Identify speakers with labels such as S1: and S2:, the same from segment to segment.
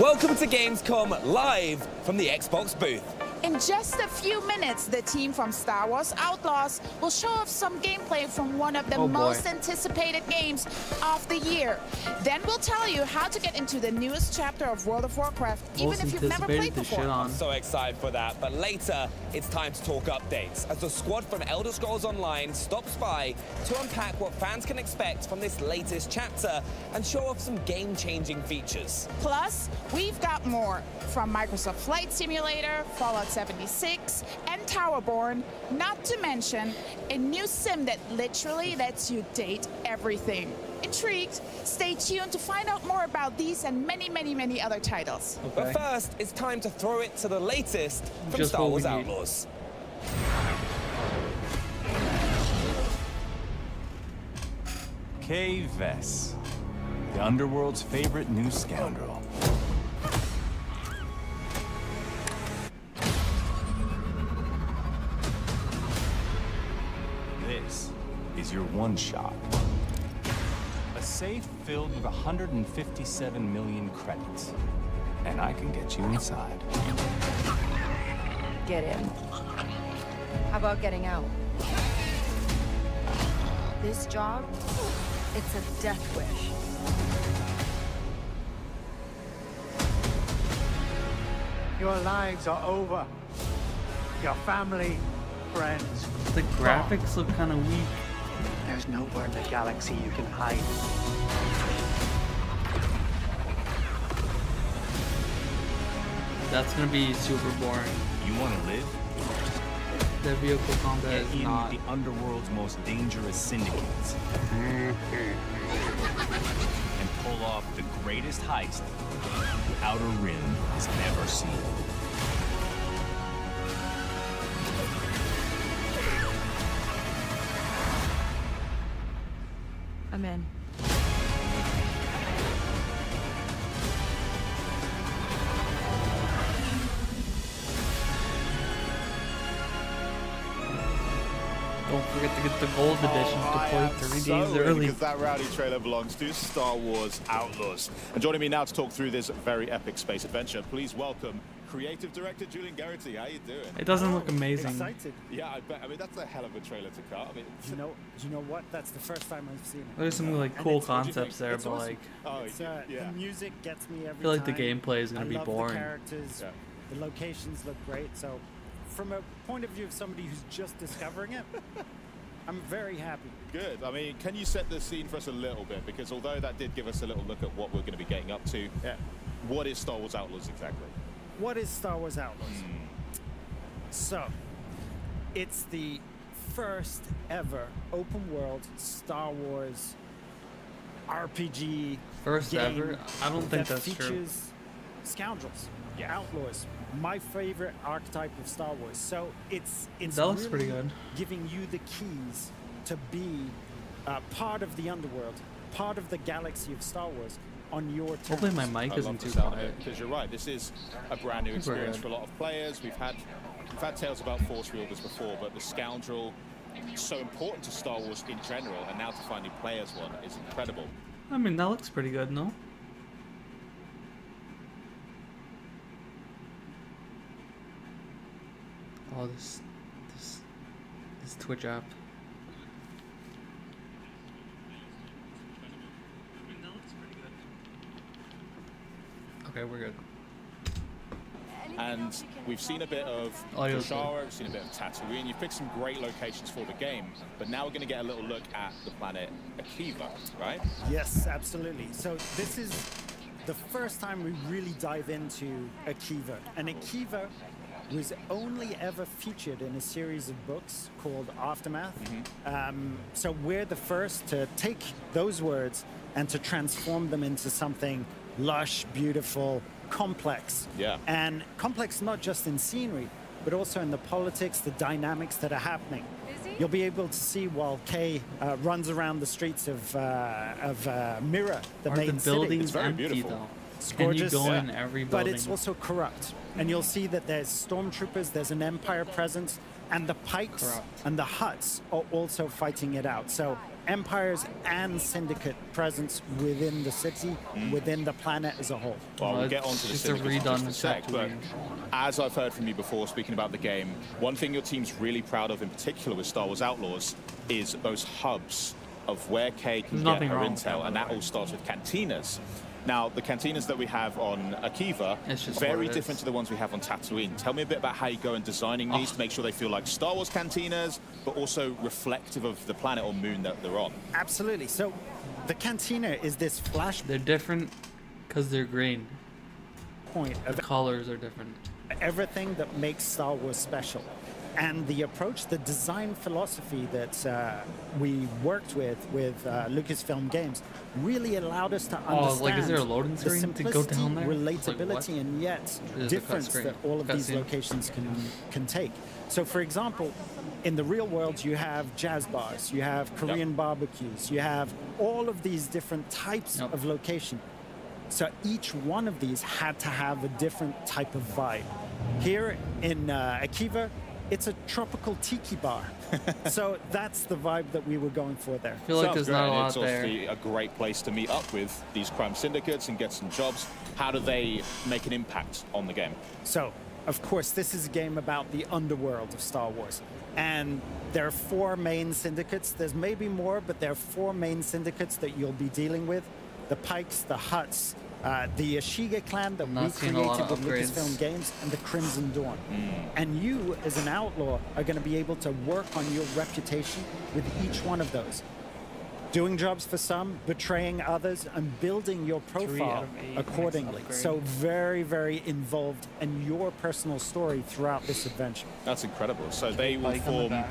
S1: Welcome to Gamescom live from the Xbox booth.
S2: In just a few minutes, the team from Star Wars Outlaws will show off some gameplay from one of the
S3: Oh,
S2: most anticipated games of the year. Then we'll tell you how to get into the newest chapter of World of Warcraft, even if you've never played
S3: the shit
S2: before.
S3: on.
S1: So excited for that. But later, it's time to talk updates as the squad from Elder Scrolls Online stops by to unpack what fans can expect from this latest chapter and show off some game-changing features.
S2: Plus, we've got more from Microsoft Flight Simulator, Fallout 76, and Towerborn, not to mention a new sim that literally lets you date everything. Intrigued? Stay tuned to find out more about these and many, many, many other titles.
S1: But first, it's time to throw it to the latest from
S3: Just
S1: Star Wars. Outlaws.
S4: Kay Vess, the underworld's favorite new scoundrel. Your one shot. A safe filled with 157 million credits. And I can get you inside.
S5: Get in. How about getting out? This job, it's a death wish.
S6: Your lives are over. Your family, friends.
S3: The graphics look kind of weak.
S6: There's nowhere in the galaxy you can hide.
S3: That's gonna be super boring.
S4: You want to live?
S3: The vehicle combat
S4: Get
S3: is
S4: in
S3: not.
S4: the underworld's most dangerous syndicates. and pull off the greatest heist the Outer Rim has ever seen.
S5: I'm in.
S3: Don't forget to get the gold edition to play oh,
S7: am
S3: 30
S7: so
S3: days early.
S7: Because that rowdy trailer belongs to Star Wars Outlaws. And joining me now to talk through this very epic space adventure, please welcome creative director Julian Gerighty. How you doing?
S3: It doesn't look amazing.
S8: Excited.
S7: Yeah, I bet. I mean, that's a hell of a trailer to cut. I mean,
S8: Do you know? Do you know what? That's the first time I've seen it.
S3: There's some like cool
S8: it's- what do you
S3: concepts there,
S7: It's
S3: but
S7: awesome.
S3: like
S7: oh,
S8: It's, uh,
S7: yeah.
S8: The music gets me every
S3: I feel like the
S8: time.
S3: gameplay is gonna
S8: I
S3: be
S8: love
S3: boring.
S8: The characters,
S7: Yeah.
S8: the locations look great. So, from a point of view of somebody who's just discovering it, I'm very happy.
S7: Good. I mean, can you set the scene for us a little bit? Because although that did give us a little look at what we're going to be getting up to,
S8: Yeah.
S7: what is Star Wars Outlaws exactly?
S8: What is Star Wars Outlaws? So, it's the first ever open world Star Wars RPG
S3: First
S8: game
S3: ever? I don't think
S8: that
S3: that's true.
S8: features scoundrels, outlaws. My favorite archetype of Star Wars. So it's it's
S3: That looks
S8: really
S3: pretty good.
S8: giving you the keys to be uh, part of the underworld, part of the galaxy of Star Wars on your terms.
S3: Hopefully my mic
S7: I
S3: isn't too
S7: sound of
S3: quiet.
S7: because you're right. This is a brand new experience for a lot of players. We've had we've had tales about Force Wielders before, but the Scoundrel so important to Star Wars in general, and now to finally play as one is incredible.
S3: I mean, that looks pretty good, no? Oh, this, this, this Twitch app. Okay, we're good.
S7: And we've seen a bit of
S3: Audio
S7: Toshara, we've seen a bit of Tatooine. You've picked some great locations for the game, but now we're going to get a little look at the planet Akiva, right?
S8: Yes, absolutely. So this is the first time we really dive into Akiva. And Akiva was only ever featured in a series of books called Aftermath. Um, so we're the first to take those words and to transform them into something lush, beautiful, complex.
S7: Yeah.
S8: And complex not just in scenery, but also in the politics, the dynamics that are happening. You'll be able to see while Kay uh, runs around the streets of, uh, of uh, Myrra, the
S3: Are the
S8: main city.
S3: buildings
S7: very
S3: empty
S7: beautiful.
S3: though?
S8: It's
S3: Can you
S8: gorgeous,
S3: go
S7: Yeah.
S3: in every
S8: but it's also corrupt. And you'll see that there's stormtroopers, there's an Empire presence, and the Pykes
S3: Corrupt.
S8: and the Hutts are also fighting it out. So empires and syndicate presence within the city, mm. within the planet as a whole.
S7: Well,
S3: Well,
S7: we'll get onto the
S3: just a
S7: in just
S3: redone
S7: a sec, but as I've heard from you before, speaking about the game, one thing your team's really proud of, in particular with Star Wars Outlaws, is those hubs of where Kay can
S3: There's
S7: get her intel, and that all starts with cantinas. Now, the cantinas that we have on Akiva, very different to the ones we have on Tatooine. Tell me a bit about how you go in designing these
S3: Oh.
S7: to make sure they feel like Star Wars cantinas, but also reflective of the planet or moon that they're on.
S8: Absolutely. So, the cantina is this flash.
S3: They're different because they're green.
S8: Point of
S3: The colors are different.
S8: everything that makes Star Wars special. And the approach, the design philosophy that uh, we worked with with uh, Lucasfilm Games really allowed us to
S3: Oh,
S8: understand
S3: like, is there a loading
S8: the
S3: screen to go
S8: simplicity?
S3: It's like,
S8: relatability, and yet
S3: There's
S8: difference that all of
S3: Cut
S8: these
S3: scene.
S8: locations can can take. So, for example, in the real world, you have jazz bars, you have Korean barbecues, you have all of these different types
S3: Yep.
S8: of location. So each one of these had to have a different type of vibe. Here in uh, Akiva, it's a tropical tiki bar. so that's the vibe that we were going for there.
S3: I feel like
S7: Sounds
S3: there's not a
S7: and
S3: lot
S7: It's
S3: there.
S7: obviously a great place to meet up with these crime syndicates and get some jobs. How do they make an impact on the game?
S8: So, of course, this is a game about the underworld of Star Wars. And there are four main syndicates. There's maybe more, but there are four main syndicates that you'll be dealing with the Pykes, the Hutts, uh, the Ashiga clan that
S3: I'm
S8: we
S3: not seeing a lot
S8: created with
S3: upgrades.
S8: Lucasfilm Games, and the Crimson Dawn. And you, as an outlaw, are going to be able to work on your reputation with each one of those. Doing jobs for some, betraying others, and building your profile
S3: of eight, nice
S8: accordingly. So very, very involved in your personal story throughout this adventure.
S7: That's incredible. So they will
S3: Bike on the
S7: form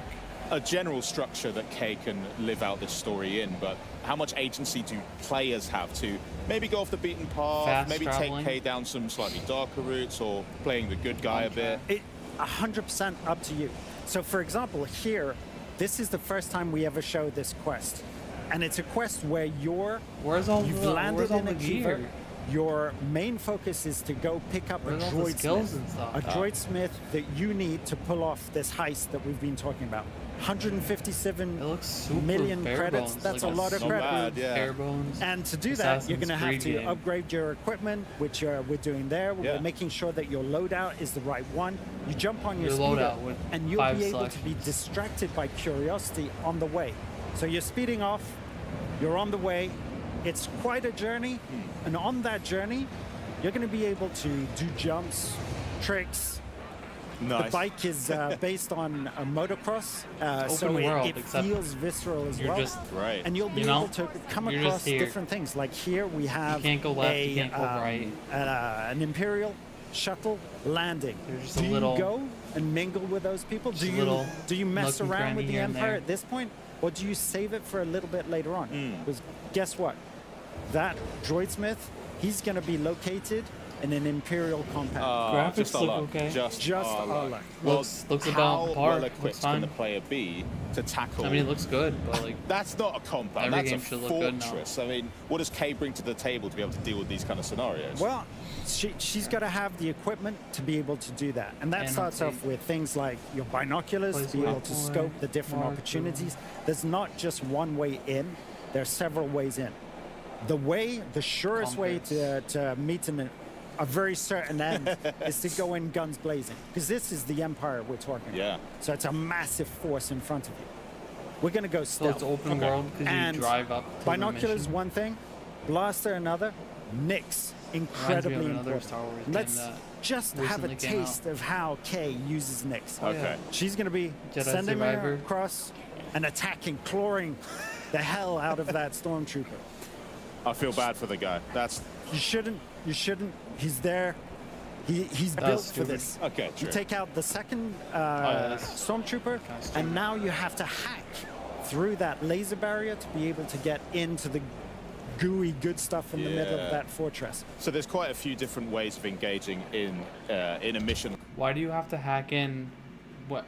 S7: a general structure that Kay can live out this story in, but how much agency do players have to maybe go off the beaten path,
S3: Fast
S7: maybe
S3: traveling.
S7: take Kay down some slightly darker routes, or playing the good guy a bit?
S8: It 100% up to you. So, for example, here, this is the first time we ever show this quest, and it's a quest where you're
S3: Where's all
S8: you've
S3: the,
S8: landed
S3: where's all
S8: in
S3: the
S8: a
S3: gear?
S8: Kiva. Your main focus is to go pick up a
S3: Where's all the
S8: droid smith, a droid smith that you need to pull off this heist that we've been talking about. 157
S3: It looks super
S8: million
S3: bare
S8: credits.
S3: bones,
S8: That's
S3: like
S8: a lot of
S7: Not
S8: credit.
S7: bad, yeah.
S3: Bare bones.
S8: And to do that, you're going to have to
S3: game.
S8: upgrade your equipment, which uh, we're doing there. We're
S7: Yeah.
S8: making sure that your loadout is the right one. You jump on your,
S3: Your
S8: speeder,
S3: loadout
S8: and you'll be able to be distracted by curiosity on the way. So you're speeding off, you're on the way. It's quite a journey,
S3: Hmm.
S8: and on that journey, you're going to be able to do jumps, tricks.
S7: Nice.
S8: The bike is uh, based on a motocross, uh, so
S3: open
S8: it,
S3: world,
S8: it
S3: except
S8: feels visceral as
S3: you're
S8: well.
S3: just-
S7: Right.
S8: And you'll be
S3: You know,
S8: able to come
S3: you're
S8: across different things. Like here, we have
S3: can't go left,
S8: a,
S3: you can't go
S8: um,
S3: right.
S8: uh, an Imperial shuttle landing.
S3: Just
S8: do
S3: a little-
S8: you go and mingle with those people? Do you do you mess around with the
S3: here
S8: Empire at this point, or do you save it for a little bit later on?
S3: Hmm.
S8: Because guess what? That droidsmith, he's going to be located in an Imperial compound.
S7: Uh,
S3: Graphics
S7: just our
S3: look
S7: luck.
S3: okay.
S7: Just,
S8: Just
S7: our
S8: our
S7: luck.
S8: luck.
S7: Well,
S3: Looks- looks
S7: how
S3: about par.
S7: well
S3: Looks
S7: equipped can the player be to tackle?
S3: I mean, it looks good, but like
S7: That's not a compound.
S3: Every
S7: That's
S3: game
S7: a
S3: should look good now.
S7: fortress. I mean, what does Kay bring to the table to be able to deal with these kind of scenarios?
S8: Well, she, she's got to have the equipment to be able to do that. And that
S3: And
S8: starts off with things like your binoculars
S3: Place
S8: to be able to scope the different
S3: mark
S8: opportunities. There's not just one way in, there are several ways in. The way, the surest way to, to meet an, a very certain end is to go in guns blazing. Because this is the Empire we're talking about.
S7: Yeah.
S8: So it's a massive force in front of you. We're going to go
S3: so
S8: stealth.
S3: it's open
S7: Okay.
S3: world because
S8: And
S3: you drive up. To
S8: Binoculars, one thing. Blaster, another. Nix, incredibly
S3: another
S8: important.
S3: Star Wars
S8: Let's
S3: that
S8: just have a
S3: recently out.
S8: taste of how Kay uses Nix.
S3: Yeah.
S7: okay.
S8: She's going to be
S3: Jedi
S8: sending her across and attacking, clawing the hell out of that stormtrooper.
S7: I feel bad for the guy. That's
S8: You shouldn't. You shouldn't. He's there. He, he's
S3: That's
S8: built for this.
S7: okay.
S8: You take out the second uh,
S3: yeah, that's
S8: stormtrooper, and now you have to hack through that laser barrier to be able to get into the gooey good stuff in the middle of that fortress.
S7: So there's quite a few different ways of engaging in uh, in a mission.
S3: Why do you have to hack in? What?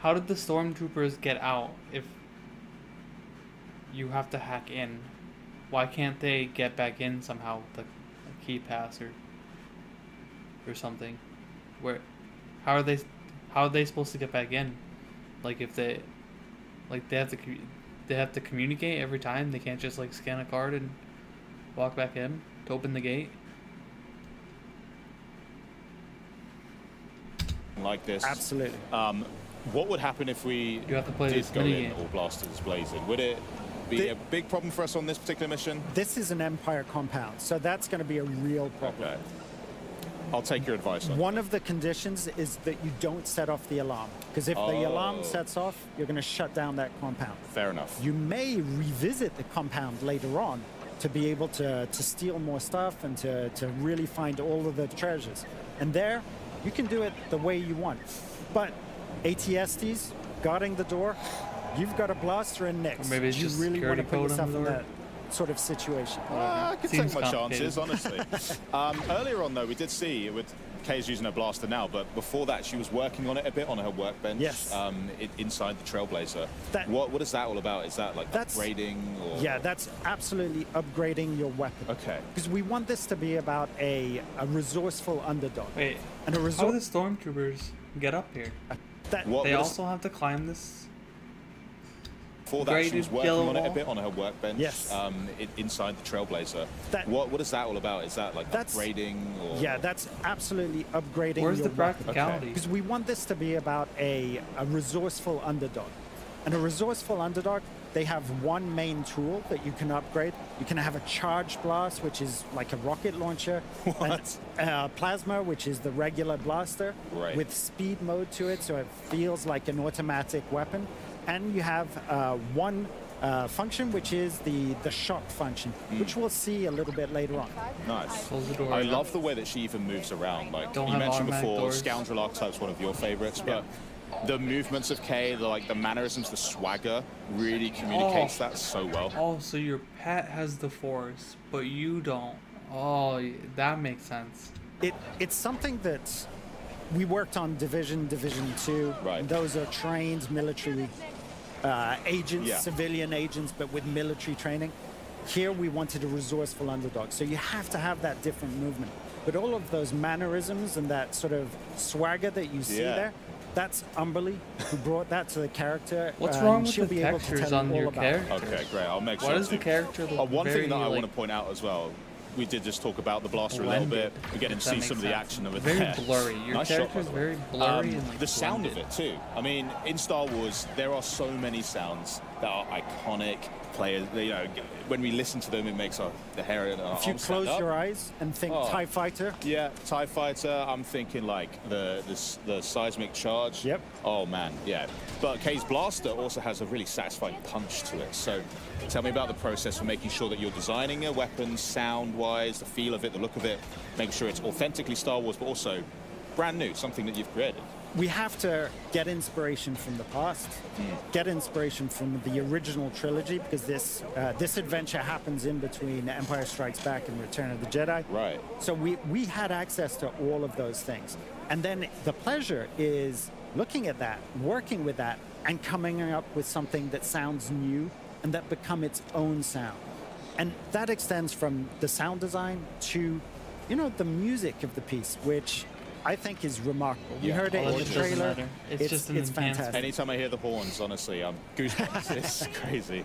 S3: How did the stormtroopers get out if you have to hack in? Why can't they get back in somehow with a, a key pass or or something? Where? How are they? How are they supposed to get back in? Like if they, like they have to. they have to communicate every time. They can't just like scan a card and walk back in to open the gate.
S7: like this.
S8: Absolutely.
S7: Um, what would happen if we
S3: You have to play
S7: did
S3: this
S7: go in
S3: minigame.
S7: all blasters blazing? Would it be
S8: The-
S7: a big problem for us on this particular mission?
S8: This is an Empire compound, so that's going to be a real problem.
S7: Okay. I'll take your advice on
S8: One of the conditions is that you don't set off the alarm, because if the oh. alarm
S7: Oh.
S8: sets off, you're going to shut down that compound.
S7: Fair enough.
S8: You may revisit the compound later on to be able to, to steal more stuff and to, to really find all of the treasures. And there, you can do it the way you want. But ATSTs guarding the door, you've got a blaster in
S3: Nix. Maybe it's
S8: you
S3: just
S8: really want to put yourself
S3: the
S8: in
S3: door?
S8: that sort of situation.
S7: Uh, I could
S3: Seems
S7: take my chances, honestly. um, earlier on, though, we did see with Kay's using her blaster now, but before that, she was working on it a bit on her workbench.
S8: Yes.
S7: Um, i inside the Trailblazer.
S8: That-
S7: what What is that all about? Is that like
S8: That's-
S7: upgrading? Or...
S8: Yeah, that's absolutely upgrading your weapon.
S7: Okay.
S8: Because we want this to be about a, a resourceful underdog.
S3: Wait,
S8: And a
S3: how do the stormtroopers get up here?
S8: that,
S7: What,
S3: They
S7: what is-
S3: also have to climb this.
S7: Before that, she was working
S3: yellow
S7: on it a bit on her workbench.
S8: Yes.
S7: Um, i inside the Trailblazer.
S8: That-
S7: what What is that all about? Is that like
S8: That's-
S7: upgrading? Or...
S8: Yeah, that's absolutely upgrading
S3: Where's
S8: your
S3: the practicality?
S8: Because we want this to be about a, a resourceful underdog. And a resourceful underdog, they have one main tool that you can upgrade. You can have a charge blast, which is like a rocket launcher.
S7: What?
S8: And, uh, plasma, which is the regular blaster,
S7: Right.
S8: with speed mode to it, so it feels like an automatic weapon. And you have uh, one uh, function, which is the, the shock function,
S7: Hmm.
S8: which we'll see a little bit later on.
S7: Nice.
S3: Close the door.
S7: I love the way that she even moves around. Like
S3: Don't
S7: you mentioned before,
S3: doors.
S7: Scoundrel Archetype's one of your favorites, but the movements of Kay, the like the mannerisms, the swagger, really communicates
S3: Oh.
S7: that so well.
S3: Oh, so your pet has the force, but you don't. Oh, that makes sense.
S8: it it's something that we worked on division division 2
S7: Right.
S8: those are trained military uh, agents
S7: Yeah.
S8: civilian agents but with military training here we wanted a resourceful underdog so you have to have that different movement but all of those mannerisms and that sort of swagger that you see
S7: Yeah.
S8: there that's Humberly who brought that to the character
S3: What's wrong with
S8: she'll
S3: the
S8: be able to
S3: textures
S8: tell you
S3: on
S8: all
S3: your
S8: about
S3: character?
S7: Okay, great. I'll make
S3: Why
S7: sure.
S3: does the character look
S7: Uh, one thing that I
S3: like,
S7: want to point out as well. We did just talk about the blaster a little bit. We're getting to see some of the
S3: sense.
S7: action over
S3: Very
S7: there.
S3: blurry. Your
S7: nice shot,
S3: character's
S7: the
S3: very blurry
S7: Um,
S3: and, like,
S7: the sound of it too. I mean, in Star Wars, there are so many sounds that are iconic. Players, you know, when we listen to them, it makes our the hair. on our
S8: if you close your eyes and think
S7: Oh.
S8: TIE fighter
S7: Yeah, Tie Fighter. I'm thinking like the the, the seismic charge.
S8: Yep.
S7: Oh man, yeah. But Kay's blaster also has a really satisfying punch to it. So, tell me about the process for making sure that you're designing a weapon sound-wise, the feel of it, the look of it, making sure it's authentically Star Wars, but also brand new, something that you've created.
S8: We have to get inspiration from the past, get inspiration from the original trilogy because this uh, this adventure happens in between Empire Strikes Back and Return of the Jedi.
S7: Right.
S8: So we we had access to all of those things, and then the pleasure is looking at that, working with that, and coming up with something that sounds new and that become its own sound, and that extends from the sound design to, you know, the music of the piece, which. I think is remarkable. You
S7: Yeah,
S8: heard it in the
S7: gorgeous.
S8: Trailer.
S3: matter. It's just an enhancement.
S8: fantastic.
S7: Anytime I hear the horns, honestly, I'm goosebumps. it's crazy.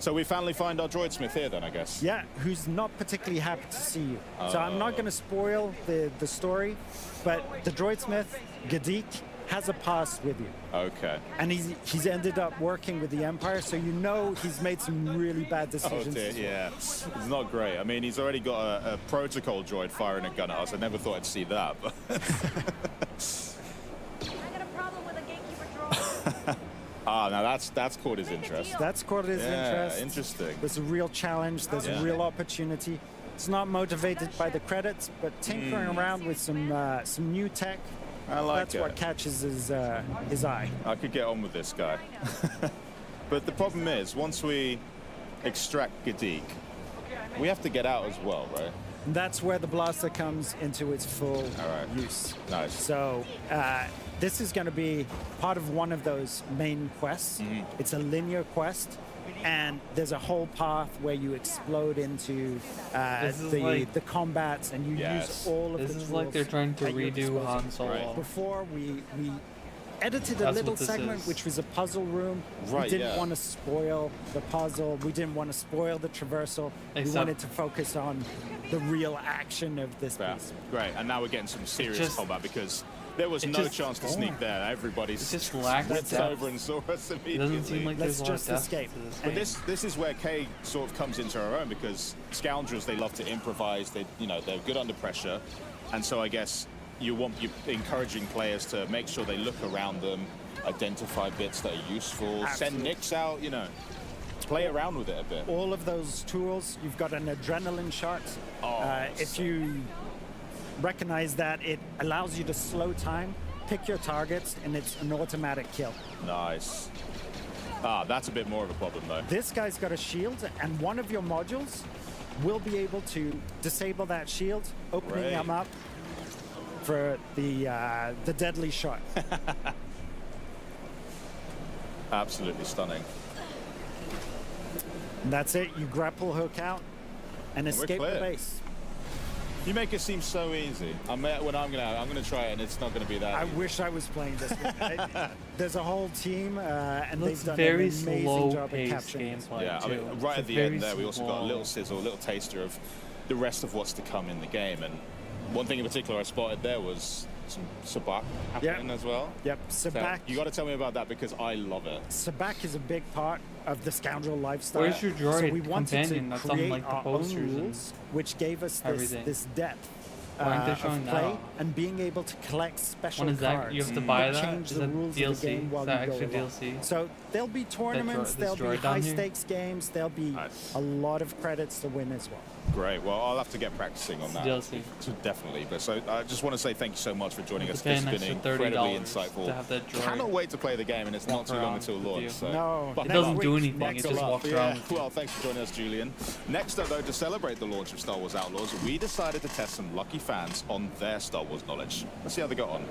S7: So we finally find our droid smith here, then I guess.
S8: Yeah, who's not particularly happy to see you. So I'm not oh. going to spoil the, the story, but the droidsmith, Gadik, has a past with you.
S7: Okay.
S8: And he's, he's ended up working with the Empire, so you know he's made some really bad decisions.
S7: Oh
S8: decisions.
S7: dear, yeah. It's not great. I mean, he's already got a, a protocol droid firing a gun at us. I never thought I'd see that. But
S5: I got a problem with a gatekeeper droid.
S7: ah, now that's that's caught his interest.
S8: That's caught his
S7: Yeah,
S8: interest.
S7: interesting.
S8: There's a real challenge, there's
S7: Yeah.
S8: a real opportunity. It's not motivated by the credits, but tinkering around with some uh, some new tech.
S7: I like
S8: that's
S7: it.
S8: what catches his, uh, his eye.
S7: I could get on with this guy. but the problem is, once we extract Gadik, we have to get out as well, right?
S8: And that's where the blaster comes into its full
S7: All right.
S8: use.
S7: Nice.
S8: So uh, this is going to be part of one of those main quests.
S7: Mm-hmm.
S8: It's a linear quest, and there's a whole path where you explode into uh, the
S3: like-
S8: the combats, and you
S7: Yes.
S8: use all of
S3: This
S8: the
S3: is like they're trying to redo. Han Solo.
S7: Right.
S8: Before we we edited a little segment
S3: is.
S8: which was a puzzle room.
S7: Right,
S8: we didn't
S7: yeah.
S8: want to spoil the puzzle. We didn't want to spoil the traversal. we wanted to focus on the real action of this
S7: Yeah,
S8: piece.
S7: great. And now we're getting some serious
S3: just-
S7: combat because there was
S3: it
S7: no
S3: just-
S7: chance to sneak there. Everybody's
S3: It just lacks
S7: flipped
S3: depth.
S7: over and saw us
S3: It
S7: immediately.
S3: doesn't seem like
S8: Let's
S3: there's
S8: just
S3: of
S8: escape.
S3: this
S7: But this this is where Kay sort of comes into her own because scoundrels they love to improvise. They you know they're good under pressure, and so I guess you want you encouraging players to make sure they look around them, identify bits that are useful, send Nix out. You know, play around with it a bit.
S8: All of those tools, you've got an adrenaline shot.
S7: Oh,
S8: uh, if
S7: so-
S8: you recognize that, it allows you to slow time, pick your targets, and it's an automatic kill.
S7: Nice. Ah, that's a bit more of a problem though.
S8: This guy's got a shield, and one of your modules will be able to disable that shield, opening
S7: Great.
S8: them up for the uh, the deadly shot.
S7: Absolutely stunning.
S8: and that's it. You grapple hook out and escape the base.
S7: You make it seem so easy. I'm when I'm gonna I'm gonna try it and it's not gonna be that.
S8: I
S7: easy.
S8: wish I was playing this. one. I- There's a whole team, uh, and
S3: Looks
S8: they've done a
S3: very
S8: an amazing
S3: slow
S8: job at capturing
S3: gameplay.
S7: Yeah, I mean, right
S3: It's
S7: at the end there, we also got a little sizzle, a little taster of the rest of what's to come in the game. And one thing in particular I spotted there was some sabacc happening as well.
S8: Yep,
S7: So you got to tell me about that because I love it.
S8: Sabacc is a big part of the scoundrel lifestyle.
S3: Where's your
S8: so we wanted
S3: companion
S8: to
S3: that's on,
S8: create
S3: like, the
S8: our
S3: posters
S8: own rules, which gave us this, this depth
S3: Why aren't they
S8: uh, of play
S3: off?
S8: and being able to collect special
S3: When is that?
S8: cards.
S3: You have to buy that?
S8: change
S3: Is
S8: the
S3: that
S8: rules
S3: DLC?
S8: of the game while you go
S3: actually
S8: along.
S3: DLC?
S8: So there'll be tournaments, there'll be
S3: droid down
S8: high
S3: here?
S8: stakes games, there'll be
S7: Nice.
S8: a lot of credits to win as well.
S7: Great. Well, I'll have to get practicing on that.
S3: DLC.
S7: Definitely. But so I just want to say thank you so much for joining us.
S3: have to
S7: This
S3: pay
S7: has been
S3: extra
S7: incredibly
S3: $30
S7: insightful.
S3: to have that droid
S7: Cannot wait to play the game, and it's not too long until launch. So
S8: No,
S7: buckle
S3: It doesn't
S7: up.
S3: do anything, it just walks
S7: yeah.
S3: around with.
S7: Well, thanks for joining us, Julian. Next up, though, to celebrate the launch of Star Wars Outlaws, we decided to test some lucky fans on their Star Wars knowledge. Let's see how they got on.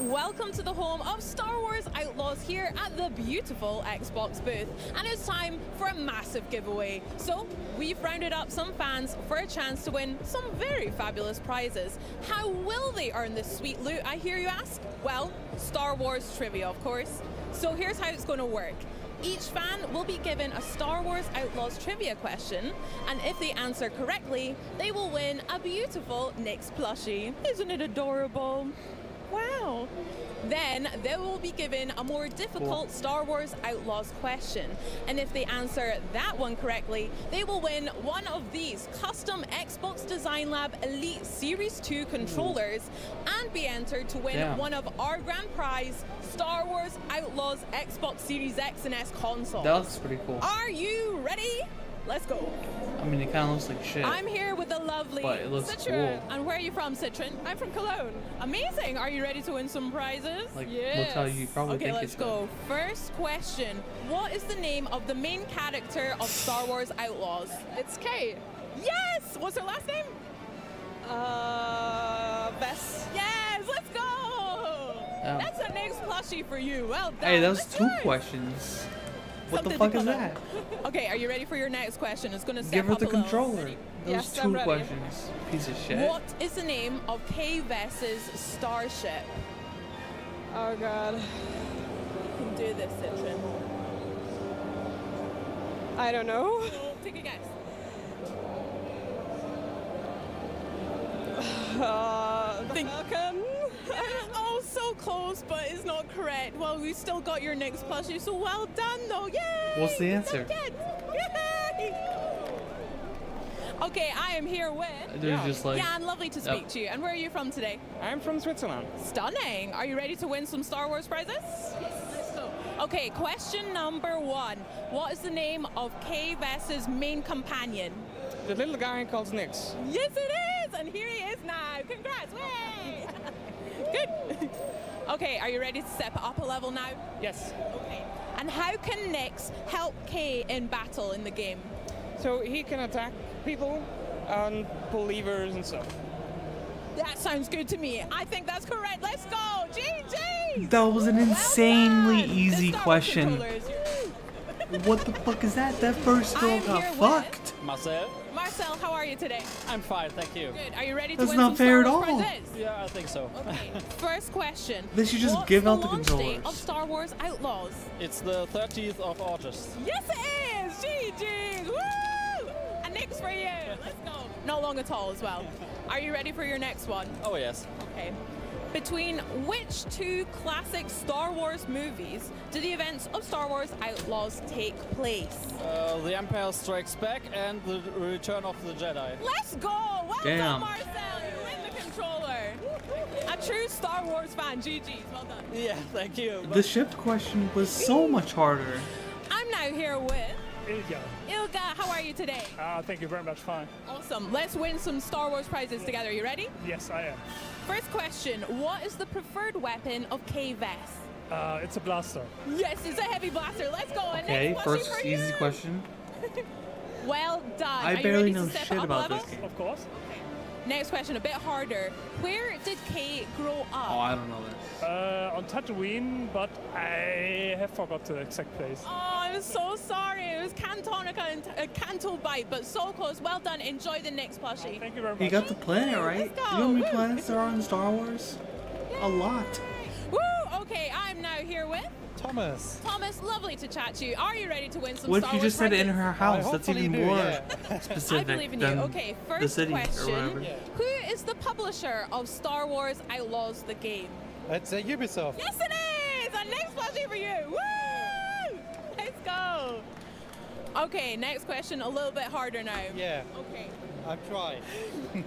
S9: Welcome to the home of Star Wars Outlaws here at the beautiful Xbox booth. And it's time for a massive giveaway. So, we've rounded up some fans for a chance to win some very fabulous prizes. How will they earn this sweet loot, I hear you ask? Well, Star Wars trivia, of course. So, here's how it's going to work. Each fan will be given a Star Wars Outlaws trivia question, and if they answer correctly, they will win a beautiful Nix plushie. Isn't it adorable? Wow. Then they will be given a more difficult Star Wars Outlaws question. And if they answer that one correctly, they will win one of these custom Xbox Design Lab Elite Series 2 controllers and be entered to win
S3: Damn.
S9: one of our grand prize Star Wars Outlaws Xbox Series X and S consoles.
S3: That's pretty cool.
S9: Are you ready? Let's go.
S3: I mean, it kind of looks like shit.
S9: I'm here with the lovely
S3: But it looks
S9: Citron.
S3: cool.
S9: And where are you from, Citron? I'm from Cologne. Amazing. Are you ready to win some prizes?
S3: Like,
S9: yes.
S3: looks how you probably
S9: okay,
S3: think
S9: let's
S3: it's
S9: go. First question. What is the name of the main character of Star Wars Outlaws?
S10: It's Kay.
S9: Yes! What's her last name?
S10: Uh, Bess.
S9: Yes, let's go!
S3: Oh.
S9: That's a Nix plushie for you. Well done.
S3: Hey, that was
S9: Let's
S3: two
S9: do
S3: questions. What the fuck is
S9: come
S3: that?
S9: Okay, are you ready for your next question? It's gonna
S3: Give her the
S9: a
S3: controller. Those
S10: Yes,
S3: two questions. Piece of shit.
S9: What is the name of Kay Vess's starship?
S10: Oh god.
S9: You can do this, Citron.
S10: I don't know.
S9: Take a guess.
S10: Uh, the
S9: Think-
S10: Falcon.
S9: Oh, so close, but it's not correct. Well, we still got your Nix plushie, so well done, though. Yay!
S3: What's the answer?
S9: job, kids. Yay! Okay, I am here with.
S3: There's just like.
S9: Jan, lovely to speak
S3: Yep.
S9: to you. And where are you from today?
S11: I'm from Switzerland.
S9: Stunning. Are you ready to win some Star Wars prizes? Let's go. Okay, question number one. What is the name of Kay Vess's main companion?
S11: The little guy called Nix.
S9: Yes, it is, and here he is now. Congrats! Way! Good. okay, are you ready to step up a level now?
S11: Yes.
S9: Okay. And how can Nix help Kay in battle in the game?
S11: So he can attack people and pull levers and stuff.
S9: That sounds good to me. I think that's correct. Let's go, GG!
S3: That was an insanely
S9: done.
S3: easy
S9: The Star Wars
S3: question. What the fuck is that? That first girl got fucked.
S12: Marcel?
S9: Marcel, how are you today?
S12: I'm fine, thank you.
S9: Good. Are you ready to
S3: That's
S9: win
S3: not
S9: some
S3: fair at all.
S9: prizes?
S12: Yeah, I think so.
S9: Okay. First question.
S3: They should just
S9: What's
S3: give
S9: the
S3: out the
S9: launch date
S3: controllers.
S9: of Star Wars Outlaws?
S12: It's the 30th of August.
S9: Yes, it is. GG. Woo! And next for you. Let's go. Not long at all as well. Are you ready for your next one?
S12: Oh, yes.
S9: Okay. Between which two classic Star Wars movies do the events of Star Wars Outlaws take place?
S12: Uh, the Empire Strikes Back and the Return of the Jedi.
S9: Let's go! Well done,
S3: Damn.
S9: Marcel. You win the controller. A true Star Wars fan. GG's. Well done.
S12: Yeah, thank you.
S3: The shift question was so much harder.
S9: I'm now here with
S13: Ilya.
S9: Ilga. How are you today?
S13: Uh, thank you very much. Fine.
S9: Awesome. Let's win some Star Wars prizes together. You ready?
S13: Yes, I am.
S9: First question. What is the preferred weapon of Kay Vess?
S13: Uh, it's a blaster.
S9: Yes, it's a heavy blaster. Let's go.
S3: Okay,
S9: next
S3: first easy
S9: you.
S3: question.
S9: Well done.
S3: I
S9: Are you
S3: barely
S9: ready
S3: know
S9: to step
S3: shit
S9: up
S3: about
S9: level?
S3: this game.
S13: Of course.
S9: Next question, a bit harder. Where did Kate grow up?
S3: Oh, I don't know this.
S13: Uh, on Tatooine, but I have forgot the exact place.
S9: Oh, I'm so sorry. It was Cantonica and uh, Canto Bight, but so close. Well done. Enjoy the Nix plushie.
S13: Thank you very much.
S3: You got the planet right.
S9: Let's
S3: You know how many planets there are in Star Wars? A lot.
S9: Woo! Okay, I'm now here with
S12: Thomas.
S9: Thomas. Lovely to chat to you. Are you ready to win some
S3: What
S9: Star
S3: if you
S9: Wars
S3: just said it in her house? That's even
S12: do,
S3: more
S12: yeah.
S9: I believe in you.
S3: than
S9: Okay,
S3: the
S9: first
S3: city
S9: question.
S3: whatever.
S9: Who is the publisher of Star Wars Outlaws the game?
S12: It's uh, Ubisoft.
S9: Yes, it is! And Nix plushie for you! Woo! Let's go! Okay, next question, a little bit harder now.
S12: Yeah,
S9: Okay.
S12: I'm trying.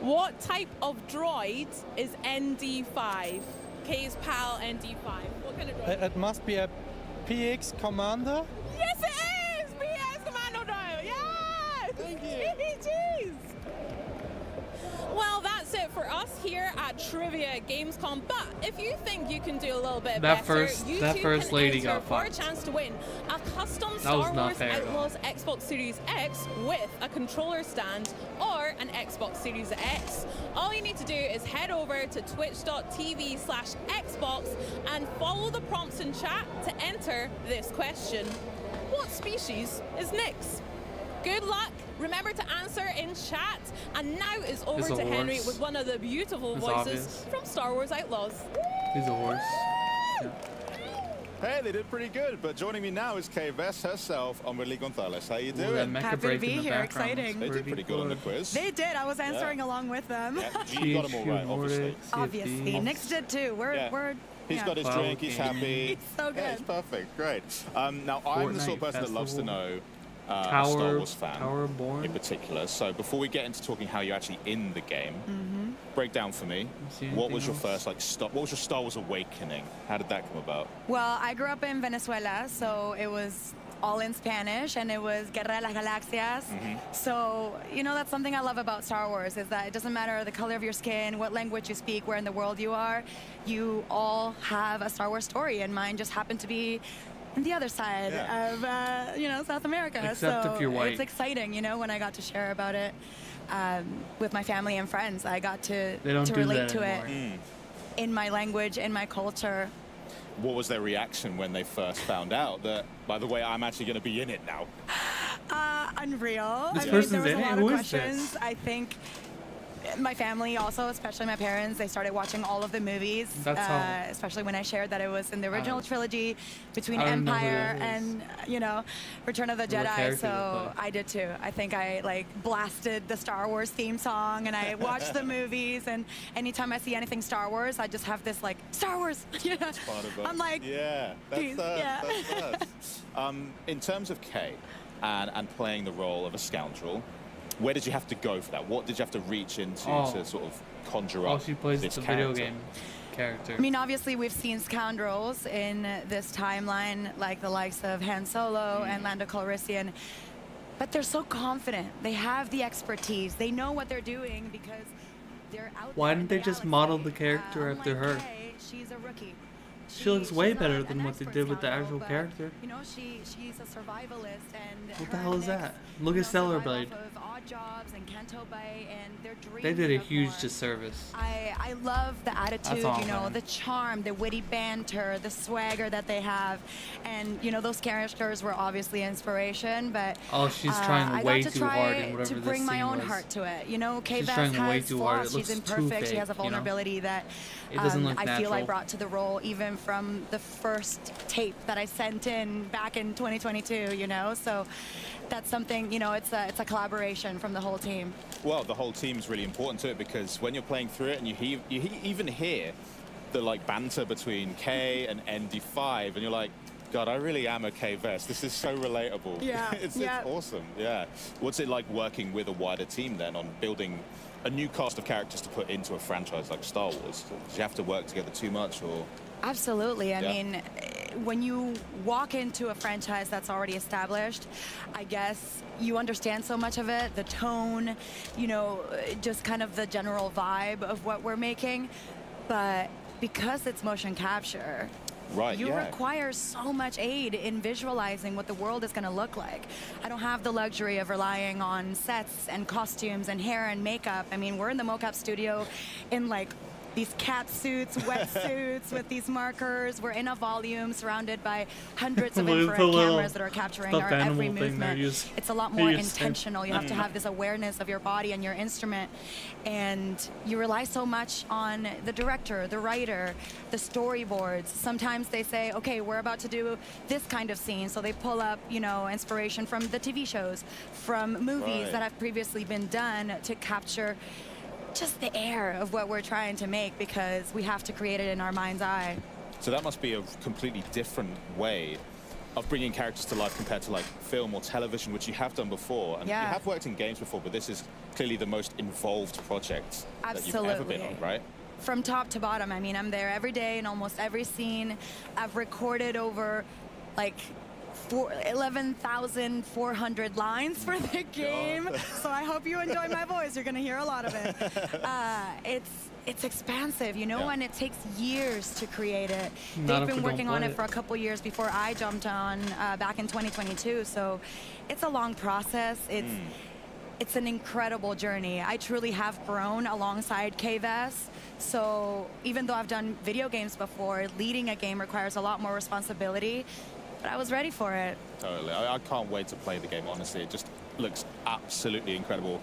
S9: What type of droid is ND5? K's pal ND5. What kind of droid?
S12: It must be a PX Commander.
S9: yes, it is! BX Commando droid! Yes!
S12: Thank you.
S9: Jeez! Well, that's it for us here at Trivia Gamescom. But if you think you can do a little bit
S3: That
S9: better,
S3: first-
S9: you
S3: that first
S9: can
S3: lady got
S9: for
S3: fucked.
S9: a chance to win a custom Star Wars
S3: fair at all.
S9: Outlaws Xbox Series X with a controller stand or an Xbox Series X. All you need to do is head over to twitch.tv slash Xbox and follow the prompts in chat to enter this question. What species is Nix? Good luck. Remember to answer in chat. And now it's over
S3: It's a
S9: to Henry
S3: horse.
S9: with one of the beautiful
S3: It's
S9: voices
S3: obvious.
S9: from Star Wars Outlaws.
S3: He's a horse.
S7: Hey, they did pretty good. But joining me now is Kay Vess herself, Humberly Gonzalez. How you doing?
S3: mecha
S14: Happy to
S3: break
S14: be
S3: in
S14: here, exciting.
S7: They did pretty good on the quiz.
S14: They did. I was answering along with them.
S7: Yeah, G got them all right, obviously.
S14: Obviously, Nix did too. We're
S7: Yeah.
S14: we're.
S7: He's
S14: yeah.
S7: got his drink, he's happy.
S14: He's so
S7: Yeah, it's
S14: good.
S7: perfect, great. Um, now, I'm the sort of
S3: Fortnite
S7: person that loves to know uh, a Star Wars fan
S3: Tower Born.
S7: in particular. So before we get into talking how you're actually in the game,
S14: Mm-hmm.
S7: break down for me. What was
S3: anything
S7: your
S3: else?
S7: first like Star, What was your Star Wars awakening? How did that come about?
S14: Well, I grew up in Venezuela, so it was all in Spanish, and it was Guerra de las Galaxias. So you know that's something I love about Star Wars is that it doesn't matter the color of your skin, what language you speak, where in the world you are, you all have a Star Wars story, and mine just happened to be. On The other side
S7: Yeah.
S14: of uh, you know South America,
S3: Except
S14: so
S3: if you're white.
S14: it's exciting, you know, when I got to share about it um, with my family and friends. I got to
S3: They don't
S14: to relate
S3: that
S14: to
S3: anymore.
S14: it in my language, in my culture.
S7: What was their reaction when they first found out that, by the way, I'm actually going to be in it now?
S14: Uh, unreal.
S3: This
S14: I mean,
S3: person's
S14: there was
S3: in
S14: a
S3: it?
S14: lot
S3: Who
S14: of
S3: is this?
S14: I think my family also, especially my parents, they started watching all of the movies.
S3: That's
S14: uh,
S3: how-
S14: especially when I shared that it was in the original
S3: don't-
S14: trilogy between
S3: I don't know who
S14: Empire and you know Return of the Jedi.
S3: character
S14: So
S3: they.
S14: I did too. I think I like blasted the Star Wars theme song and I watched the movies. And anytime I see anything Star Wars, I just have this like Star Wars. you know?
S7: Part of it.
S14: I'm like,
S7: yeah, that's us,
S14: yeah.
S7: that's us. Um, in terms of Kay and, and playing the role of a scoundrel, where did you have to go for that? What did you have to reach into
S3: Oh.
S7: to sort of conjure up?
S3: Oh,
S7: up
S3: she plays the
S7: this
S3: video
S7: character?
S3: game character.
S14: I mean, obviously, we've seen scoundrels in this timeline, like the likes of Han Solo and Lando Calrissian, but they're so confident. They have the expertise. They know what they're doing because they're out.
S3: Why
S14: there
S3: didn't they
S14: the
S3: just model the character
S14: Uh,
S3: after
S14: unlike
S3: her?
S14: Rey, she's a rookie.
S3: She looks way better than what they did with the actual
S14: but,
S3: character.
S14: You know, she she's a survivalist and
S3: What the hell is that? Look at Stellar Blade.
S14: of odd jobs and Canto Bight and their dreams
S3: They did a huge
S14: more.
S3: disservice.
S14: I, I love the attitude, you know, the charm, the witty banter, the swagger that they have. And, you know, those characters were obviously inspiration, but
S3: Oh, she's
S14: uh,
S3: trying
S14: I
S3: way
S14: got to
S3: too
S14: try
S3: hard in whatever
S14: to bring my own
S3: was.
S14: heart to it. You know, Kay
S3: She's
S14: Vess
S3: trying way
S14: has
S3: too hard. It
S14: flaws. She's imperfect. she has a
S3: you know?
S14: vulnerability that um, I feel I brought to the role even from the first tape that I sent in back in 2022, you know? So that's something, you know, it's a, it's a collaboration from the whole team.
S7: Well, the whole team is really important to it because when you're playing through it and you, he you he even hear the like banter between Kay and ND5 and you're like, God, I really am a Kay Vess. This is so relatable.
S14: Yeah,
S7: it's,
S14: yeah.
S7: it's awesome. Yeah. What's it like working with a wider team then on building a new cast of characters to put into a franchise like Star Wars? Do you have to work together too much or?
S14: Absolutely. I
S7: Yeah.
S14: mean, when you walk into a franchise that's already established, I guess you understand so much of it, the tone, you know, just kind of the general vibe of what we're making. But because it's motion capture,
S7: Right,
S14: you
S7: yeah.
S14: require so much aid in visualizing what the world is going to look like. I don't have the luxury of relying on sets and costumes and hair and makeup. I mean, we're in the mocap studio in like these cat suits, wetsuits with these markers. We're in a volume surrounded by hundreds of
S3: Look at the
S14: infrared cameras that are capturing our every
S3: animal thing they're
S14: movement. It's a lot more intentional. You have to
S3: Mm.
S14: have this awareness of your body and your instrument. And you rely so much on the director, the writer, the storyboards. Sometimes they say, okay, we're about to do this kind of scene. So they pull up, you know, inspiration from the TV shows, from movies
S7: Right.
S14: that have previously been done to capture just the air of what we're trying to make because we have to create it in our mind's eye.
S7: So that must be a completely different way of bringing characters to life compared to like film or television, which you have done before. And
S14: Yeah.
S7: you have worked in games before, but this is clearly the most involved project that you've ever been on, right?
S14: from top to bottom. I mean, I'm there every day in almost every scene. I've recorded over like 11,400 lines for the game. So I hope you enjoy my voice. You're going to hear a lot of it. Uh, it's it's expansive, you know,
S3: Yeah.
S14: and it takes years to create it.
S3: Not
S14: They've been working on it
S3: it.
S14: for a couple years before I jumped on uh, back in 2022. So it's a long process. It's it's an incredible journey. I truly have grown alongside Kay Vess. So even though I've done video games before, leading a game requires a lot more responsibility. But I was ready for it.
S7: Totally. I, I can't wait to play the game, honestly. It just looks absolutely incredible.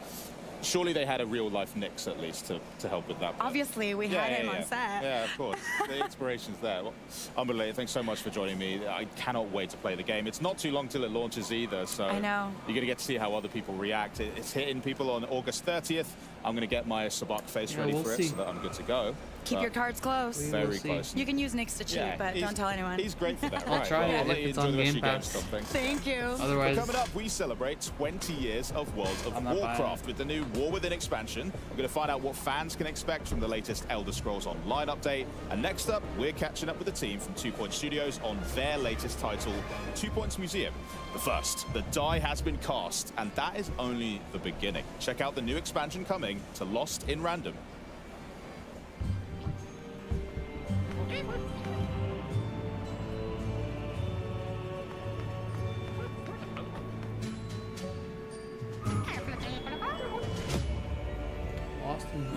S7: Surely they had a real life Nix at least to, to help with that. but-
S14: Obviously, we
S7: Yeah,
S14: had
S7: yeah,
S14: him
S7: yeah.
S14: on set.
S7: Yeah, of course. the inspiration's there. Well, unbelievable. Thanks so much for joining me. I cannot wait to play the game. It's not too long till it launches either, so
S14: I know.
S7: you're going to get to see how other people react. It's hitting people on August 30th. I'm going to get my Sabacc face
S3: Yeah,
S7: ready
S3: we'll
S7: for
S3: see.
S7: it so that I'm good to go.
S14: Keep
S7: But
S14: your uh, cards close.
S7: Very close.
S14: You can use Nix to cheat,
S7: Yeah,
S14: but don't tell anyone.
S7: He's great for that.
S3: I'll
S7: right.
S3: try
S7: well,
S3: it
S7: I'll
S3: if
S7: let
S3: it's on
S7: the rest
S3: Game
S7: of your games,
S3: Pass.
S14: Thank you.
S3: Otherwise,
S7: Coming up, we celebrate 20 years of World of
S3: I'm
S7: Warcraft with the new War Within expansion. We're going to find out what fans can expect from the latest Elder Scrolls Online update. And next up, we're catching up with the team from Two Point Studios on their latest title, Two Points Museum. But first, the die has been cast, and that is only the beginning. Check out the new expansion coming to Lost in Random.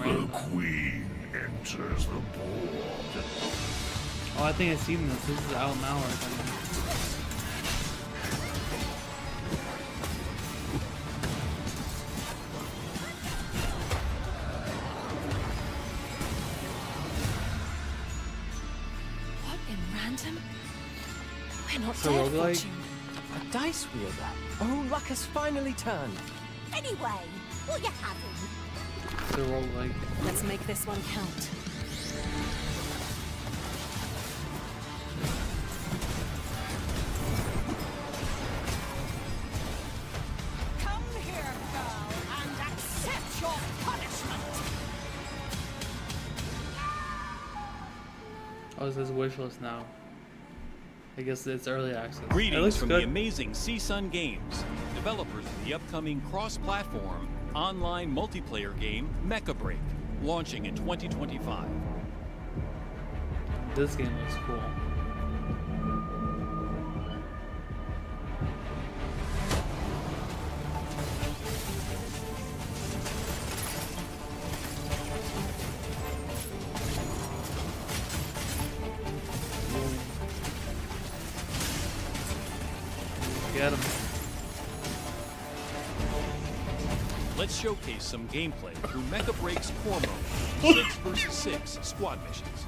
S15: The queen enters the board.
S3: Oh, I think I've seen this. This is out now
S5: not
S3: So
S5: dead,
S3: roguelike?
S5: Fortune.
S16: A dice wielder. Oh, luck has finally turned.
S17: Anyway, what you having?
S3: It's a roguelike.
S5: Let's make this one count.
S17: Come here, girl, and accept your punishment.
S3: Oh, it says wish list now. I guess it's early access. it
S18: Greetings
S3: looks
S18: from
S3: good.
S18: the amazing Seasun Games, developers of the upcoming cross-platform online multiplayer game Mecha Break, launching in 2025.
S3: This game looks cool.
S18: Gameplay through Mecha Break's core mode, 6 versus 6 squad missions.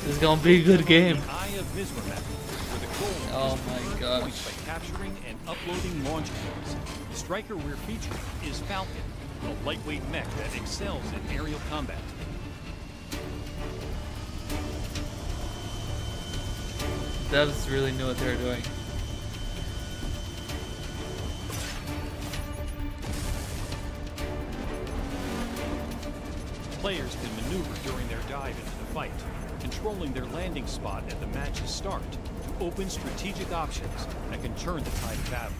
S3: This is gonna be a good game.
S18: The Eye of Mizra the goal
S3: Oh
S18: is
S3: my
S18: earn
S3: gosh.
S18: points by capturing and uploading launch codes. The striker we're featuring is Falcon, a lightweight mech that excels in aerial combat.
S3: Devs really knew what they were doing.
S18: Players can maneuver during their dive into the fight, controlling their landing spot at the match's start to open strategic options that can turn the tide of battle.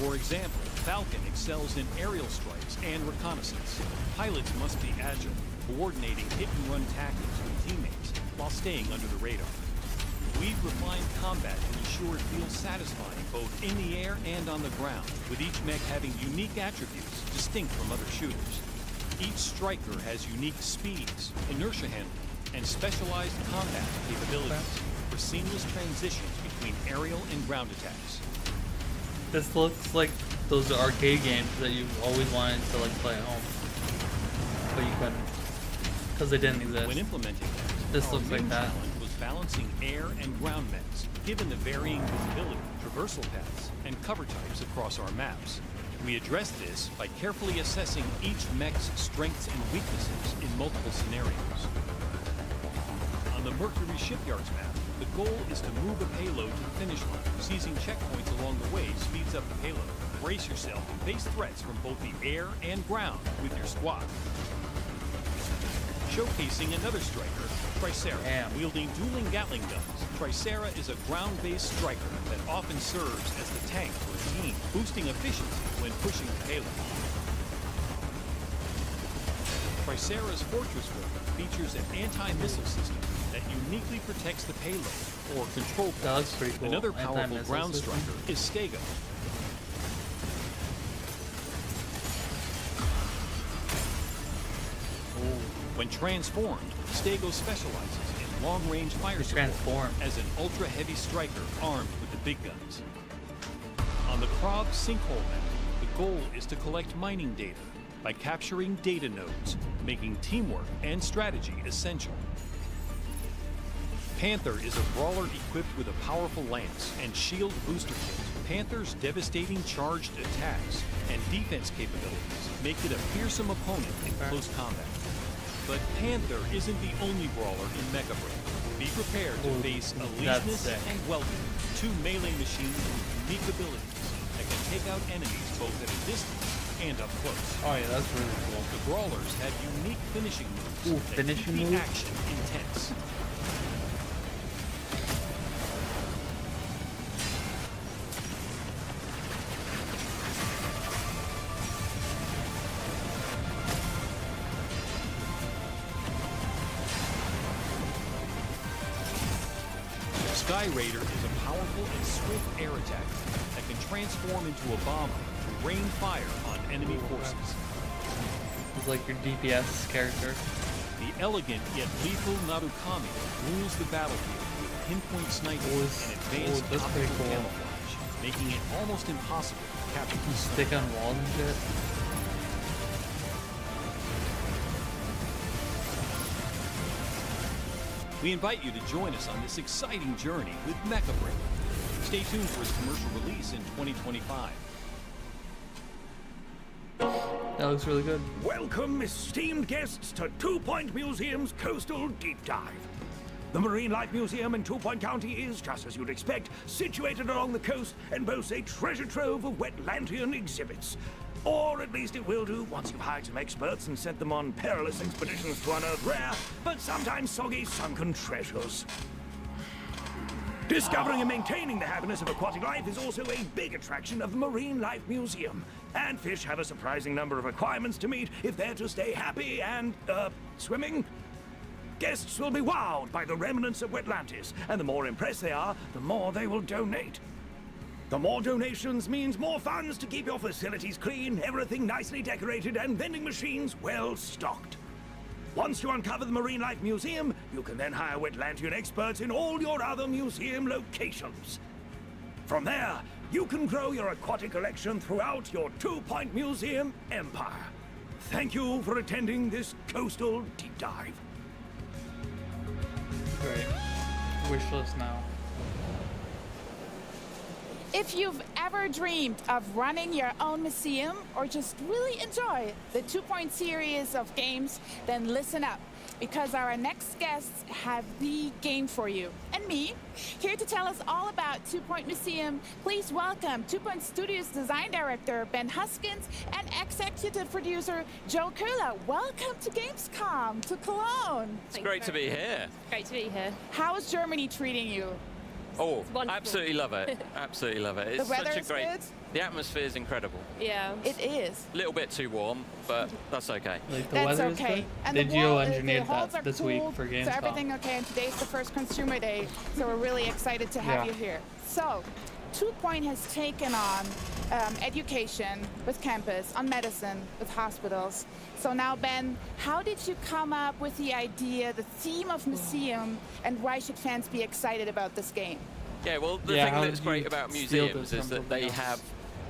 S18: For example, Falcon excels in aerial strikes and reconnaissance. Pilots must be agile, coordinating hit-and-run tactics while staying under the radar. We've refined combat to ensure it feels satisfying both in the air and on the ground, with each mech having unique attributes distinct from other shooters. Each striker has unique speeds, inertia handling, and specialized combat capabilities for seamless transitions between aerial and ground attacks.
S3: This looks like those arcade games that you always wanted to like play at home, but you couldn't because they didn't exist.
S18: When implementing them,
S3: This looks like that.
S18: was balancing air and ground mechs, given the varying visibility, traversal paths, and cover types across our maps. We addressed this by carefully assessing each mech's strengths and weaknesses in multiple scenarios. On the Mercury Shipyards map, the goal is to move a payload to the finish line. Seizing checkpoints along the way speeds up the payload. Brace yourself and face threats from both the air and ground with your squad. Showcasing another striker, Tricera. Wielding dueling Gatling guns, Tricera is a ground-based striker that often serves as the tank for a team, boosting efficiency when pushing the payload. Tricera's Fortress Weapon features an anti-missile system that uniquely protects the payload or control
S3: That looks pretty cool.
S18: Another powerful ground
S3: system.
S18: striker is Stego. When transformed, Stego specializes in long-range fire support as an ultra-heavy striker armed with the big guns. On the Krog sinkhole map, the goal is to collect mining data by capturing data nodes, making teamwork and strategy essential. Panther is a brawler equipped with a powerful lance and shield booster kit. Panther's devastating charged attacks and defense capabilities make it a fearsome opponent in close combat. But Panther isn't the only brawler in Mecha Break. Be prepared to face
S3: sick.
S18: and Welkin, two melee machines with unique abilities that can take out enemies both at a distance and up close.
S3: Oh yeah, that's really cool.
S18: The brawlers have unique finishing moves
S3: Ooh,
S18: that
S3: finishing
S18: the
S3: moves?
S18: action intense. Transform into a bomber to rain fire on enemy forces.
S3: It's like your DPS character.
S18: The elegant yet lethal Narukami rules the battlefield with pinpoint sniping
S3: Oh,
S18: and advanced
S3: oh,
S18: optical
S3: cool.
S18: camouflage, making it almost impossible to capture.
S3: You stick on walls and shit.
S18: We invite you to join us on this exciting journey with Mecha Break. Stay tuned for its commercial release in 2025.
S3: That looks really good.
S15: Welcome, esteemed guests, to Two Point Museum's Coastal Deep Dive. The Marine Life Museum in Two Point County is, just as you'd expect, situated along the coast and boasts a treasure trove of Wetlantian exhibits. Or at least it will do once you've hired some experts and sent them on perilous expeditions to unearth rare, but sometimes soggy sunken treasures. Discovering and maintaining the happiness of aquatic life is also a big attraction of the Marine Life Museum. And fish have a surprising number of requirements to meet if they're to stay happy and, uh, swimming. Guests will be wowed by the remnants of Wetlantis, and the more impressed they are, the more they will donate. The more donations means more funds to keep your facilities clean, everything nicely decorated, and vending machines well stocked. Once you uncover the Marine Life Museum, you can then hire Wetlantian experts in all your other museum locations. From there, you can grow your aquatic collection throughout your Two Point Museum empire. Thank you for attending this coastal deep dive.
S3: Great. Wish list now.
S2: If you've ever dreamed of running your own museum or just really enjoy the Two Point series of games, then listen up because our next guests have the game for you. And me, here to tell us all about Two Point Museum, please welcome Two Point Studios Design Director Ben Huskins and Executive Producer Joe Kula. Welcome to Gamescom, to Cologne.
S19: It's great to be here.
S20: Great to be here.
S2: How is Germany treating you?
S19: Oh, absolutely love it. absolutely love it.
S2: The
S19: It's
S2: weather
S19: such a
S2: is
S19: great.
S2: good?
S19: The atmosphere is incredible.
S20: Yeah.
S2: It is.
S19: A little bit too warm, but that's okay.
S3: Like the
S2: That's
S3: weather is
S2: okay.
S3: good.
S2: And
S3: they
S2: the wall, the
S3: geoengineered that this
S2: cool,
S3: week for
S2: So everything okay, and today's the first consumer day, so we're really excited to have
S3: Yeah.
S2: you here. So, Two Point has taken on um, education with campus, on medicine with hospitals. So now, Ben, how did you come up with the idea, the theme of museum, and why should fans be excited about this game?
S19: Yeah, well, the
S3: Yeah,
S19: thing that's great about museums is that they
S3: else?
S19: have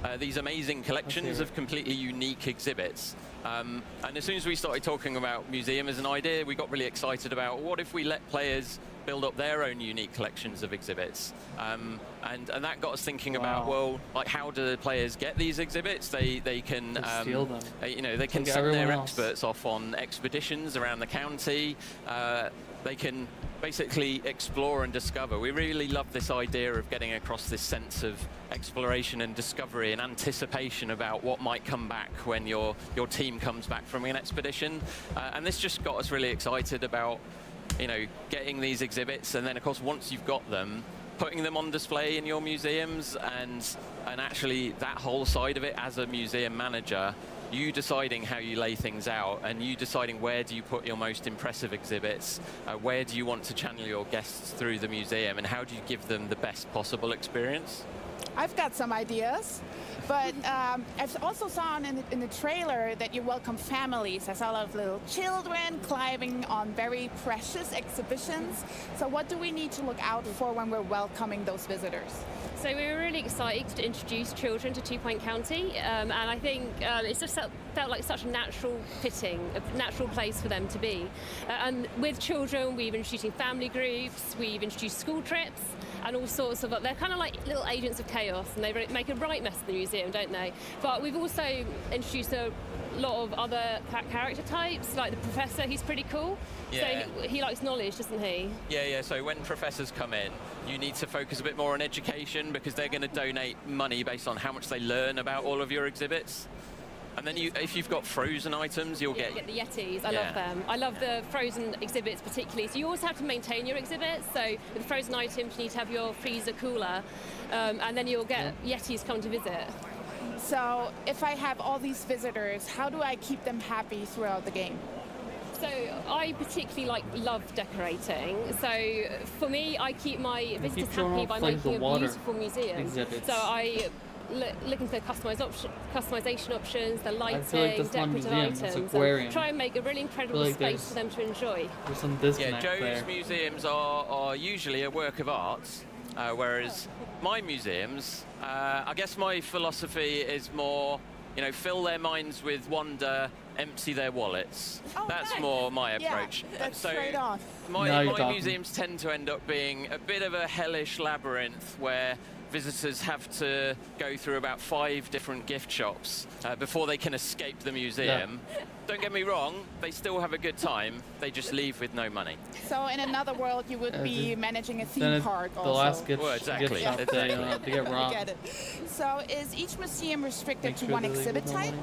S19: uh, these amazing collections of completely unique exhibits. Um, and as soon as we started talking about museum as an idea, we got really excited about what if we let players build up their own unique collections of exhibits. Um, and, and that got us thinking about, well, like how do the players get these exhibits? They, they can, um,
S3: steal them.
S19: you know, they can send their
S3: else.
S19: experts off on expeditions around the county. Uh, they can basically explore and discover. We really love this idea of getting across this sense of exploration and discovery and anticipation about what might come back when your your team comes back from an expedition. Uh, and this just got us really excited about you know getting these exhibits and then of course once you've got them putting them on display in your museums and and actually that whole side of it as a museum manager you deciding how you lay things out and you deciding where do you put your most impressive exhibits uh, where do you want to channel your guests through the museum and how do you give them the best possible experience
S2: I've got some ideas, but um, I've also saw in, in the trailer that you welcome families. I saw a lot of little children climbing on very precious exhibitions. So what do we need to look out for when we're welcoming those visitors?
S20: So we were really excited to introduce children to Two Point County, um, and I think um, it's just felt, felt like such a natural fitting, a natural place for them to be. Uh, and with children, we've been introducing family groups, we've introduced school trips, and all sorts of. They're kind of like little agents of chaos, and they make a right mess of the museum, don't they? But we've also introduced a lot of other character types, like the professor. He's pretty cool.
S19: Yeah.
S20: So he, he likes knowledge, doesn't he?
S19: Yeah, yeah. So when professors come in, you need to focus a bit more on education because they're going to donate money based on how much they learn about all of your exhibits. And then you, if you've got frozen items, you'll
S20: Yeah,
S19: get
S20: get the Yetis. I
S19: Yeah.
S20: love them. I love the frozen exhibits particularly. So you always have to maintain your exhibits. So with frozen items, you need to have your freezer cooler, um, and then you'll get Yetis come to visit.
S2: So if I have all these visitors, how do I keep them happy throughout the game?
S20: So I particularly like love decorating. So for me, I keep my visitors happy by making a
S3: water
S20: beautiful museum.
S3: exhibits.
S20: So I look, look into the customize option, customization options, the lighting,
S3: like that's not a
S20: decorative
S3: museum, it's
S20: items,
S3: aquarium.
S20: and try and make a really incredible
S3: like
S20: space for them to enjoy.
S3: There's some
S19: Yeah, Joe's
S3: there.
S19: museums are, are usually a work of art, uh, whereas my museums, uh, I guess my philosophy is more, you know, fill their minds with wonder, empty their wallets. that's
S2: nice.
S19: more my
S2: Oh, Yeah,
S19: approach.
S2: that's
S19: so
S2: straight on.
S19: my,
S3: Now you're
S19: my museums tend to end up being a bit of a hellish labyrinth where visitors have to go through about five different gift shops uh, before they can escape the museum. Don't get me wrong, they still have a good time, they just leave with no money.
S2: So in another world, you would
S3: Uh,
S2: be
S3: the-
S2: managing a
S3: Then
S2: theme park
S3: the
S2: also.
S3: last gift,
S19: Well,
S3: gift
S19: exactly.
S3: shop they, uh, they get
S2: I
S3: robbed.
S2: get it. So is each museum restricted
S3: Make
S2: to
S3: sure
S2: one exhibit type?
S3: money.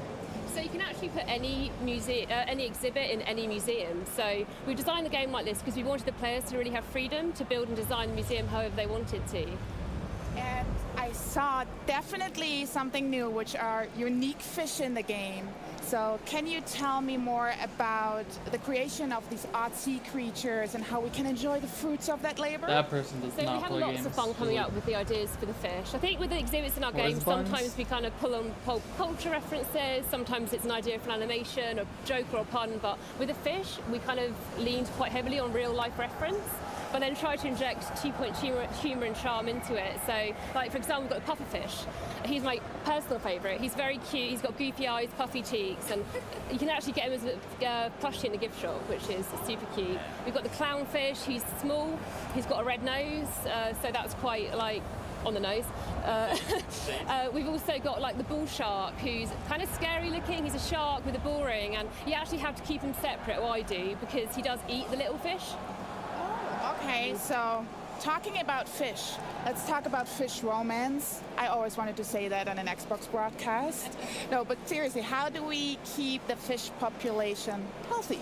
S20: So you can actually put any museum, uh, any exhibit in any museum. So we designed the game like this because we wanted the players to really have freedom to build and design the museum however they wanted to.
S2: And I saw definitely something new, which are unique fish in the game. So can you tell me more about the creation of these odd sea creatures and how we can enjoy the fruits of that labor?
S3: That person does
S20: So we
S3: not
S20: have lots of fun coming up with the ideas for the fish. I think with the exhibits in our
S3: What is
S20: games, sometimes we kind of pull on pop culture references, sometimes it's an idea for an animation, a joke or a pun, but with the fish, we kind of leaned quite heavily on real life reference. But then try to inject two-point humor and charm into it. So, like for example, we've got the pufferfish. He's my personal favourite. He's very cute. He's got goofy eyes, puffy cheeks, and you can actually get him as a uh, plushie in the gift shop, which is super cute. We've got the clownfish. He's small. He's got a red nose, uh, so that's quite like on the nose. Uh, uh, we've also got like the bull shark, who's kind of scary looking. He's a shark with a bull ring, and you actually have to keep him separate. Or I do because he does eat the little fish.
S2: Okay, so talking about fish, let's talk about fish romance. I always wanted to say that on an Xbox broadcast. No, but seriously, how do we keep the fish population healthy?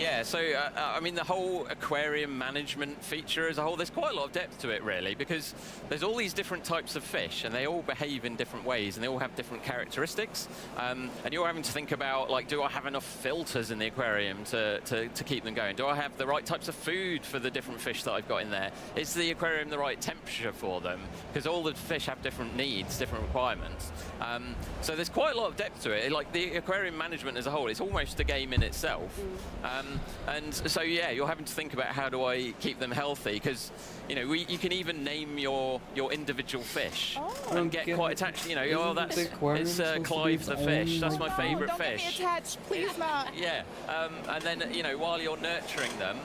S19: Yeah, so uh, uh, I mean, the whole aquarium management feature as a whole, there's quite a lot of depth to it, really, because there's all these different types of fish, and they all behave in different ways, and they all have different characteristics. Um, and you're having to think about, like, do I have enough filters in the aquarium to, to, to keep them going? Do I have the right types of food for the different fish that I've got in there? Is the aquarium the right temperature for them? Because all the fish have different needs, different requirements. Um, so there's quite a lot of depth to it. Like the aquarium management as a whole, it's almost a game in itself. Um, and so yeah, you're having to think about how do I keep them healthy because you know we, you can even name your your individual fish and get quite attached. You know, oh
S3: Isn't
S19: that's it's uh,
S3: supposed to be
S19: Clive the fish. That's my
S3: like-
S19: favourite
S2: Don't get me
S19: fish.
S2: attached, please not.
S19: Yeah, um, and then you know while you're nurturing them,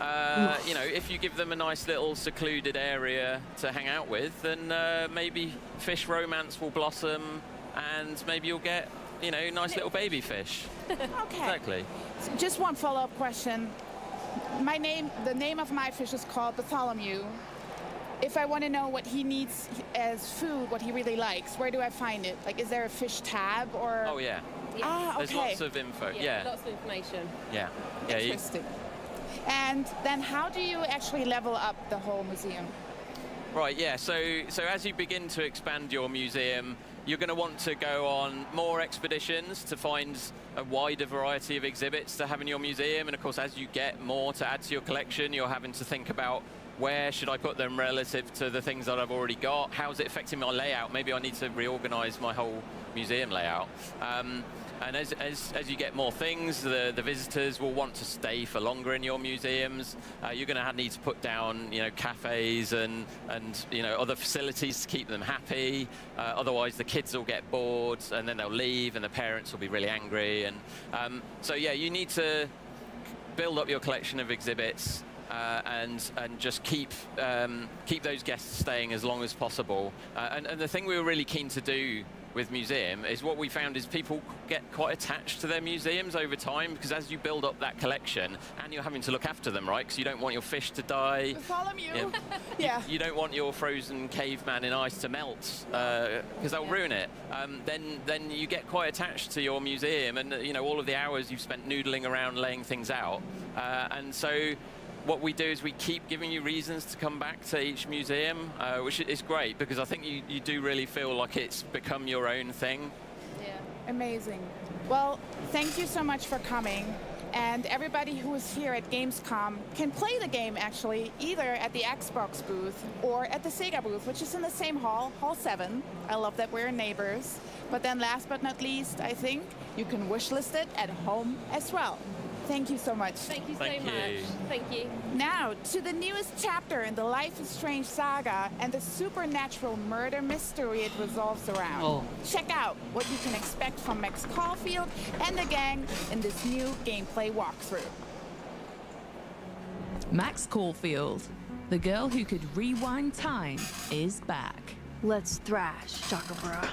S19: uh, you know if you give them a nice little secluded area to hang out with, then uh, maybe fish romance will blossom, and maybe you'll get you know nice little baby fish.
S2: Okay.
S19: Exactly.
S2: Just one follow-up question. My name, the name of my fish is called Bartholomew. If I want to know what he needs as food, what he really likes, where do I find it? Like, is there a fish tab or?
S19: Oh yeah.
S2: Ah, okay.
S19: There's lots of info. Yeah.
S20: Lots of information.
S19: Yeah. Yeah. you-
S2: Interesting. And then how do you actually level up the whole museum?
S19: Right, yeah. So, so as you begin to expand your museum, you're going to want to go on more expeditions to find a wider variety of exhibits to have in your museum. And of course, as you get more to add to your collection, you're having to think about where should I put them relative to the things that I've already got? How's it affecting my layout? Maybe I need to reorganize my whole museum layout. Um, and as, as, as you get more things, the, the visitors will want to stay for longer in your museums. Uh, you're going to need to put down, you know, cafes and, and you know, other facilities to keep them happy. Uh, otherwise, the kids will get bored and then they'll leave and the parents will be really angry. And um, so, yeah, you need to build up your collection of exhibits uh, and and just keep um, keep those guests staying as long as possible. Uh, and, and the thing we were really keen to do with museum is what we found is people get quite attached to their museums over time because as you build up that collection and you're having to look after them right because you don't want your fish to die
S2: Bartholomew.
S19: Yeah.
S2: yeah.
S19: you don't want your frozen caveman in ice to melt because they'll ruin it. Um, then, then you get quite attached to your museum, and uh, you know all of the hours you've spent noodling around, laying things out. Uh, and so, what we do is we keep giving you reasons to come back to each museum, uh, which is great because I think you, you do really feel like it's become your own thing. Yeah.
S2: Amazing. Well, thank you so much for coming. And everybody who is here at Gamescom can play the game actually either at the Xbox booth or at the Sega booth, which is in the same hall, Hall 7. I love that we're neighbors. But then last but not least, I think you can wishlist it at home as well. Thank you so much.
S20: Thank you
S19: Thank
S20: so much.
S19: you.
S20: Thank you.
S2: Now, to the newest chapter in the Life is Strange saga and the supernatural murder mystery it revolves around.
S3: Oh.
S2: Check out what you can expect from Max Caulfield and the gang in this new gameplay walkthrough.
S21: Max Caulfield, the girl who could rewind time, is back.
S5: Let's thrash, Chakabra.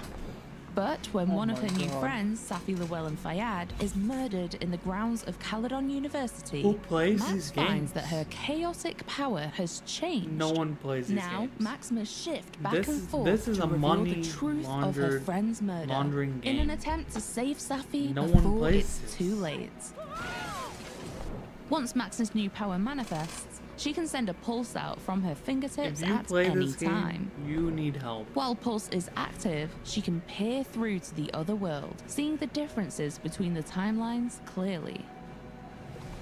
S21: But when
S3: Oh
S21: one of her new friends, Safi Llewellyn Fayyad, is murdered in the grounds of Caledon University,
S3: Who plays
S21: Max
S3: these
S21: finds
S3: games?
S21: that her chaotic power has changed.
S3: No one plays these
S21: now,
S3: games.
S21: Max must shift back
S3: This
S21: and forth
S3: this is
S21: to
S3: a
S21: reveal
S3: money
S21: the truth of her friend's murder
S3: laundering
S21: in an attempt to save Safi
S3: No one
S21: before
S3: plays
S21: it's
S3: this.
S21: too late. Once Max's new power manifests, she can send a pulse out from her fingertips
S3: If you
S21: at
S3: play
S21: any
S3: this game,
S21: time.
S3: you need help.
S21: While Pulse is active, she can peer through to the other world, seeing the differences between the timelines clearly.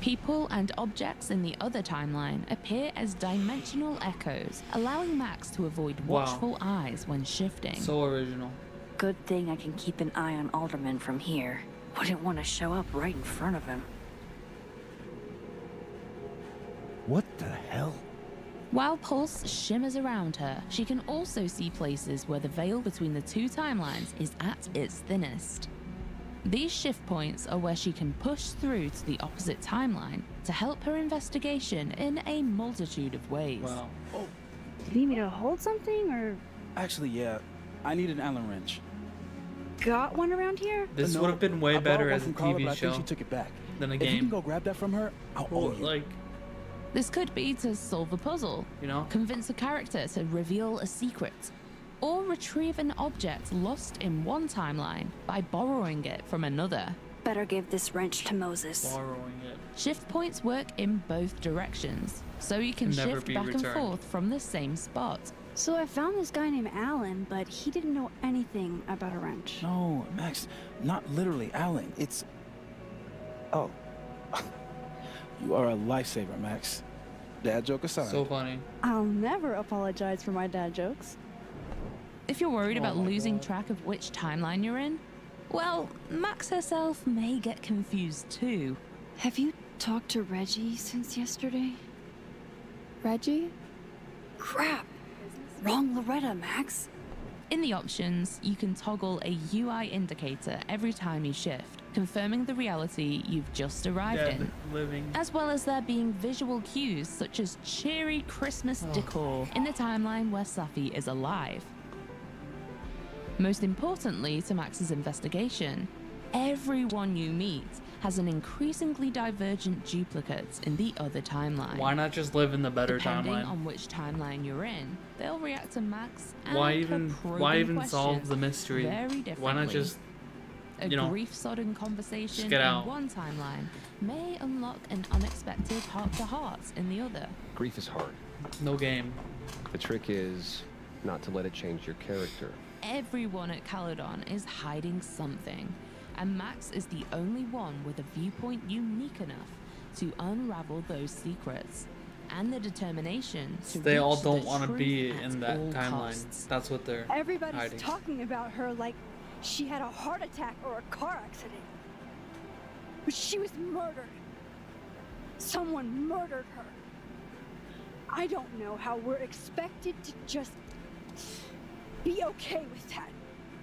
S21: People and objects in the other timeline appear as dimensional echoes, allowing Max to avoid
S3: Wow.
S21: watchful eyes when shifting.
S3: So original.
S22: Good thing I can keep an eye on Alderman from here. Wouldn't want to show up right in front of him.
S15: What the hell?
S21: While Pulse shimmers around her, she can also see places where the veil between the two timelines is at its thinnest. These shift points are where she can push through to the opposite timeline to help her investigation in a multitude of ways.
S23: Wow. Oh.
S24: You need me to hold something or
S23: Actually, yeah. I need an Allen wrench.
S24: got one around here?
S3: This
S23: No,
S3: would have been way better as a
S23: from Carla,
S3: TV
S23: but I
S3: show
S23: think she took it back.
S3: than a
S23: If you can go grab that from her, I'll
S3: Well,
S23: owe you.
S3: like,
S21: This could be to solve a puzzle,
S3: you know,
S21: convince a character to reveal a secret, or retrieve an object lost in one timeline by borrowing it from another.
S24: Better give this wrench to Moses.
S3: borrowing it.
S21: Shift points work in both directions, so you can
S3: Can never
S21: shift
S3: be
S21: back and forth from the same spot.
S24: So I found this guy named Alan, but he didn't know anything about a wrench.
S23: No, Max, not literally Allen. It's. Oh. you are a lifesaver, Max. Dad joke aside.
S3: So funny.
S24: I'll never apologize for my dad jokes.
S21: If you're worried
S23: Oh
S21: about losing
S23: God.
S21: track of which timeline you're in, well, Max herself may get confused too.
S24: Have you talked to Reggie since yesterday? Reggie? Crap! Wrong Loretta, Max.
S21: In the options, you can toggle a UI indicator every time you shift, confirming the reality you've just arrived
S3: Dead,
S21: in.
S3: living.
S21: As well as there being visual cues such as cheery Christmas
S3: Oh.
S21: decor in the timeline where Safi is alive. Most importantly to Max's investigation, everyone you meet has an increasingly divergent duplicate in the other timeline.
S3: Why not just live in the better
S21: Depending
S3: timeline?
S21: on which timeline you're in, they'll react to Max and
S3: Why even? Why even solve the mystery?
S21: Very
S3: Why not just?
S21: A
S3: you know,
S21: grief-sodden conversation
S3: get
S21: in
S3: out.
S21: one timeline may unlock an unexpected heart-to-heart in the other.
S25: Grief is hard.
S3: No game.
S25: The trick is not to let it change your character.
S21: Everyone at Caledon is hiding something, and Max is the only one with a viewpoint unique enough to unravel those secrets and the determination to
S3: They all don't
S21: the
S3: want to be in that timeline.
S21: costs.
S3: That's what they're
S24: Everybody's
S3: hiding.
S24: talking about her like she had a heart attack or a car accident. But she was murdered. Someone murdered her. I don't know how we're expected to just be okay with that.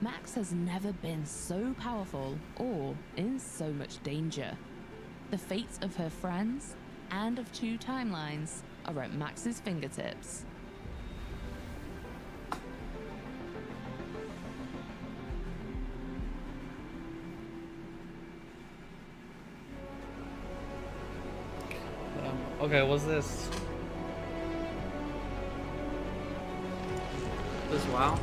S21: Max has never been so powerful or in so much danger. The fates of her friends and of two timelines are at Max's fingertips.
S3: Um, okay, what's this? This wow.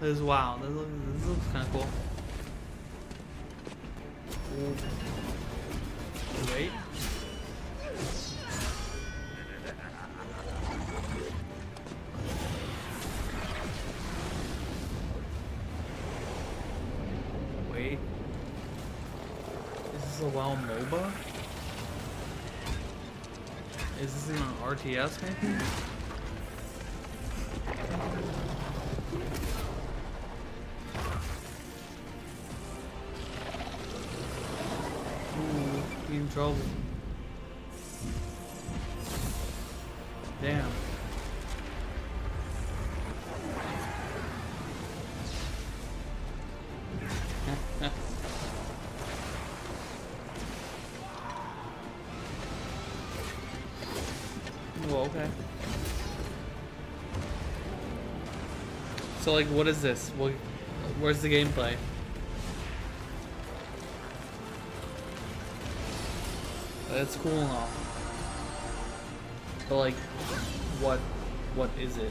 S3: This wow. This looks, this looks kind of cool. Ooh. Wait. An maybe? Ooh, in trouble. So like, what is this? What, where's the gameplay? That's cool and all. But like, what, what is it?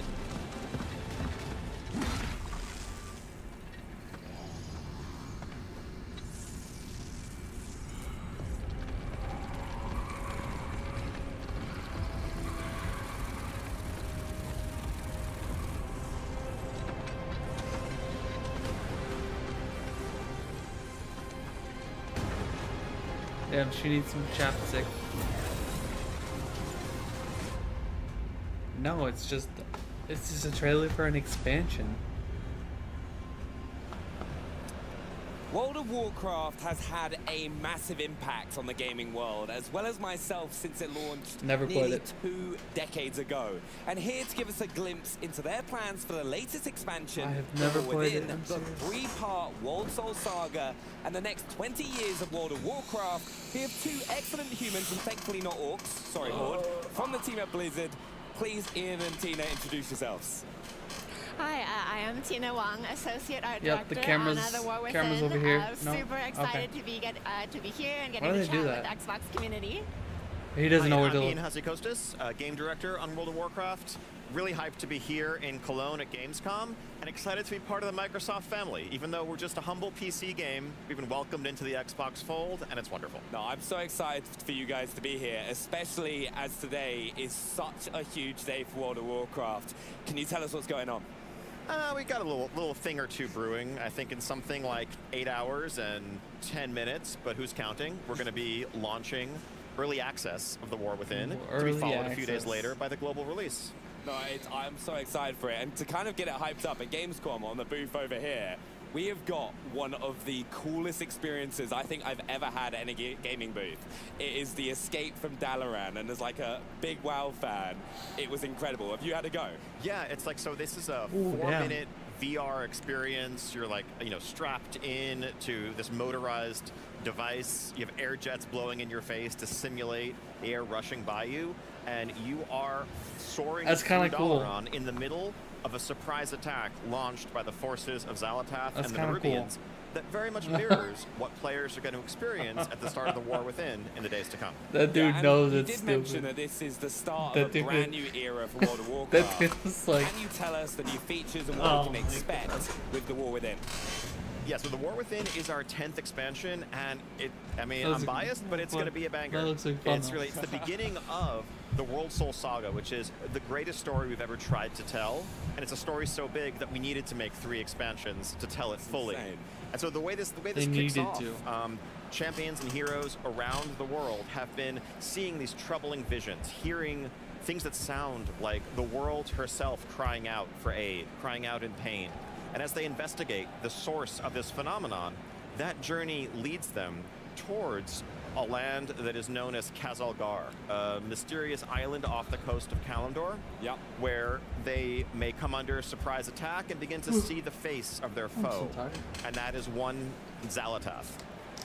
S3: She needs some chapstick. No, it's just it's just a trailer for an expansion.
S26: World of Warcraft has had a massive impact on the gaming world, as well as myself since it launched
S3: Never
S26: nearly
S3: it.
S26: two decades ago. And here to give us a glimpse into their plans for the latest expansion,
S3: I have never played
S26: Within,
S3: I'm
S26: the three-part World Soul Saga, and the next 20 years of World of Warcraft, we have two excellent humans, and thankfully not orcs, sorry Horde, from the team at Blizzard. Please, Ian and Tina, introduce yourselves.
S27: Hi, uh, I am Tina Wong, Associate Art
S3: Yep, the
S27: Director
S3: cameras-
S27: on uh, The War Within.
S3: cameras over here.
S27: Uh,
S3: No?
S27: Super
S3: Okay.
S27: excited to be get, uh, to be here and
S3: Why
S27: getting
S3: do
S27: to
S3: do
S27: chat
S3: that?
S27: with the Xbox community.
S3: He doesn't
S28: Hi,
S3: know where
S28: I'm Ian
S3: look.
S28: Hasekostas, uh, game director on World of Warcraft. Really hyped to be here in Cologne at Gamescom and excited to be part of the Microsoft family. Even though we're just a humble PC game, we've been welcomed into the Xbox fold and it's wonderful.
S26: No, I'm so excited for you guys to be here, especially as today is such a huge day for World of Warcraft. Can you tell us what's going on?
S28: Uh, we got a little little thing or two brewing. I think in something like eight hours and 10 minutes, but who's counting? We're going to be launching early access of The War Within to be
S3: Early
S28: followed a few days later by the global release.
S26: No, it's, I'm so excited for it. And to kind of get it hyped up at Gamescom on the booth over here, we have got one of the coolest experiences I think I've ever had at any ga- gaming booth. It is the Escape from Dalaran, and as like a big WoW fan, it was incredible. Have you had a go?
S28: Yeah, it's like so. This is a four-minute VR experience. You're like you know strapped in to this motorized device. You have air jets blowing in your face to simulate air rushing by you, and you are soaring
S3: That's kinda
S28: through
S3: cool.
S28: Dalaran in the middle of a surprise attack launched by the forces of Xalatath
S3: That's
S28: and the
S3: kinda cool.
S28: That very much mirrors what players are going to experience at the start of the War Within in the days to come.
S3: That dude
S26: and
S3: knows
S26: you
S3: it's
S26: did mention that this is the start
S3: That
S26: of a brand new era for World of Warcraft.
S3: dude was like-
S26: Can you tell us the new features and what
S3: Oh
S26: we can
S3: oh
S26: expect with the War Within?
S28: Yeah, so the War Within is our 10th expansion, and it, I mean,
S3: That
S28: I'm
S3: like-
S28: biased, but it's going to be a banger.
S3: that looks like fun,
S28: It's
S3: though.
S28: really, it's the beginning of the World Soul Saga, which is the greatest story we've ever tried to tell, and it's a story so big that we needed to make three expansions to tell it fully.
S26: insane.
S28: And so the way this, the way
S3: They
S28: this kicks off,
S3: to.
S28: um, champions and heroes around the world have been seeing these troubling visions, hearing things that sound like the world herself crying out for aid, crying out in pain. And as they investigate the source of this phenomenon, that journey leads them towards a land that is known as Khaz Algar, a mysterious island off the coast of Kalimdor,
S26: yep.
S28: where they may come under surprise attack and begin to hmm. see the face of their
S3: I'm so
S28: foe. and that is one Xalatath.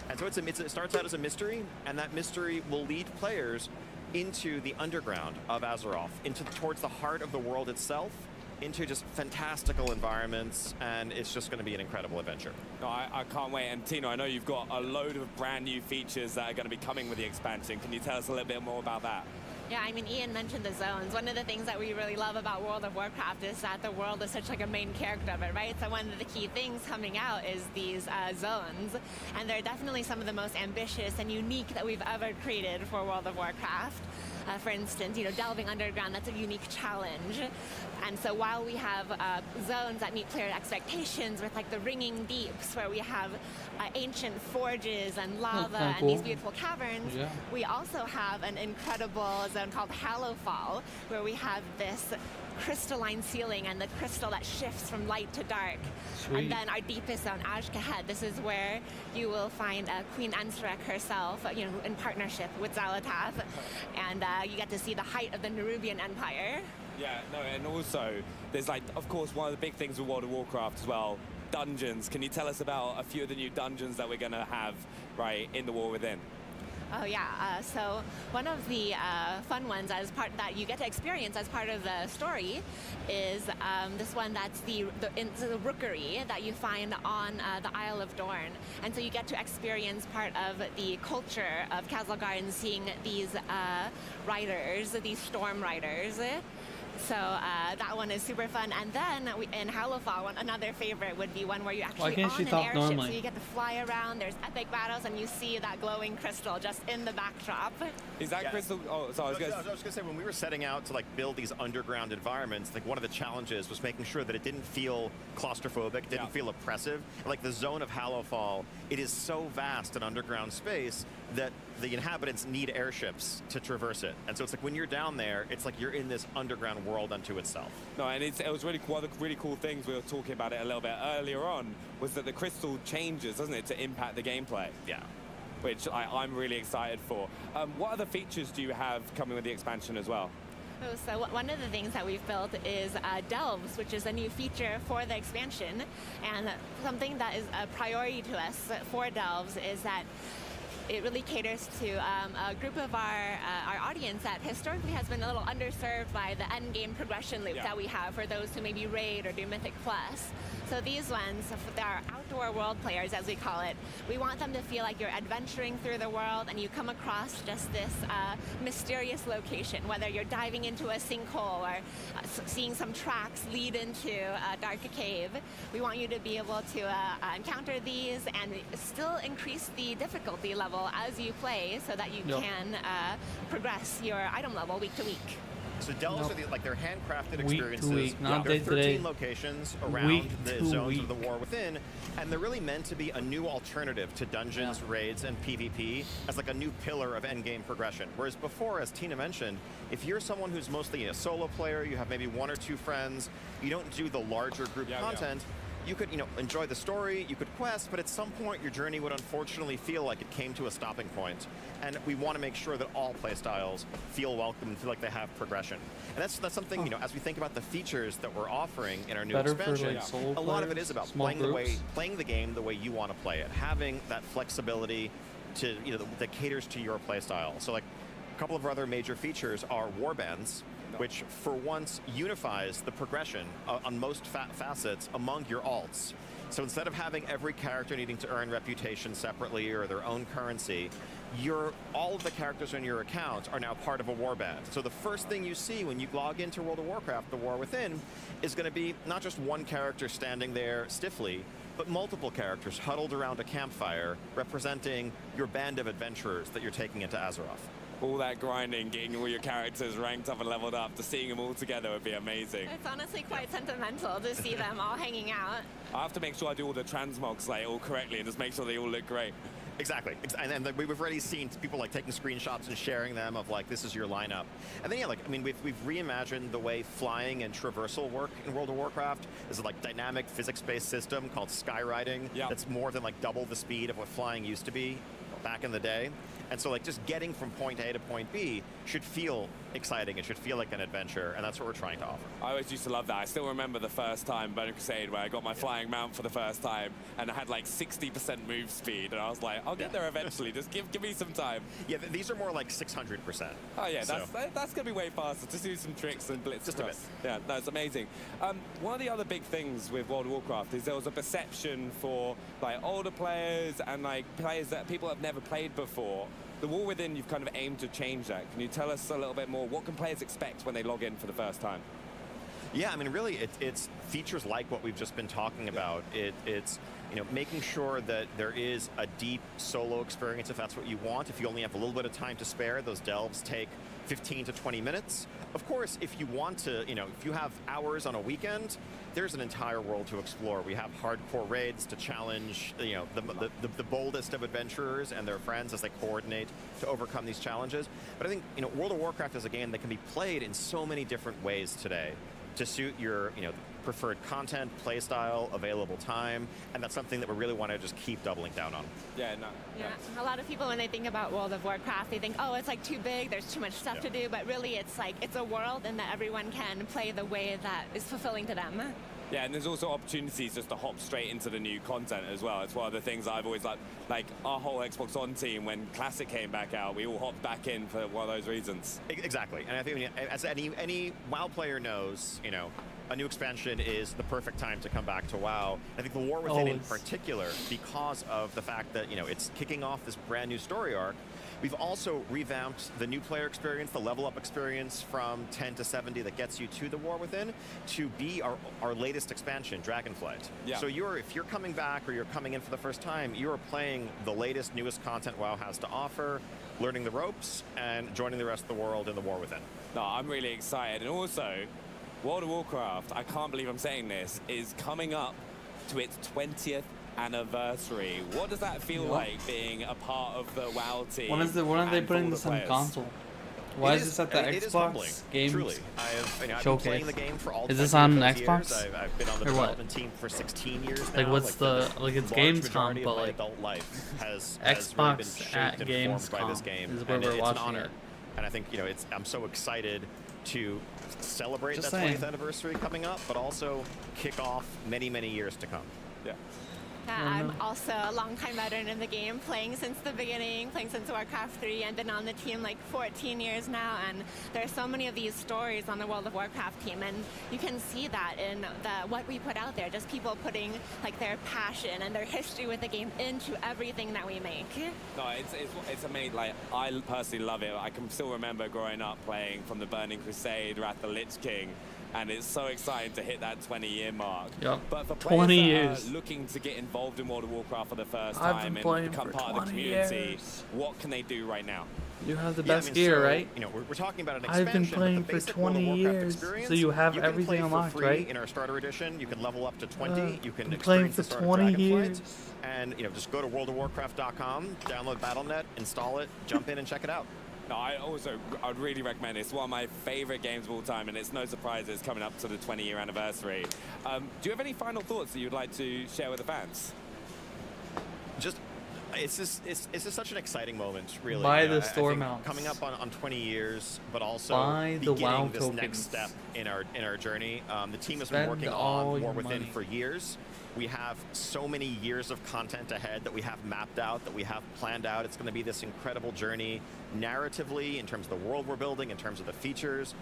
S28: And so it's a, it's, it starts out as a mystery, and that mystery will lead players into the underground of Azeroth, into towards the heart of the world itself, into just fantastical environments, and it's just going to be an incredible adventure.
S26: No, I, I can't wait. And Tina, I know you've got a load of brand new features that are going to be coming with the expansion. Can you tell us a little bit more about that?
S27: Yeah, I mean, Ian mentioned the zones. One of the things that we really love about World of Warcraft is that the world is such like a main character of it, right? So one of the key things coming out is these uh, zones, and they're definitely some of the most ambitious and unique that we've ever created for World of Warcraft. Uh, for instance, you know, delving underground, that's a unique challenge. And so while we have uh, zones that meet player expectations with like the ringing deeps, where we have uh, ancient forges and lava and
S3: cool.
S27: these beautiful caverns,
S3: Yeah.
S27: we also have an incredible zone called Hallowfall, where we have this crystalline ceiling and the crystal that shifts from light to dark.
S3: Sweet.
S27: And then our deepest zone, Azj-Kahet, this is where you will find uh, Queen Ansurek herself, you know, in partnership with Xalatath. And uh, you get to see the height of the Nerubian Empire.
S26: Yeah, no, and also there's like, of course, one of the big things with World of Warcraft as well, dungeons. Can you tell us about a few of the new dungeons that we're going to have right in the War Within?
S27: Oh yeah. Uh, so one of the uh, fun ones as part that you get to experience as part of the story is um, this one that's the the, the rookery that you find on uh, the Isle of Dorn, and so you get to experience part of the culture of Khaz Algar, seeing these uh, riders, these storm riders. So uh, that one is super fun. And then we, in Hallowfall, one another favorite would be one where you actually
S3: can't
S27: on
S3: she
S27: an airship,
S3: normally?
S27: so you get to fly around. There's epic battles, and you see that glowing crystal just in the backdrop.
S26: Is that
S28: Yeah.
S26: crystal? Oh, so I was
S28: No,
S26: going
S28: no, I was going to say when we were setting out to like build these underground environments, like one of the challenges was making sure that it didn't feel claustrophobic, didn't feel oppressive. Like the zone of Hallowfall, it is so vast an underground space that the inhabitants need airships to traverse it. And so it's like when you're down there, it's like you're in this underground world unto itself.
S26: No, and it's, it was really one of the really cool things we were talking about it a little bit earlier on was that the crystal changes, doesn't it, to impact the gameplay?
S28: Yeah.
S26: Which I, I'm really excited for. Um, what other features do you have coming with the expansion as well?
S27: Oh, So one of the things that we've built is uh, Delves, which is a new feature for the expansion. And something that is a priority to us for Delves is that it really caters to um, a group of our uh, our audience that historically has been a little underserved by the end game progression loop
S29: Yeah.
S27: that we have for those who maybe raid or do Mythic Plus. So these ones, are outdoor world players, as we call it. We want them to feel like you're adventuring through the world and you come across just this uh, mysterious location, whether you're diving into a sinkhole or uh, seeing some tracks lead into a dark cave. We want you to be able to uh, encounter these and still increase the difficulty level as you play so that you
S28: Yep.
S27: can uh, progress your item level week to week.
S28: So delves
S3: Nope.
S28: are the, like they're handcrafted
S3: Week to
S28: experiences.
S3: week, not
S28: there are
S3: day to
S28: 13
S3: day.
S28: locations around
S3: Week
S28: the
S3: to
S28: zones of the war within, and they're really meant to be a new alternative to dungeons, raids, and PvP as like a new pillar of endgame progression. Whereas before, as Tina mentioned, if you're someone who's mostly a solo player, you have maybe one or two friends, you don't do the larger group
S26: Yeah, yeah.
S28: content. You could, you know, enjoy the story, you could quest, but at some point your journey would unfortunately feel like it came to a stopping point. And we want to make sure that all playstyles feel welcome and feel like they have progression. And that's that's something, you know, as we think about the features that we're offering in our new
S3: Better
S28: expansion,
S3: like,
S28: a lot of it is about playing the way playing the game the way you want to play it, having that flexibility to, you know, that, that caters to your playstyle. So like a couple of our other major features are warbands, which for once unifies the progression uh, on most fa- facets among your alts. So instead of having every character needing to earn reputation separately or their own currency, your all of the characters on your account are now part of a warband. So the first thing you see when you log into World of Warcraft, the War Within, is going to be not just one character standing there stiffly, but multiple characters huddled around a campfire representing your band of adventurers that you're taking into Azeroth.
S26: All that grinding, getting all your characters ranked up and leveled up, just seeing them all together would be amazing.
S27: It's honestly quite sentimental to see them all hanging out.
S26: I have to make sure I do all the transmogs like all correctly and just make sure they all look great.
S28: Exactly. Ex- And then we've already seen people like taking screenshots and sharing them of like, this is your lineup. And then, yeah, like, I mean, we've, we've reimagined the way flying and traversal work in World of Warcraft. There's a like dynamic physics-based system called skyriding that's more than like double the speed of what flying used to be back in the day. And so like just getting from point A to point B should feel exciting. It should feel like an adventure. And that's what we're trying to offer.
S26: I always used to love that. I still remember the first time Burning Crusade where I got my flying mount for the first time and I had like 60% move speed and I was like, I'll get there eventually. Just give give me some time.
S28: Yeah, th- these are more like 600%.
S26: Oh yeah,
S28: So-
S26: that's that, that's gonna be way faster. Just do some tricks and blitz
S28: Just a
S26: across. Yeah, that's amazing. Um, one of the other big things with World of Warcraft is there was a perception for like older players and like players that people have never played before. The War Within, you've kind of aimed to change that. Can you tell us a little bit more? What can players expect when they log in for the first time?
S28: Yeah, I mean, really, it, it's features like what we've just been talking about. It, it's you know making sure that there is a deep solo experience if that's what you want. If you only have a little bit of time to spare, those delves take 15 to 20 minutes. Of course, if you want to, you know, if you have hours on a weekend, there's an entire world to explore. We have hardcore raids to challenge, you know, the, the, the, the boldest of adventurers and their friends as they coordinate to overcome these challenges. But I think, you know, World of Warcraft is a game that can be played in so many different ways today to suit your, you know, preferred content, play style, available time, and that's something that we really want to just keep doubling down on.
S26: Yeah, no.
S27: Yeah, a lot of people when they think about World of Warcraft, they think, oh, it's like too big, there's too much stuff to do, but really it's like, it's a world and that everyone can play the way that is fulfilling to them.
S26: Yeah, and there's also opportunities just to hop straight into the new content as well. It's one of the things I've always liked. Like our whole Xbox On team, when Classic came back out, we all hopped back in for one of those reasons.
S28: Exactly, and I think as any any WoW player knows, you know, a new expansion is the perfect time to come back to WoW. I think the War Within, in particular, because of the fact that you know it's kicking off this brand new story arc. We've also revamped the new player experience, the level up experience from 10 to 70 that gets you to the War Within, to be our, our latest expansion, Dragonflight.
S26: Yeah.
S28: So you're if you're coming back or you're coming in for the first time, you are playing the latest, newest content WoW has to offer, learning the ropes, and joining the rest of the world in the War Within.
S26: No, I'm really excited. And also, World of Warcraft, I can't believe I'm saying this, is coming up to its 20th anniversary. What does that feel
S3: Yeah.
S26: like being a part of the WoW team?
S3: When is the when are they putting this on console? Why
S28: It
S3: is this at the
S28: it is humbling,
S3: Xbox Games
S28: Truly, I have, you know, I've been
S3: Showcase?
S28: playing the game for all
S3: Is this on Xbox?
S28: I've, I've been on the
S3: Or what?
S28: team for 16 years now.
S3: Like, what's
S28: for
S3: the- like, it's
S28: large
S3: Gamescom, but,
S28: my
S3: like,
S28: adult life has, has really been
S3: Xbox
S28: shaped
S3: at
S28: and by this
S3: Gamescom
S28: game,
S3: is where
S28: and
S3: we're
S28: it's
S3: watching
S28: an honor.
S3: it.
S28: And I think you know, it's I'm so excited to celebrate
S3: Just
S28: that
S3: saying.
S28: 20th anniversary coming up, but also kick off many many years to come.
S26: Yeah.
S27: Yeah, I'm also a longtime veteran in the game, playing since the beginning, playing since Warcraft 3, and been on the team like 14 years now. And there are so many of these stories on the World of Warcraft team, and you can see that in the what we put out there. Just people putting like their passion and their history with the game into everything that we make.
S26: No, it's, it's, it's amazing. Like, I personally love it. I can still remember growing up playing from the Burning Crusade, Wrath of the Lich King, and it's so exciting to hit that 20 year mark.
S3: Yep.
S26: But for
S3: 20
S26: players that
S3: years.
S26: are looking to get involved in World of Warcraft for the first
S3: I've
S26: time and become part of the community,
S3: years.
S26: what can they do right now?
S3: You have the
S28: Yeah, I
S3: best
S28: mean,
S3: gear,
S28: so,
S3: right?
S28: You know, we're, we're talking about an
S3: I've been playing for
S28: basic World of
S3: 20 years, so you have
S28: you
S3: everything unlocked, right?
S28: In our starter edition, you can level up to 20.
S3: Uh,
S28: you can
S3: been playing for
S28: the
S3: 20
S28: Dragonflight,
S3: years.
S28: and you know, just go to worldofwarcraft.com, download BattleNet, install it, jump in and check it out.
S26: No, I also I'd really recommend it. It's one of my favorite games of all time, and it's no surprise it's coming up to the 20 year anniversary. Um, do you have any final thoughts that you'd like to share with the fans?
S28: Just it's just it's, it's just such an exciting moment, really.
S3: Buy
S28: you know,
S3: the
S28: I- I
S3: store mounts.
S28: coming up on, on 20 years, but also
S3: Buy the
S28: beginning
S3: WoW
S28: this
S3: tokens.
S28: next step in our in our journey. Um, the team has
S3: Spend
S28: been working on
S3: your
S28: War Within
S3: money.
S28: for years. We have so many years of content ahead that we have mapped out, that we have planned out. It's going to be this incredible journey, narratively, in terms of the world we're building, in terms of the features,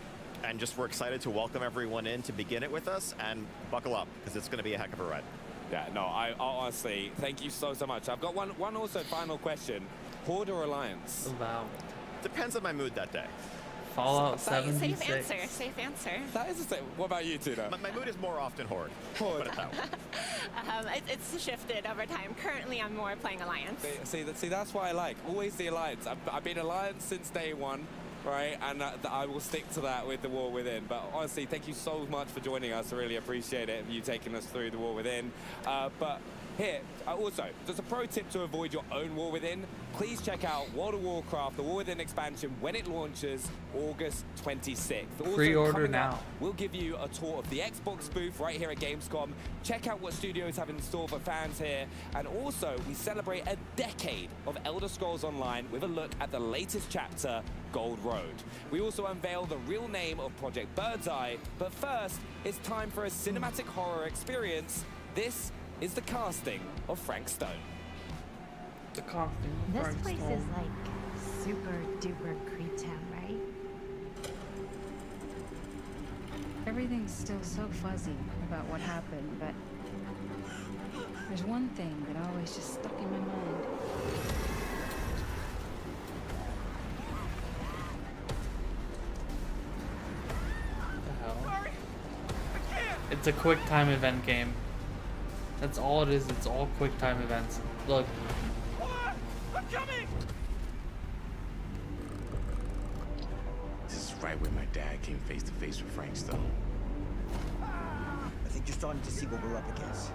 S28: and just we're excited to welcome everyone in to begin it with us and buckle up because it's going to be a heck of a ride.
S26: Yeah, no, I, I honestly thank you so so much. I've got one one also final question: Horde or Alliance?
S3: Wow.
S28: Depends on my mood that day.
S3: Fallout
S26: Safe
S3: 76.
S27: Safe answer. Safe answer.
S26: That is the same. What about you, Tina?
S28: My, my mood is more often Horde. Horde. It.
S27: Um, it, it's shifted over time. Currently, I'm more playing Alliance.
S26: See, see, see, that's why I like always the alliance. I've, I've been alliance since day one, right? And uh, I will stick to that with the war within. But honestly, thank you so much for joining us. I really appreciate it. You taking us through the war within. Uh, but here, uh, also, just a pro tip to avoid your own war within. Please check out World of Warcraft, the War Within expansion, when it launches August 26th.
S3: Pre-order now.
S26: up, We'll give you a tour of the Xbox booth right here at Gamescom. Check out what studios have in store for fans here. And also, we celebrate a decade of Elder Scrolls Online with a look at the latest chapter, Gold Road. We also unveil the real name of Project Birdseye. But first, it's time for a cinematic horror experience. This is the casting of Frank Stone.
S3: The casting. of
S29: This
S3: Frank
S29: place
S3: Stone.
S29: is like super duper Creeptown, right?
S30: Everything's still so fuzzy about what happened, but there's one thing that always just stuck in my mind.
S3: The hell? It's a quick time event game. That's all it is. It's all quick time events. Look,
S15: I'm coming!
S31: This is right where my dad came face to face with Frank Stone.
S32: I think you're starting to see what we're up against.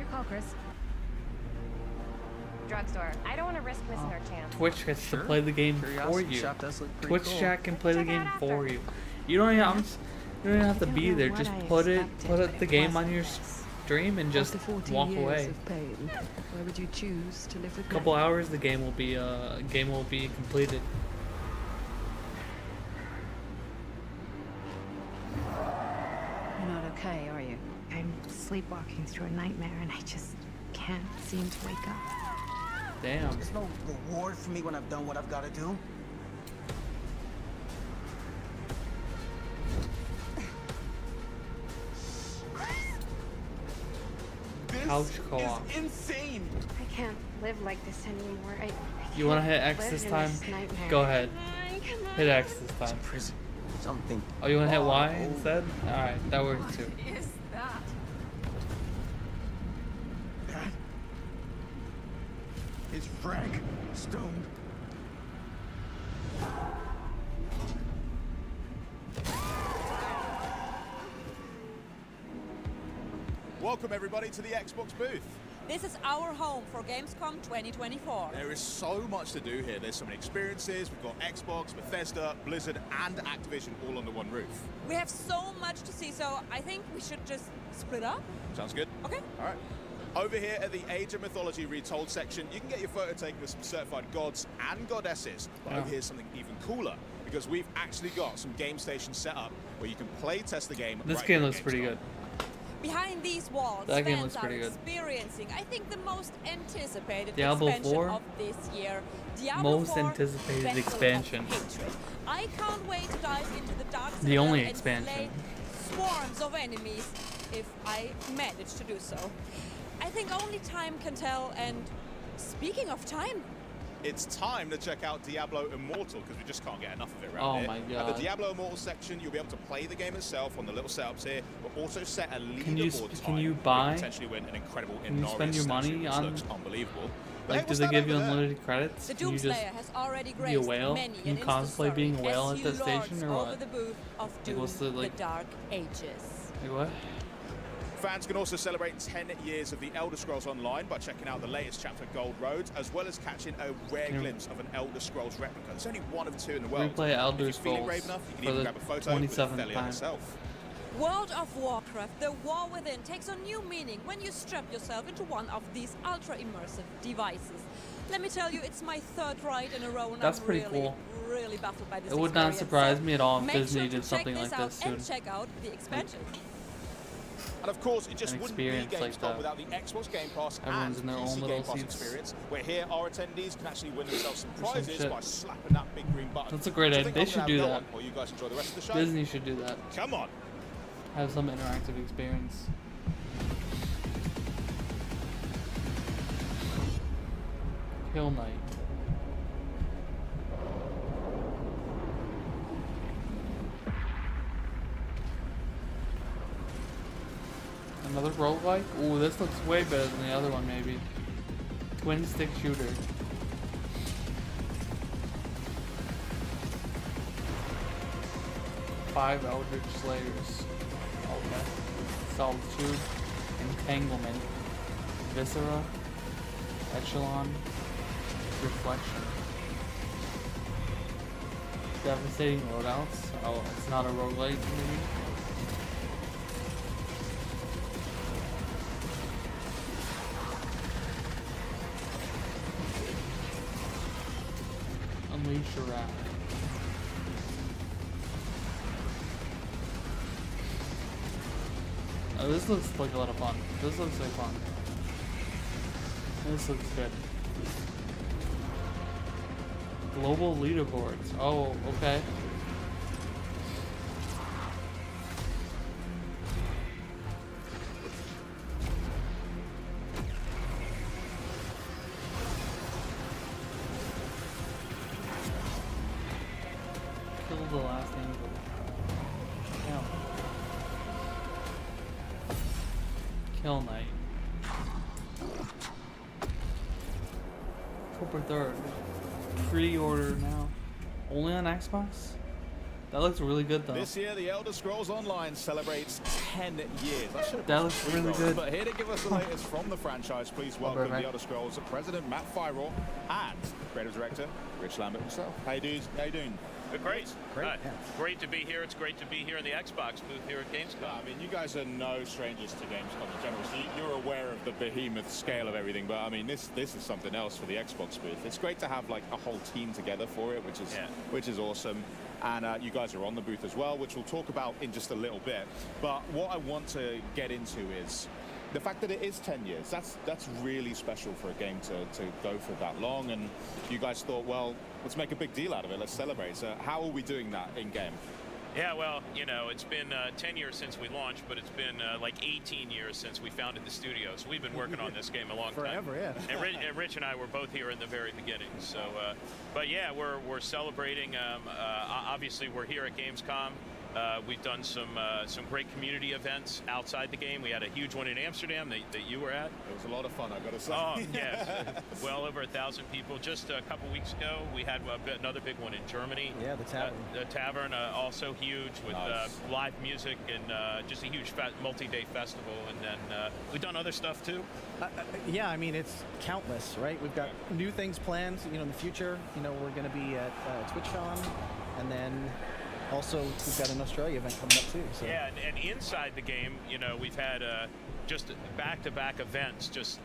S30: Your call, Chris.
S33: Drugstore. I don't want to risk missing our chance.
S3: Twitch gets
S33: Sure.
S3: to play the game for you.
S33: shop does look
S3: Twitch
S33: cool.
S3: chat can play the
S33: Check it
S3: game for you. You don't even, I'm you don't even have to be there. Just put it, put it, the game on
S30: wasn't
S3: your
S30: this.
S3: stream and just walk away.
S30: pain, why would you choose to live with
S3: A couple
S30: me?
S3: hours, the game will be, uh, game will be completed.
S30: You're not
S34: okay, are you?
S29: I'm sleepwalking through a nightmare and I just can't seem to wake up.
S3: Damn.
S4: There's no reward for me when I've done what I've got to do.
S3: Couch co-op.
S4: is insane.
S29: I can't live like this anymore. I, I
S3: You want to hit X this time?
S29: This.
S3: Go ahead. Hit X this time.
S4: prison. Something.
S3: Oh, you want to hit Y
S4: oh.
S3: instead? Alright, that works too.
S35: Is that?
S4: That is Frank Stone.
S7: Welcome everybody to the Xbox booth.
S36: This is our home for Gamescom 2024.
S7: There is so much to do here. There's so many experiences. We've got Xbox, Bethesda, Blizzard, and Activision all under one roof.
S36: We have so much to see, so I think we should just split up.
S7: Sounds good?
S36: Okay.
S7: All right. Over here at the Age of Mythology Retold section, you can get your photo taken with some certified gods and goddesses. But
S3: Yeah.
S7: over here's something even cooler, because we've actually got some game stations set up where you can play test the game.
S3: This
S7: right
S3: game looks pretty good.
S36: Behind these walls,
S3: That game
S36: fans
S3: looks pretty
S36: are
S3: good.
S36: experiencing, I think, the most anticipated
S3: Diablo
S36: expansion
S3: 4?
S36: of this year. Diablo
S3: Most
S36: 4
S3: anticipated
S36: of
S3: expansion.
S36: I can't wait to dive into the dark
S3: The only expansion.
S36: swarms of enemies if I manage to do so. I think only time can tell. And speaking of time,
S7: It's time to check out Diablo Immortal because we just can't get enough of it around
S3: Oh
S7: here.
S3: my
S7: At the Diablo Immortal section, you'll be able to play the game itself on the little setups here, but also set a leaderboard
S3: Can you
S7: time.
S3: can you buy-
S7: potentially win an incredible
S3: Can you spend your
S7: Inarius statue,
S3: money
S7: which
S3: on-
S7: looks unbelievable. But
S3: Like,
S7: hey,
S3: do they give you
S7: over there?
S3: unlimited credits?
S36: the
S3: Can you
S36: Doomslayer
S3: just
S36: has already
S3: be a
S36: graced
S3: whale?
S36: many
S3: Can you
S36: an
S3: cosplay being a whale at the station or what?
S36: the booth of
S3: Like,
S36: Doom,
S3: what's the, like-
S36: the Dark Ages.
S3: Like what?
S7: Fans can also celebrate 10 years of the Elder Scrolls Online by checking out the latest chapter Gold Road, as well as catching a rare
S3: Can you-
S7: glimpse of an Elder Scrolls replica. There's only one of two in the world.
S3: Replay Elder
S7: if you're
S3: Scrolls
S7: brave enough, you can
S3: for
S7: even
S3: the
S7: grab a photo with
S3: 27th
S7: Thelia
S3: time.
S7: herself.
S36: World of Warcraft, the war within, takes on new meaning when you strap yourself into one of these ultra immersive devices. Let me tell you, it's my third ride in a row, and
S3: That's
S36: I'm
S3: pretty
S36: really,
S3: cool.
S36: really baffled by this
S3: It would not surprise me at all if
S36: make
S3: Disney
S36: sure
S3: did something
S36: this
S3: like
S36: out
S3: this
S36: and
S3: soon.
S36: check out the expansion.
S7: And of course, it just wouldn't be
S3: experience like
S7: without the Xbox Game Pass
S3: Everyone's
S7: and
S3: in their own little
S7: Game Pass
S3: seats.
S7: experience, where here our attendees can actually win themselves some
S3: Or some
S7: prizes by slapping that big green button.
S3: That's a great idea. They should do that.
S7: While you guys enjoy the rest of the show.
S3: Disney should do that.
S7: Come on.
S3: Have some interactive experience. Hill Knight. Another roguelike? Ooh, this looks way better than the other one, maybe. Twin stick shooter. Five Eldritch Slayers. Okay. Solitude. Entanglement. Viscera. Echelon. Reflection. Devastating loadouts. Oh, it's not a roguelike, maybe? Oh, this looks like a lot of fun. This looks like fun. This looks good. Global leaderboards. Oh, okay. Only on Xbox? That looks really good though.
S7: This year, the Elder Scrolls Online celebrates 10 years.
S3: That looks
S7: a
S3: really good.
S7: But here to give us the latest from the franchise, please welcome
S3: right.
S7: the Elder Scrolls President Matt Firor and Creative Director Rich Lambert himself. How you doing? How you doing?
S37: Great.
S7: Great,
S37: Uh,
S7: yeah.
S37: Great to be here. It's great to be here in the Xbox booth here at Gamescom.
S7: I mean, you guys are no strangers to Gamescom in general, so you- you're aware of the behemoth scale of everything. But I mean, this this is something else for the Xbox booth. It's great to have like a whole team together for it, which is which is awesome. And uh, you guys are on the booth as well, which we'll talk about in just a little bit. But what I want to get into is the fact that it is 10 years. That's that's really special for a game to, to go for that long. And you guys thought, well, let's make a big deal out of it. Let's celebrate. So how are we doing that in game?
S37: Yeah, well, you know, it's been uh, 10 years since we launched, but it's been uh, like 18 years since we founded the studio. So we've been working on this game a long
S38: Forever,
S37: time.
S38: yeah.
S37: And, Rich, and Rich and I were both here in the very beginning. So, uh, but yeah, we're, we're celebrating. Um, uh, obviously, we're here at Gamescom. Uh, we've done some uh, some great community events outside the game. We had a huge one in Amsterdam that, that you were at.
S7: It was a lot of fun, I've got to say.
S37: Oh yes, well over a thousand people. Just a couple weeks ago, we had a another big one in Germany.
S38: Yeah, the tavern.
S37: Uh, the tavern, uh, also huge with
S38: Nice.
S37: uh, live music and uh, just a huge fe- multi-day festival. And then uh, we've done other stuff too.
S38: Uh, uh, yeah, I mean it's countless, right? We've got new things planned. You know, in the future, you know, we're going to be at uh, TwitchCon, and then also we've got an Australia event coming up too. So.
S37: Yeah, and, and inside the game, you know, we've had uh, just back-to-back events, just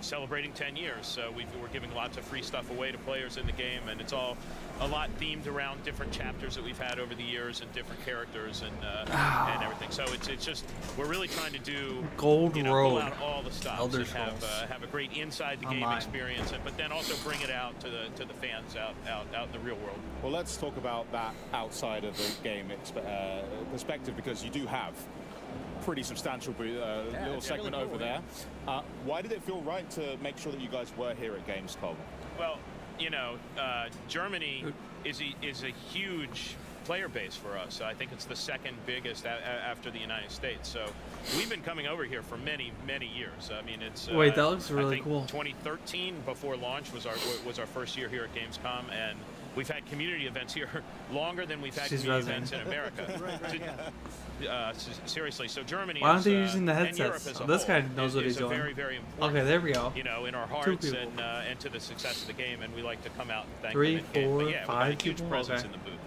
S37: celebrating 10 years. So we we're giving lots of free stuff away to players in the game, and it's all a lot themed around different chapters that we've had over the years and different characters and uh, and everything. So it's it's just we're really trying to do
S3: Gold
S37: you know, pull out all the stops
S3: Elder
S37: and have uh, have a great inside the game
S3: Online.
S37: experience, and, but then also bring it out to the to the fans out out out in the real world.
S7: Well, let's talk about that outside of the game uh, perspective because you do have pretty substantial uh,
S37: Yeah,
S7: little segment
S37: really
S7: over
S37: cool,
S7: there. Uh, why did it feel right to make sure that you guys were here at Gamescom?
S37: Well, you know, uh, Germany is a, is a huge player base for us. I think it's the second biggest a- a- after the United States. So we've been coming over here for many, many years. I mean, it's uh,
S3: Wait, that looks
S37: I
S3: really
S37: think
S3: cool.
S37: 2013, before launch, was our was our first year here at Gamescom, and we've had community events here longer than we've had
S3: She's
S37: community
S3: buzzing.
S37: events in America.
S38: Right, right,
S37: So, uh, seriously, so Germany.
S3: Why aren't they
S37: uh,
S3: using the
S37: and Europe
S3: headsets?
S37: as a
S3: This guy knows
S37: is,
S3: what
S37: is
S3: he's doing.
S37: Very, very.
S3: Okay, there we go.
S37: You know, in our
S3: Two
S37: hearts
S3: people.
S37: and uh, and to the success of the game, and we like to come out and thank
S3: Three,
S37: them. in
S3: four,
S37: yeah,
S3: five
S37: a huge
S3: people?
S37: presence
S3: Okay.
S37: in the booth.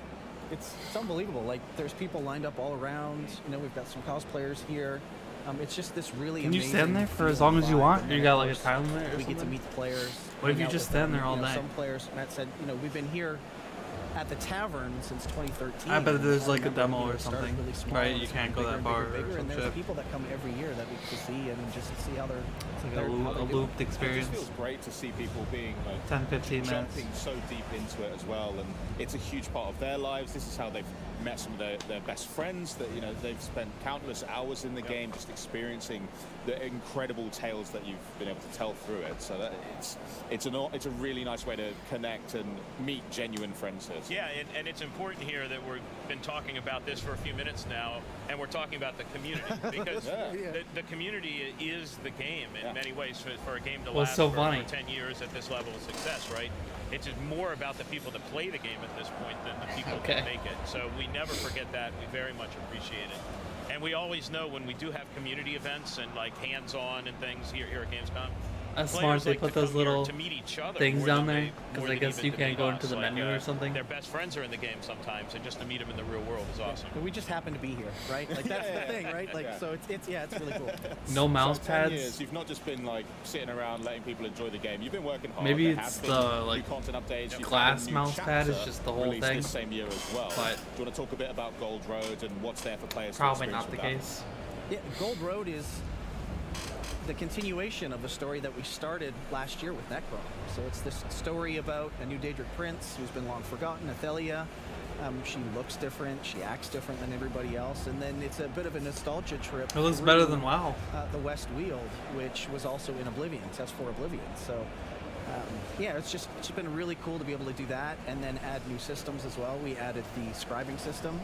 S38: It's, it's unbelievable. Like there's people lined up all around. You know, we've got some cosplayers here. Um, it's just this really.
S3: Can you stand there for as long as you want? You got like a time limit
S38: We get to meet the players.
S3: What if you just
S38: with them.
S3: stand there all
S38: you know,
S3: day?
S38: Some players. Matt said, you know, we've been here at the tavern since 2013.
S3: I bet there's like a demo or something,
S38: really
S3: right? You can't go that far
S38: bigger,
S3: or
S38: bigger, and there's
S3: shit.
S38: people that come every year that we to see and just see how they're, It's
S3: like a
S38: they're-
S3: loop- a looped experience.
S7: It feels great to see people being like
S3: 10, 15 minutes.
S7: jumping so deep into it as well, and it's a huge part of their lives. This is how they've met some of their, their best friends. That you know they've spent countless hours in the game, just experiencing the incredible tales that you've been able to tell through it. So that it's it's an it's a really nice way to connect and meet genuine friends here.
S37: Yeah, and, and it's important here that we've been talking about this for a few minutes now, and we're talking about the community because
S7: Yeah.
S37: the, the community is the game in many ways for, for a game to
S3: Well, it's
S37: last
S3: so
S37: for, for 10 years at this level of success, right? It's just more about the people that play the game at this point than the people
S3: Okay.
S37: that make it. So we never forget that. We very much appreciate it. And we always know when we do have community events and like hands-on and things here, here at Gamescom.
S3: That's
S37: players
S3: smart. They
S37: like
S3: put those little
S37: to meet each other
S3: things down there because I guess you can't go
S37: us.
S3: into the
S37: Like,
S3: menu
S37: uh,
S3: or something.
S37: Their best friends are in the game sometimes, and just to meet them in the real world is awesome.
S38: And we just happen to be here, right? Like that's the thing, right? Like
S7: Yeah.
S38: so it's it's yeah, it's really cool.
S3: No mouse
S7: so
S3: pads?
S7: Years, you've not just been like sitting around letting people enjoy the game. You've been working hard.
S3: Maybe it's the,
S7: new
S3: like,
S7: content updates. You've
S3: glass
S7: had a new
S3: mouse pad is just the whole thing.
S7: This same year as well.
S3: But-
S7: Do you want to talk a bit about Gold Road and what's there for players?
S3: Probably not the case.
S38: Yeah, Gold Road is the continuation of a story that we started last year with Necrom. So it's this story about a new Daedric prince who's been long forgotten, Ithelia. Um, she looks different, she acts different than everybody else, and then it's a bit of a nostalgia trip.
S3: It looks
S38: through,
S3: better than WoW.
S38: Uh, the West Weald, which was also in Oblivion, Test for Oblivion. So um, yeah, it's just it's been really cool to be able to do that, and then add new systems as well. We added the scribing system,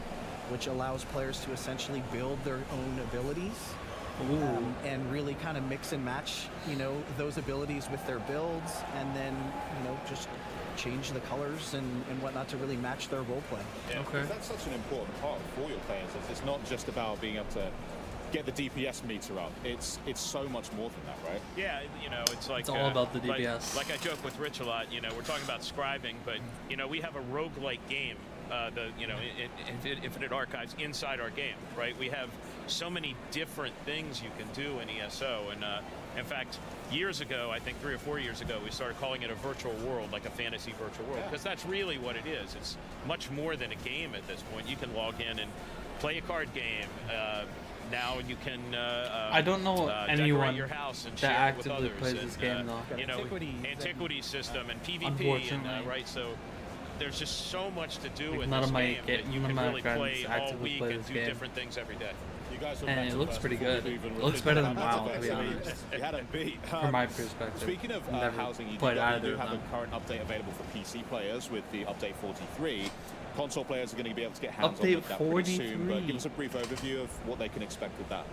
S38: which allows players to essentially build their own abilities um, and really kind of mix and match, you know, those abilities with their builds, and then you know just change the colors and, and whatnot to really match their role play.
S7: Yeah, because That's such an important part for your players. It's not just about being able to get the DPS meter up. It's it's so much more than that, right?
S37: Yeah, you know, it's like
S3: It's all
S37: uh,
S3: about the
S37: like-
S3: DPS.
S37: Like, I joke with Rich a lot. You know, we're talking about scribing, but you know, we have a roguelike game uh, the you know in, in, in Infinite Archives inside our game, right? We have so many different things you can do in ESO, and uh, in fact, years ago, I think three or four years ago, we started calling it a virtual world, like a fantasy virtual world, because that's really what it is. It's much more than a game at this point. You can log in and play a card game. Uh, now you can. Uh,
S3: I don't know
S37: uh,
S3: anyone
S37: decorate your house and
S3: that
S37: share it
S3: actively plays
S37: and,
S3: this game,
S37: uh,
S3: though.
S37: You know,
S38: Antiquities and-
S37: antiquity system and PvP, and, uh, right? So there's just so much to do
S3: Like,
S37: in
S3: none
S37: this
S3: my
S37: game
S3: ga-
S37: that you
S3: none of
S37: can really play all
S3: actively
S37: week
S3: play
S37: and do
S3: game.
S37: different things every day.
S7: You guys were
S3: And it looks pretty good. It looks better than
S7: round.
S3: WoW, to be
S7: So
S3: honest.
S7: You had 'em beat.
S3: From
S7: Um,
S3: my perspective.
S7: Speaking of uh,
S3: never
S7: housing, you do, you do have
S3: them.
S7: a current update available for PC players with the update 43. Console players are going to be able to get hands on with that pretty soon. But give us a brief overview of what they can expect with that.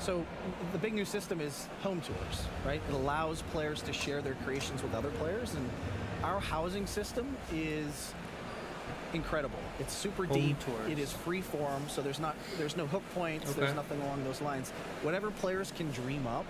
S38: So the big new system is home tours, right? It allows players to share their creations with other players, and our housing system is incredible. It's super
S3: Home
S38: deep.
S3: tours.
S38: It is free form, so there's not there's no hook points.
S3: Okay.
S38: There's nothing along those lines. Whatever players can dream up,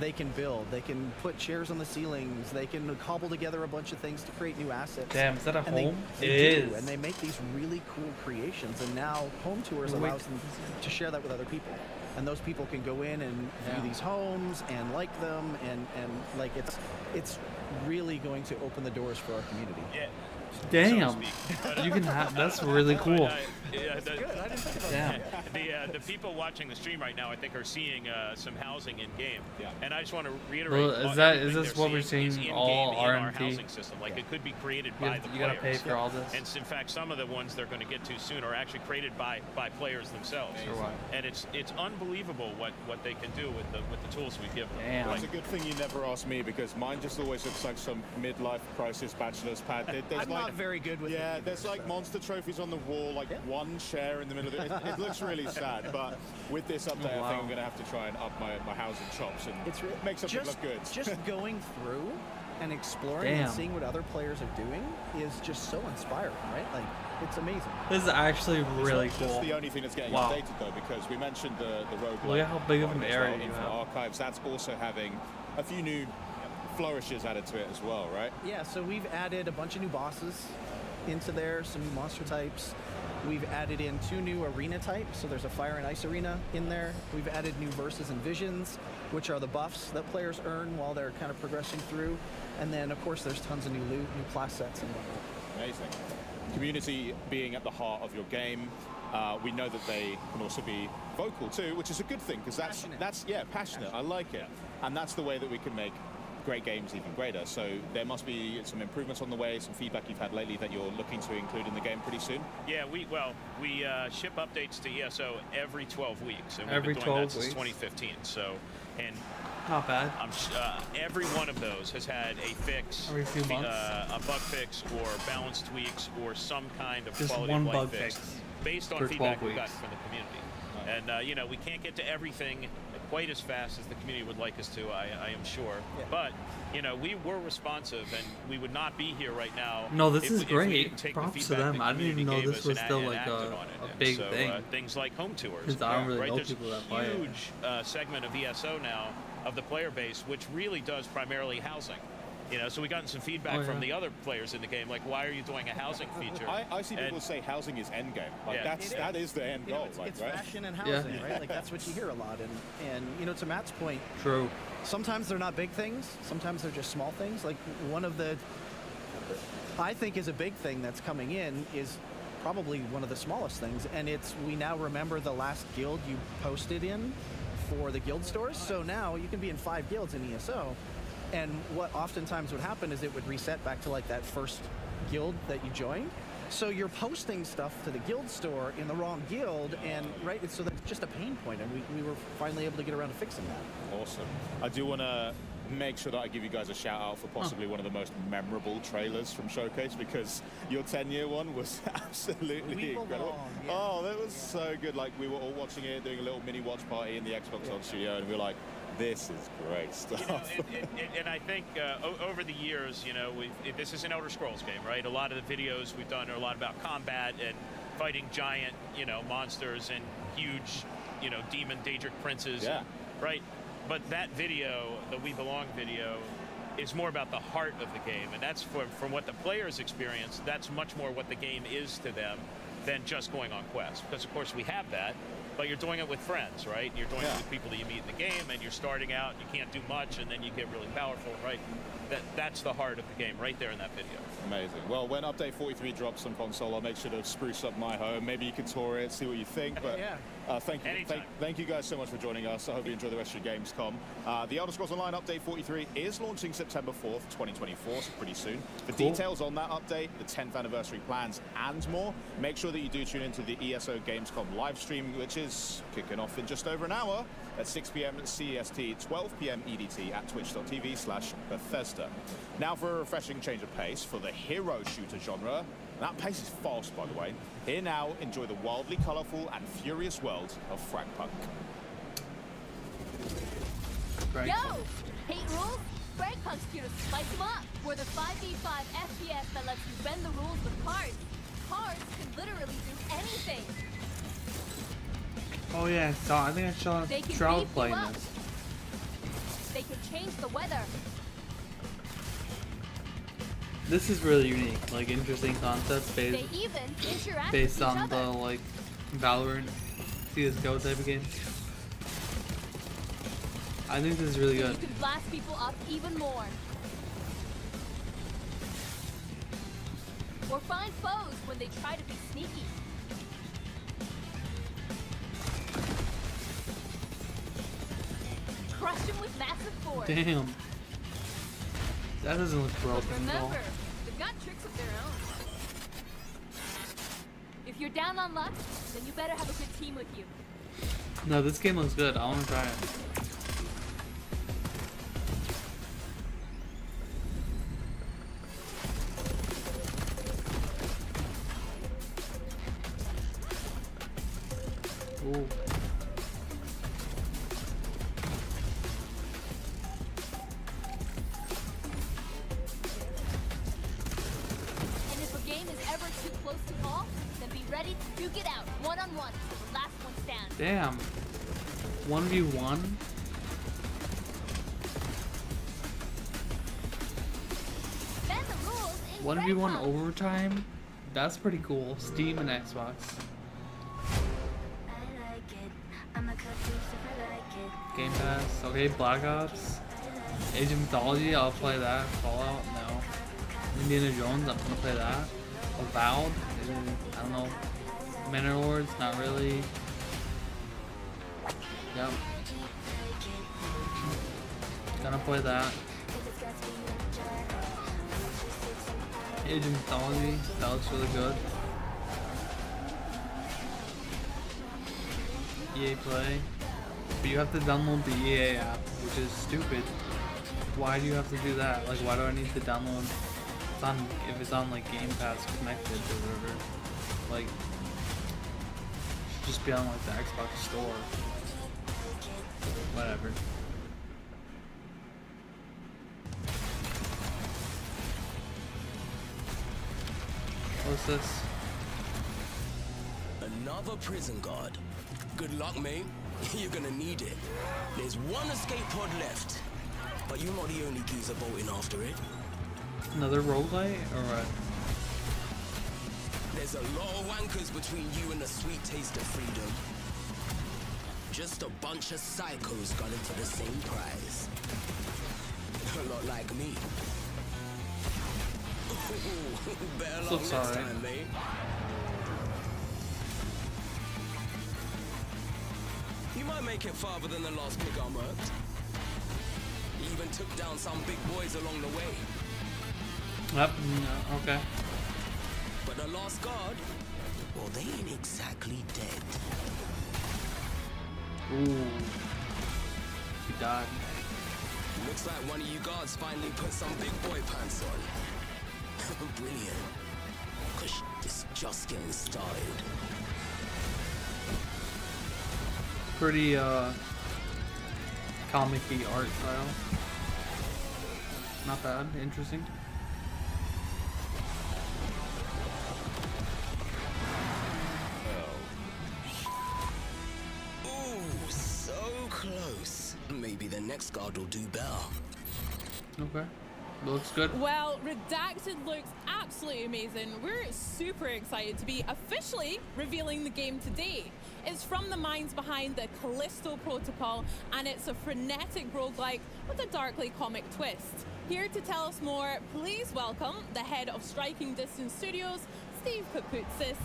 S38: they can build. They can put chairs on the ceilings. They can cobble together a bunch of things to create new assets.
S3: Damn, is that a
S38: And they-
S3: home?
S38: They,
S3: It
S38: do,
S3: is.
S38: and they make these really cool creations. And now home tours
S3: Wait.
S38: allows them to share that with other people. And those people can go in and
S3: Yeah.
S38: view these homes and like them, and and like it's it's really going to open the doors for our community.
S37: Yeah.
S3: Damn. you can have. That's really cool.
S37: Yeah, the,
S38: good. I didn't think about
S3: Damn.
S37: the uh, the people watching the stream right now, I think, are seeing uh, some housing in game. And I just want to reiterate.
S3: Well, is
S37: all-
S3: that- is this what we're
S37: seeing in
S3: all
S37: game in our
S3: RMT?
S37: housing system. Like it could be created
S3: You
S37: by
S3: have-
S37: the
S3: you gotta pay
S37: players.
S3: for all this?
S37: And s- in fact, some of the ones they're going to get to soon are actually created by by players themselves.
S3: Sure.
S37: And it's it's unbelievable what what they can do with the with the tools we give them.
S3: Damn.
S7: It's a good thing you never asked me because mine just always looks like some midlife crisis bachelor's pad. There- There's like,
S38: not very good with
S7: Yeah,
S38: it.
S7: there's like monster trophies on the wall, like one chair in the middle of it. It, it looks really sad, but with this update, I think I'm going to have to try and up my, my housing chops and
S38: It's re-
S7: make something
S38: just,
S7: look good.
S38: Just going through and exploring
S3: Damn.
S38: and seeing what other players are doing is just so inspiring, right? Like it's amazing.
S3: This is actually really
S7: not
S3: cool.
S7: just the only thing that's getting
S3: Wow.
S7: updated though, because we mentioned the the road.
S3: Look at how big of an area you have.
S7: Archives. That's also having a few new flourishes added to it as well, right?
S38: Yeah, so we've added a bunch of new bosses into there, some new monster types. We've added in two new arena types, so there's a fire and ice arena in there. We've added new verses and visions, which are the buffs that players earn while they're kind of progressing through. And then, of course, there's tons of new loot, new class sets, and whatnot.
S7: Amazing. Community being at the heart of your game. Uh, we know that they can also be vocal too, which is a good thing because that's that's yeah passionate. I like it, and that's the way that we can make great games even greater. So there must be some improvements on the way, some feedback you've had lately that you're looking to include in the game pretty soon.
S37: Yeah, we well we uh, ship updates to ESO every 12 weeks, and we've
S3: Every
S37: been doing
S3: 12
S37: that since
S3: weeks?
S37: 2015. So, and
S3: Not bad.
S37: I'm sh- uh, every one of those has had a fix,
S3: Every few months?
S37: uh, a bug fix, or balance tweaks, or some kind of
S3: Just
S37: quality
S3: one
S37: of life
S3: bug
S37: fix,
S3: fix
S37: based on feedback we've gotten from the community. And uh, you know, we can't get to everything quite as fast as the community would like us to. I, I am sure, but you know, we were responsive, and we would not be here right now.
S3: No, this
S37: if
S3: is
S37: we- if we
S3: great.
S37: didn't take the
S3: Props to them.
S37: the
S3: I didn't even know this was still like a- a big
S37: so,
S3: thing.
S37: Uh, things like home tours.
S3: 'Cause I don't really
S37: right?
S3: know
S37: There's
S3: people
S37: a
S3: that play it.
S37: huge uh, segment of ESO now of the player base, which really does primarily housing. You know, so we've gotten some feedback
S7: Oh,
S37: from
S7: yeah.
S37: the other players in the game, like, why are you doing a housing feature?
S7: I, I see people
S37: And-
S7: say housing is endgame. Like
S37: Yeah.
S7: that's
S38: It
S7: that is the end
S38: You know,
S7: goal.
S38: it's,
S7: like,
S38: it's
S7: right?
S38: fashion and
S3: Yeah.
S38: housing, right? Like that's what you hear a lot. And and you know, to Matt's point,
S3: True.
S38: sometimes they're not big things. Sometimes they're just small things. Like one of the, I think, is a big thing that's coming in is probably one of the smallest things, and it's we now remember the last guild you posted in for the guild stores. So now you can be in five guilds in ESO, and what oftentimes would happen is it would reset back to like that first guild that you joined. So you're posting stuff to the guild store in the wrong guild, and right, so that's just a pain point, and we, we were finally able to get around to fixing that.
S7: Awesome. I do want to make sure that I give you guys a shout out for possibly one of the most memorable trailers from Showcase because your 10 year one was absolutely
S38: We
S7: incredible.
S38: belong,
S7: Oh, that was so good. Like, we were all watching it, doing a little mini watch party in the Xbox on studio, and we were like, this is great stuff.
S37: You know, and, and- and- and I think uh, over the years, you know, this is an Elder Scrolls game, right? A lot of the videos we've done are a lot about combat and fighting giant, you know, monsters and huge, you know, demon Daedric princes,
S7: Yeah.
S37: right? But that video, the We Belong video, is more about the heart of the game, and that's from from what the players experience. That's much more what the game is to them than just going on quests. Because of course we have that, but you're doing it with friends, right? You're doing
S7: Yeah.
S37: it with people that you meet in the game, and you're starting out, and you can't do much, and then you get really powerful, right? That that's the heart of the game, right there in that video.
S7: Amazing. Well, when update 43 drops on console, I'll make sure to spruce up my home. Maybe you can tour it, see what you think. But
S37: Yeah.
S7: Uh, thank you, thank, thank you guys so much for joining us. I hope you enjoy the rest of your Gamescom. Uh, the Elder Scrolls Online update 43 is launching September 4th, 2024, so pretty soon. For
S3: Cool.
S7: details on that update, the 10th anniversary plans, and more, make sure that you do tune into the ESO Gamescom live stream, which is kicking off in just over an hour at 6 p.m. CEST, 12 p.m. EDT at twitch.tv slash Bethesda. Now for a refreshing change of pace for the hero shooter genre. That pace is fast, by the way. Here now, enjoy the wildly colourful and furious world of Fragpunk.
S3: Great.
S39: Yo! Hate rules? Fragpunk's here to spice them up. We're the 5v5 FPS that lets you bend the rules with cards. Cards can literally do anything.
S3: Oh yeah, I saw. I think I saw
S39: They can
S3: Shroud
S39: you
S3: playing
S39: up.
S3: this.
S39: They can change the weather.
S3: This is really unique, like interesting concepts based
S39: even
S3: based on
S39: other.
S3: the like Valorant CS:GO type of game. I think this is really good.
S39: You can blast people up even more. Or find foes when they try to be sneaky. Crush them with massive force.
S3: Damn. That doesn't look broken at all.
S39: Tricks of their own. If you're down on luck, then you better have a good team with you.
S3: No, this game looks good. I want to try it. 1v1
S39: Fragpunk.
S3: overtime? That's pretty cool. Steam and Xbox. Game Pass. Okay, Black Ops. Age of Mythology, I'll play that. Fallout, no. Indiana Jones, I'm gonna play that. Avowed, I don't know. Manor Lords, not really. Yep. Gonna play that. Age of Mythology, that looks really good. EA Play. But you have to download the EA app, which is stupid. Why do you have to do that? Like, why do I need to download? It's on if it's on like Game Pass connected or whatever. Like, just be on like the Xbox store. Whatever. What's this?
S40: Another prison guard. Good luck, mate. You're gonna need it. There's one escape pod left, but you're not the only geezer bolting after it.
S3: Another roguelite what?
S40: There's a lot of wankers between you and the sweet taste of freedom. Just a bunch of psychos gunning for the same prize. A lot like me. Better
S3: So sorry.
S40: time, mate. You might make it farther than the last pig I murked. Even took down some big boys along the way.
S3: Yep. no, okay.
S40: But the last guard, well, they ain't exactly dead.
S3: Ooh. He died.
S40: Looks like one of you guards finally put some big boy pants on. Brilliant. Cause it's just getting started.
S3: Pretty uh comic-y art style. Not bad. Interesting.
S40: Ooh, so close. Maybe the next guard will do better.
S3: Okay. Looks good.
S9: Well, Redacted looks absolutely amazing. We're super excited to be officially revealing the game today. It's from the minds behind the Callisto Protocol, and it's a frenetic roguelike with a darkly comic twist. Here to tell us more, please welcome the head of Striking Distance Studios, Steve Papoutsis,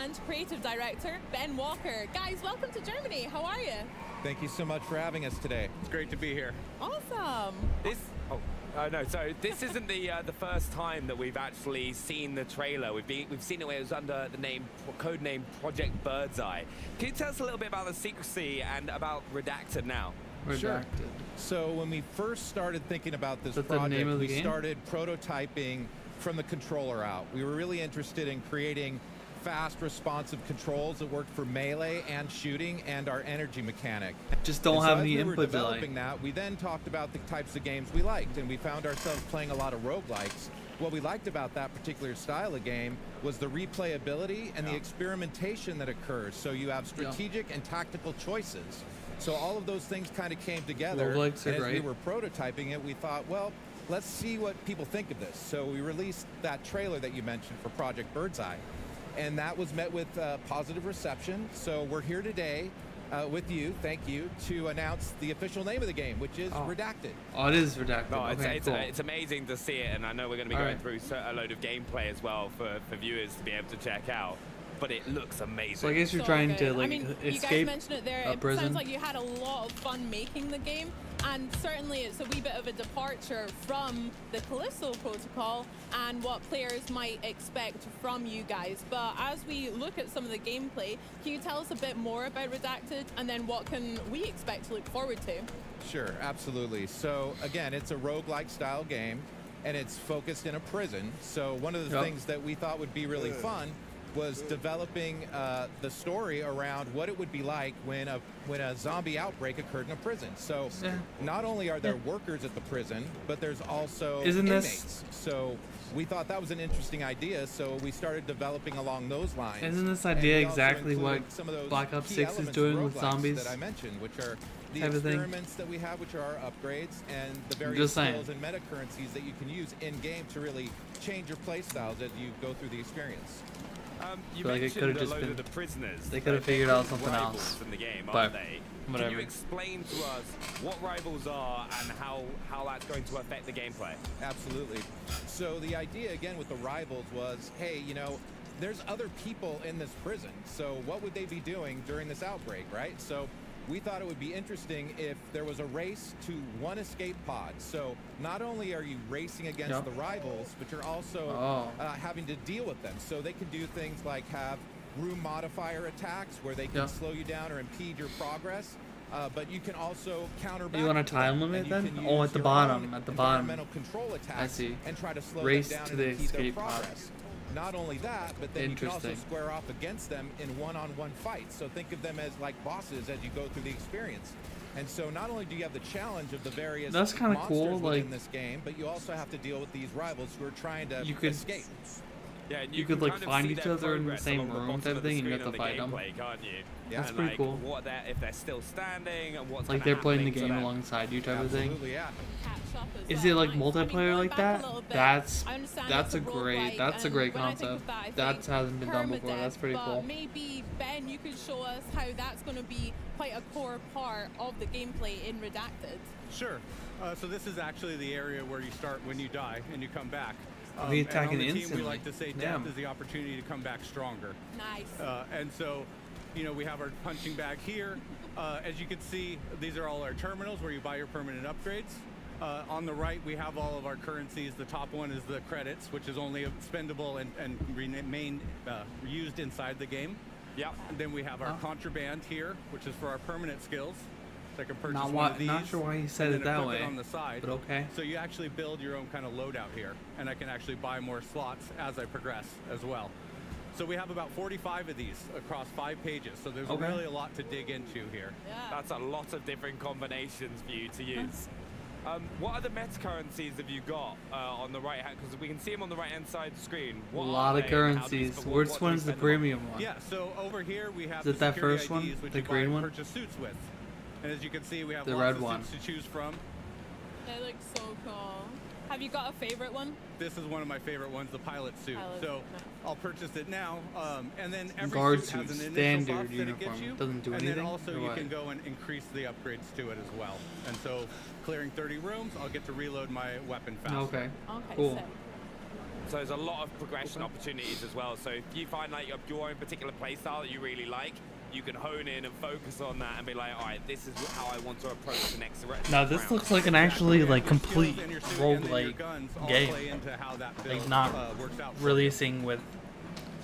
S9: and creative director Ben Walker. Guys, welcome to Germany. How are you?
S41: Thank you so much for having us today. It's great to be here.
S9: Awesome.
S26: This. Oh. Uh, no, so this isn't the uh, the first time that we've actually seen the trailer. We've been we've seen it when it was under the name code name Project Birdseye. Can you tell us a little bit about the secrecy and about Redacted now?
S41: Sure. So when we first started thinking about this
S3: Is that the
S41: project,
S3: name of the
S41: we
S3: game?
S41: started prototyping from the controller out. We were really interested in creating fast, responsive controls that worked for melee and shooting and our energy mechanic.
S3: Just don't
S41: And
S3: have any
S41: we were
S3: input delay.
S41: developing that, we then talked about the types of games we liked, and we found ourselves playing a lot of roguelikes. What we liked about that particular style of game was the replayability and the experimentation that occurs. So you have strategic and tactical choices. So all of those things kind of came together.
S3: Roguelikes
S41: and as we were prototyping it, we thought, well, let's see what people think of this. So we released that trailer that you mentioned for Project Birdseye. And that was met with uh, positive reception. So we're here today uh, with you, thank you, to announce the official name of the game, which is Redacted.
S3: Oh, it is redacted.
S26: No, it's,
S3: okay,
S26: it's,
S3: cool.
S26: it's amazing to see it, and I know we're going to be
S3: All
S26: going
S3: right.
S26: through a load of gameplay as well for, for viewers to be able to check out. But it looks amazing.
S3: So I guess you're
S9: So
S3: trying
S9: good.
S3: to like
S9: I mean, you guys
S3: escape
S9: mentioned it there.
S3: a
S9: It
S3: prison.
S9: sounds like you had a lot of fun making the game, and certainly it's a wee bit of a departure from the Callisto Protocol and what players might expect from you guys. But as we look at some of the gameplay, can you tell us a bit more about Redacted, and then what can we expect to look forward to?
S41: Sure, absolutely. So again, it's a roguelike style game, and it's focused in a prison. So one of the
S3: Yep.
S41: things that we thought would be really fun was developing uh, the story around what it would be like when a when a zombie outbreak occurred in a prison. So
S3: Yeah.
S41: not only are there workers at the prison, but there's also
S3: Isn't this-
S41: inmates. So we thought that was an interesting idea, so we started developing along those lines.
S3: Isn't this idea exactly what
S41: some of those
S3: Black Ops 6 is doing with zombies
S41: that I mentioned, which are the
S3: type of thing?
S41: experiments that we have, which are our upgrades, and the various skills and meta currencies that you can use in game to really change your play styles as you go through the experience.
S26: Um, you
S3: feel like it could've just been-
S26: the prisoners.
S3: they could've figured out something else.
S26: in the game,
S3: But
S26: aren't they? Can you explain to us what rivals are and how how that's going to affect the gameplay?
S41: Absolutely. So the idea again with the rivals was, hey, you know, there's other people in this prison. So what would they be doing during this outbreak, right? So we thought it would be interesting if there was a race to one escape pod. So not only are you racing against
S3: Yep.
S41: the rivals, but you're also
S3: Oh.
S41: uh, having to deal with them. So they can do things like have room modifier attacks where they can
S3: Yep.
S41: slow you down or impede your progress. Uh, but you can also counter
S3: You want a time limit then? Oh, at the bottom, at the bottom.
S41: control attacks
S3: I see.
S41: and try to slow
S3: Race
S41: them down
S3: to
S41: and
S3: the escape pod.
S41: Not only that, but then you can also square off against them in one-on-one fights. So think of them as like bosses as you go through the experience. And so not only do you have the challenge of the various
S3: That's
S41: monsters
S3: cool,
S41: within
S3: like-
S41: this game, but you also have to deal with these rivals who are trying to
S3: You could-
S41: escape.
S26: Yeah, and
S3: You
S26: can
S3: could, like, find each other in the same
S26: along the
S3: room
S26: bottom
S3: type
S26: of
S3: of thing, and you have to
S26: the
S3: fight 'em.
S26: gameplay, Can't you?
S3: Yeah. That's
S26: and
S3: pretty
S26: like,
S3: cool.
S26: What they're, if they're still standing and what's
S3: like they're playing the game alongside you type of thing.
S41: Yeah.
S3: Is it like multiplayer like that? That's that's a great that's a great
S9: when I think
S3: concept.
S9: of that, I
S3: That
S9: think
S3: hasn't been done before. That's pretty
S9: but
S3: cool.
S9: Maybe Ben, you could show us how that's going to be quite a core part of the gameplay in Redacted.
S42: Sure. Uh, so this is actually the area where you start when you die and you come back. Um,
S3: We
S42: and on the team, we like to say death
S3: Damn.
S42: is the opportunity to come back stronger.
S9: Nice.
S42: Uh, and so, you know, we have our punching bag here. Uh, as you can see, these are all our terminals where you buy your permanent upgrades. Uh, on the right, we have all of our currencies. The top one is the credits, which is only spendable and, and remain uh, used inside the game.
S26: Yeah.
S42: And then we have our
S3: Oh.
S42: contraband here, which is for our permanent skills. So I can purchase
S3: Not
S42: one
S3: why-
S42: of these.
S3: not sure why he said it that
S42: equip
S3: way,
S42: on the side.
S3: but okay.
S42: So you actually build your own kind of loadout here, and I can actually buy more slots as I progress as well. So we have about 45 of these across five pages. So there's
S26: Okay.
S42: really a lot to dig into here. Yeah.
S26: That's a lot of different combinations for you to use. Um, what other meta currencies have you got uh, on the right hand? Because we can see them on the right hand side of the screen.
S3: A lot of
S26: they and how do you
S3: currencies.
S26: sp-
S3: Which
S26: what do you
S3: one's the
S26: spend them on?
S3: premium one?
S42: Yeah, so over here we have
S3: Is it
S42: the
S3: that first one?
S42: IDs, which
S3: The green one?
S42: purchase suits with. And as you can see, we have
S3: The
S42: lots
S3: red
S42: of
S3: one.
S42: suits to choose from.
S9: They look so cool. Have you got a favorite one?
S42: This is one of my favorite ones, the pilot suit.
S9: Pilot
S42: so
S9: suit.
S42: I'll purchase it now, um, and then every
S3: Guard
S42: suit has an
S3: standard
S42: buff that it
S3: uniform,
S42: you,
S3: doesn't do
S42: and
S3: anything,
S42: then also you
S3: what?
S42: can go and increase the upgrades to it as well. And so, clearing 30 rooms, I'll get to reload my weapon faster.
S3: Okay.
S9: Okay,
S3: Cool.
S9: sick.
S26: So there's a lot of progression opportunities as well. So if you find like your, your own particular playstyle that you really like, you can hone in and focus on that and be like, all right, this is how I want to approach the next re-
S3: Now this looks like an actually like complete
S42: and your suit and then your
S3: roguelike game.
S42: play into how that
S3: Like not
S42: uh, works out for you.
S3: releasing with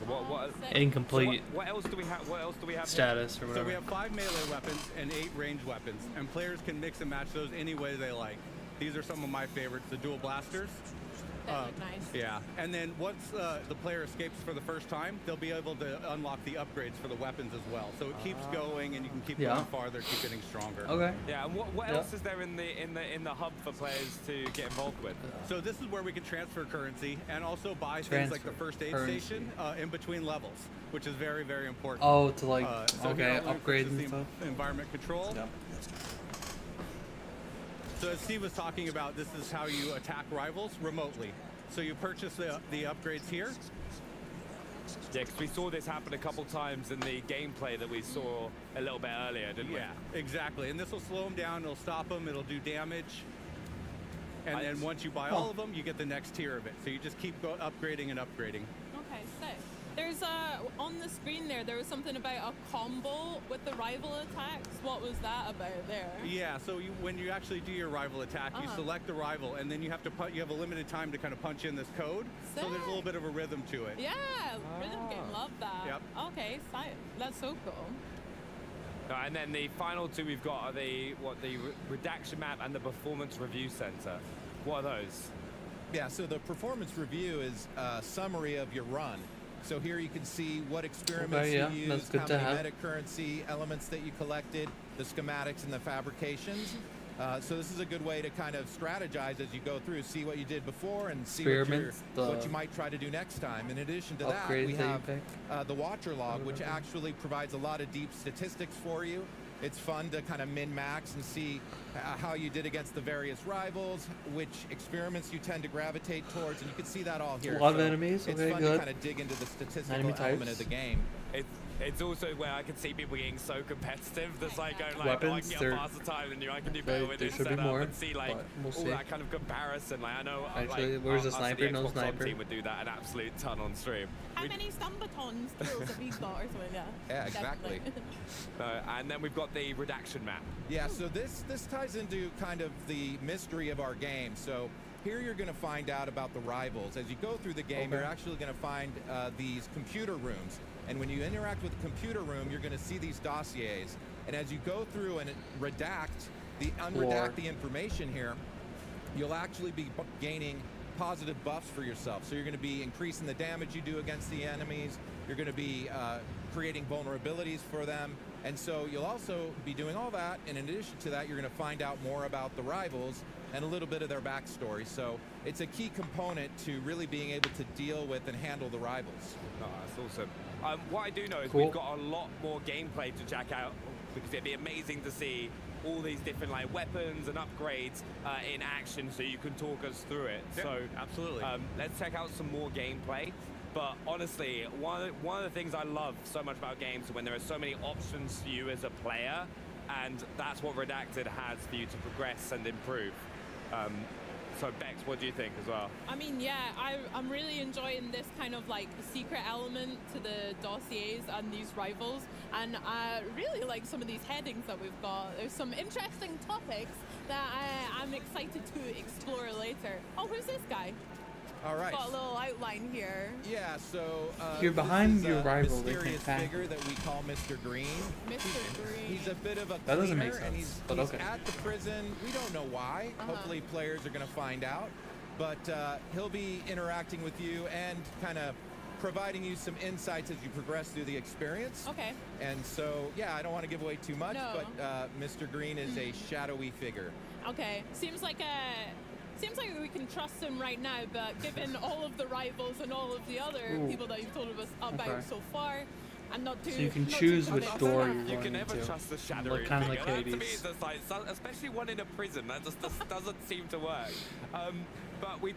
S26: what, what,
S3: incomplete
S26: so what, what else do we have? What else do we have?
S3: status or whatever.
S42: So we have five melee weapons and eight ranged weapons, and players can mix and match those any way they like. These are some of my favorites, the dual blasters.
S9: That
S42: Uh,
S9: nice.
S42: Yeah, and then once uh, the player escapes for the first time, they'll be able to unlock the upgrades for the weapons as well. So it keeps going, and you can keep
S3: Yeah.
S42: going farther, keep getting stronger.
S3: Okay.
S26: Yeah, and what, what
S3: Yeah.
S26: else is there in the in the in the hub for players to get involved with?
S42: So this is where we can transfer currency and also buy things like the first aid
S3: currency.
S42: station uh, in between levels, which is very, very important.
S3: Oh, to, like,
S42: Uh, so
S3: okay,
S42: here I'll
S3: upgrade and stuff?
S42: Environment control. So as Steve was talking about, this is how you attack rivals remotely. So you purchase the, the upgrades here.
S26: Yeah, because we saw this happen a couple times in the gameplay that we saw a little bit earlier, didn't
S42: Yeah, exactly. And this will slow them down, it'll stop them, it'll do damage. And
S26: I-
S42: then once you buy all oh. of them, you get the next tier of it. So you just keep go upgrading and upgrading.
S9: Okay, sick. There's a on the screen there. There was something about a combo with the rival attacks. What was that about there?
S42: Yeah, so you, when you actually do your rival attack, you
S9: Uh-huh.
S42: select the rival, and then you have to put, you have a limited time to kind of punch in this code. So there's a little bit of a rhythm to it.
S9: Yeah, rhythm game. Love that.
S42: Yep.
S9: Okay, sick. That's so cool.
S26: Uh, and then the final two we've got are the what the re- redaction map and the performance review center. What are those?
S41: Yeah, so the performance review is a summary of your run. So here you can see what experiments
S3: Okay, yeah,
S41: you used, how many meta currency elements that you collected, the schematics and the fabrications. Uh, so this is a good way to kind of strategize as you go through, see what you did before and see what, what you might try to do next time. In addition to that, we
S3: that
S41: have uh, the Watcher Log, which actually provides a lot of deep statistics for you. It's fun to kind of min-max and see uh, how you did against the various rivals, which experiments you tend to gravitate towards, and you can see that all here.
S3: A lot of enemies,
S41: It's
S3: okay,
S41: fun
S3: good.
S41: to kind of dig into the statistical
S3: Enemy
S41: element
S3: types.
S41: of the game.
S26: It, it's also where I can see people getting so competitive. There's like going like,
S3: Weapons,
S26: oh, I can get a faster time than you. I can do
S3: there-
S26: better with this
S3: should be
S26: setup
S3: more,
S26: and see like
S3: we'll
S26: all
S3: see.
S26: that kind of comparison. Like I know, uh,
S3: Actually,
S26: like,
S3: where's the
S26: us at
S3: sniper? No
S26: Xbox
S3: sniper.
S26: Team would do that an absolute ton on stream.
S9: How
S26: We-
S9: many Stumbaton skills have you got or something? Yeah.
S41: Yeah, exactly.
S9: Definitely.
S26: Uh, and then we've got the redaction map.
S41: Yeah, so this this ties into kind of the mystery of our game. So here you're going to find out about the rivals. As you go through the game,
S3: Okay.
S41: you're actually going to find uh, these computer rooms. And when you interact with the computer room, you're going to see these dossiers. And as you go through and redact the unredact the information here, you'll actually be gaining positive buffs for yourself. So you're going to be increasing the damage you do against the enemies. You're going to be uh, creating vulnerabilities for them. And so you'll also be doing all that. And in addition to that, you're going to find out more about the rivals and a little bit of their backstory. So it's a key component to really being able to deal with and handle the rivals.
S26: Oh, that's awesome. Um, what I do know is
S41: Cool.
S26: we've got a lot more gameplay to check out because it'd be amazing to see all these different like weapons and upgrades uh, in action so you can talk us through it.
S42: Yeah,
S26: so
S42: absolutely.
S26: Um, let's check out some more gameplay. But honestly, one of, the, one of the things I love so much about games is when there are so many options for you as a player, and that's what Redacted has for you to progress and improve. Um, so Bex, what do you think as well?
S9: I mean, yeah, I, I'm really enjoying this kind of like secret element to the dossiers and these rivals. And I really like some of these headings that we've got. There's some interesting topics that I, I'm excited to explore later. Oh, who's this guy?
S41: All right.
S9: Got a little outline here.
S41: Yeah, so uh,
S3: You're behind your
S41: a
S3: rival,
S41: mysterious figure that we call Mr. Green.
S9: Mr. Green.
S41: He's a bit of a
S3: That doesn't make
S41: cleaner, and
S3: sense,
S41: he's,
S3: but
S41: he's
S3: okay.
S41: at the prison. We don't know why.
S9: Uh-huh.
S41: Hopefully, players are going to find out. But uh, he'll be interacting with you and kind of providing you some insights as you progress through the experience.
S9: Okay.
S41: And so, yeah, I don't want to give away too much,
S9: No.
S41: but uh, Mr. Green is a shadowy figure.
S9: Okay. Seems like a. Seems like we can trust him right now, but given all of the rivals and all of the other
S3: Ooh.
S9: people that you've told us about
S3: Okay.
S9: so far, I'm not too.
S3: So you can
S9: not too
S3: choose which door you're
S26: You can never
S3: into.
S26: trust the shadowy
S3: Like, kind of like
S26: That to me
S3: Hades.
S26: like, especially one in a prison. That just, just doesn't seem to work. Um, but we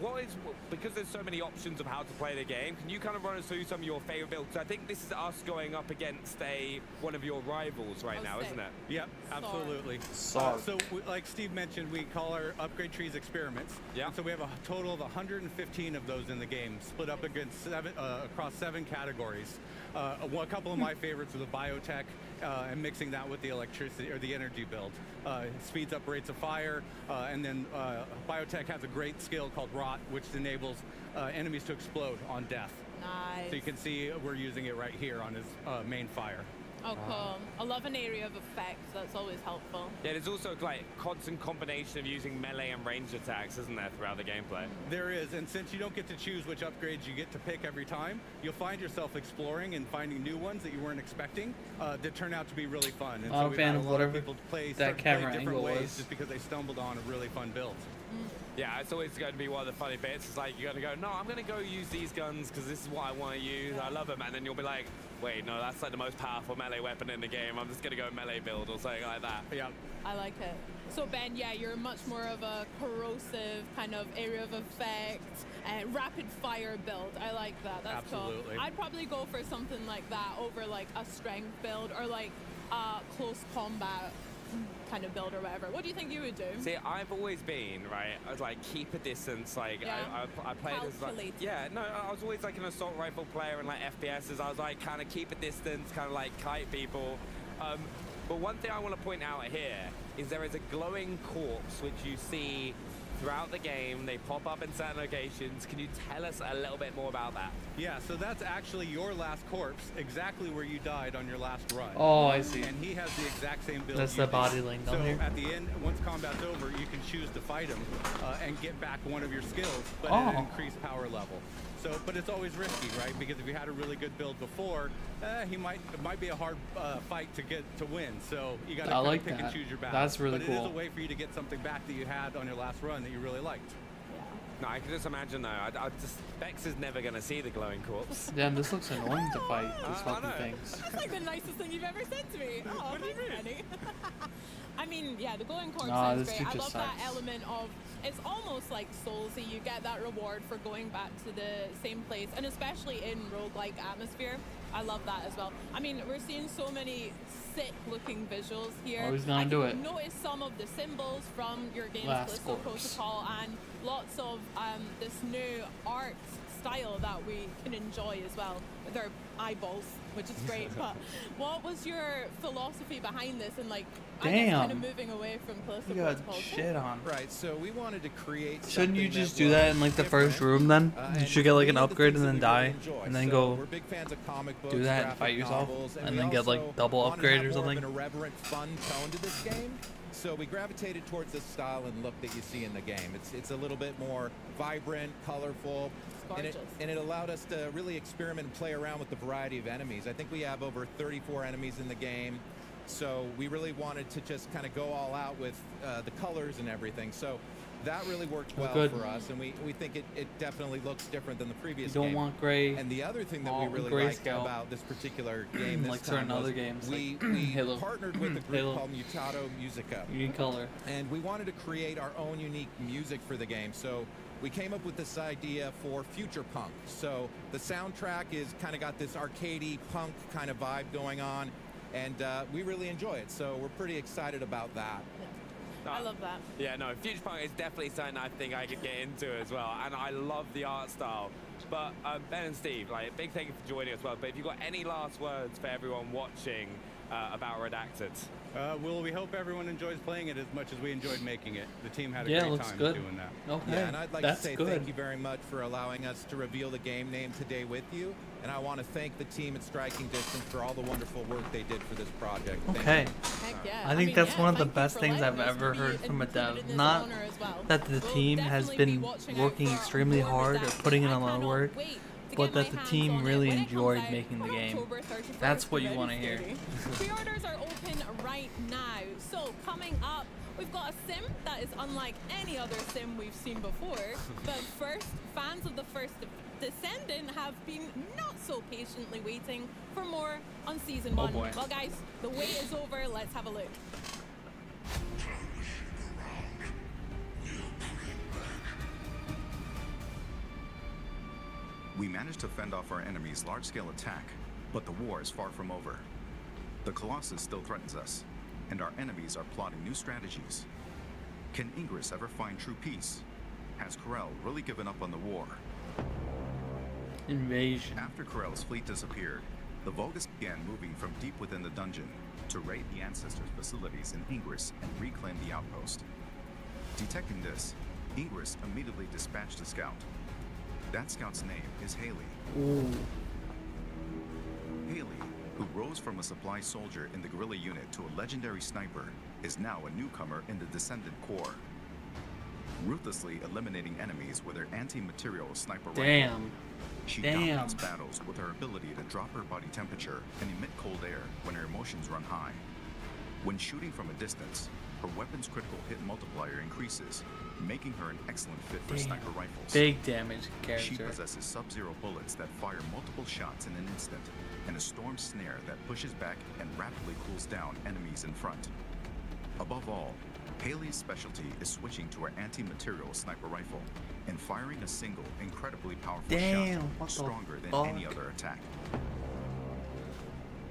S26: what is because there's so many options of how to play the game can you kind of run us through some of your favorite builds i think this is us going up against a one of your rivals right now isn't it
S42: Yep, absolutely.
S26: Sorry.
S42: Uh, so, we, like Steve mentioned, we call our upgrade trees experiments. Yeah. So we have a total of 115 of those in the game, split up against seven uh, across seven categories. Uh, a couple of my favorites are the biotech, uh, and mixing that with the electricity or the energy build. Uh, speeds up rates of fire, uh, and then uh, biotech has a great skill called rot, which enables uh, enemies to explode on death.
S9: Nice.
S42: So you can see we're using it right here on his uh, main fire.
S9: Oh, cool. I love an area of effect. That's always helpful.
S26: yeah there's also like constant combination of using melee and range attacks isn't there throughout the gameplay
S42: There is, and since you don't get to choose which upgrades you get to pick every time, you'll find yourself exploring and finding new ones that you weren't expecting uh, that turn out to be really fun. And
S3: I'm a
S42: we've
S3: fan
S42: had a
S3: of
S42: lot
S3: whatever
S42: people play,
S3: that
S42: start
S3: camera
S42: different
S3: angle
S42: ways
S3: was.
S42: just because they stumbled on a really fun build.
S26: Yeah, it's always going to be one of the funny bits. It's like you're going to go, no, I'm going to go use these guns because this is what I want to use. I love them. And then you'll be like, wait, no, that's like the most powerful melee weapon in the game. I'm just going to go melee build or something like that.
S42: Yeah.
S9: I like it. So Ben, yeah, you're much more of a corrosive kind of area of effect and rapid fire build. I like that. That's
S42: Absolutely.
S9: cool. I'd probably go for something like that over like a strength build or like a close combat kind of build or whatever. What do you think you would do?
S26: See, I've always been right. I was like keep a distance. Like
S9: Yeah.
S26: I, I, I played as like yeah. No, I was always like an assault rifle player and like FPSs. I was like kind of keep a distance, kind of like kite people. Um, but one thing I want to point out here is there is a glowing corpse which you see throughout the game. They pop up in certain locations. Can you tell us a little bit more about that?
S42: Yeah, so that's actually your last corpse, exactly where you died on your last run.
S3: Oh, I see.
S42: And he has the exact same build.
S3: That's the body link
S42: So
S3: down here.
S42: at the end, once combat's over, you can choose to fight him uh, and get back one of your skills, but at an
S3: Oh.
S42: increased power level. So, but it's always risky, right? Because if you had a really good build before, eh, he might it might be a hard uh, fight to get to win. So you got to
S3: like
S42: pick and choose your battles.
S3: That's really
S42: but it is a way for you to get something back that you had on your last run that you really liked.
S26: No, I can just imagine though. I, I just Bex is never going to see the glowing corpse.
S3: Damn, this looks annoying to fight these
S26: I- I
S3: fucking
S26: know.
S3: things.
S9: That's like the nicest thing you've ever said to me. Oh, thanks, Penny. I mean, yeah, the glowing corpse
S3: Nah,
S9: sounds great. I love
S3: just
S9: that element of it's almost like Soulsy. You get that reward for going back to the same place, and especially in roguelike atmosphere. I love that as well. I mean, we're seeing so many sick-looking visuals here.
S3: Always gonna
S9: I
S3: do it.
S9: Notice some of the symbols from your game's
S3: Last.
S9: Protocol, and lots of um, this new art style that we can enjoy as well with our eyeballs, which is great. but what was your philosophy behind this and like I guess kind of moving away from Callisto
S3: You got
S9: Protocol?
S3: shit on.
S41: Right, so we wanted to create
S3: Shouldn't you just
S41: that
S3: do that in like the
S41: different,
S3: first room then?
S41: uh,
S3: you should get like an upgrade and then die,
S41: enjoy.
S3: and then
S41: So
S3: go
S41: we're big fans of comic books,
S3: do that and fight yourself,
S41: novels,
S3: and
S41: we
S3: then get like double
S41: wanted
S3: upgrade or something.
S41: an irreverent, fun tone to this game. So we gravitated towards this style and look that you see in the game. It's it's a little bit more vibrant, colorful, and it, and it allowed us to really experiment and play around with the variety of enemies. I think we have over 34 enemies in the game. So we really wanted to just kind of go all out with uh, the colors and everything. So that really worked
S3: Oh,
S41: well
S3: good.
S41: for us, and we, we think it, it definitely looks different than the previous
S3: You don't
S41: game.
S3: want gray.
S41: And the other thing that we really liked
S3: grayscale.
S41: about this particular game, this
S3: Like
S41: time
S3: certain
S41: was
S3: other games,
S41: we,
S3: like
S41: we
S3: Halo.
S41: partnered with a group
S3: Halo.
S41: called Mutato Muzika.
S3: You need color.
S41: And we wanted to create our own unique music for the game. So we came up with this idea for future punk. So the soundtrack is kind of got this arcadey punk kind of vibe going on, and uh, we really enjoy it. So we're pretty excited about that.
S9: I love that.
S26: Yeah, no, Future Punk is definitely something I think I could get into as well, and I love the art style. But um, Ben and Steve, like, big thank you for joining us. Well, but if you've got any last words for everyone watching uh, about Redacted,
S42: Uh, well, we hope everyone enjoys playing it as much as we enjoyed making it. The team had a
S3: Yeah,
S42: great
S3: looks
S42: time
S3: good.
S42: doing that.
S3: Okay,
S41: Yeah, and I'd like
S3: that's
S41: to say
S3: good.
S41: thank you very much for allowing us to reveal the game name today with you. And I want to thank the team at Striking Distance for all the wonderful work they did for this project. Thank
S3: Okay.
S9: yeah.
S3: I think
S9: mean,
S3: that's
S9: yeah,
S3: one of the best things I've ever heard from a dev. Not
S9: well.
S3: that the
S9: We'll
S3: team has
S9: definitely be
S3: been working extremely hard or putting in a lot of work,
S9: wait to
S3: but that the team really
S9: when it comes
S3: enjoyed
S9: out
S3: making the game. That's what you want to hear.
S9: Pre-orders are open right now. So coming up, we've got a sim that is unlike any other sim we've seen before. but first, fans of the first Descendant have been not so patiently waiting for more on season
S3: Oh
S9: one.
S3: boy.
S9: Well, guys, the wait is over. Let's have a look.
S43: We managed to fend off our enemy's large-scale attack, but the war is far from over. The Colossus still threatens us, and our enemies are plotting new strategies. Can Ingress ever find true peace? Has Corel really given up on the war?
S3: Invasion.
S43: After Corel's fleet disappeared, the Vulgus began moving from deep within the dungeon to raid the Ancestors' facilities in Ingress and reclaim the outpost. Detecting this, Ingress immediately dispatched a scout. That scout's name is Haley.
S3: Ooh.
S43: Haley, who rose from a supply soldier in the guerrilla unit to a legendary sniper, is now a newcomer in the Descendant Corps. Ruthlessly eliminating enemies with her anti-material sniper rifle.
S3: Damn.
S43: She
S3: Damn.
S43: dominates battles with her ability to drop her body temperature and emit cold air when her emotions run high. When shooting from a distance, her weapon's critical hit multiplier increases, making her an excellent fit for
S3: Damn.
S43: sniper rifles.
S3: Big damage
S43: She possesses sub-zero bullets that fire multiple shots in an instant, and a storm snare that pushes back and rapidly cools down enemies in front. Above all, Haley's specialty is switching to her anti-material sniper rifle and firing a single, incredibly powerful
S3: Damn,
S43: shot, stronger than any other attack.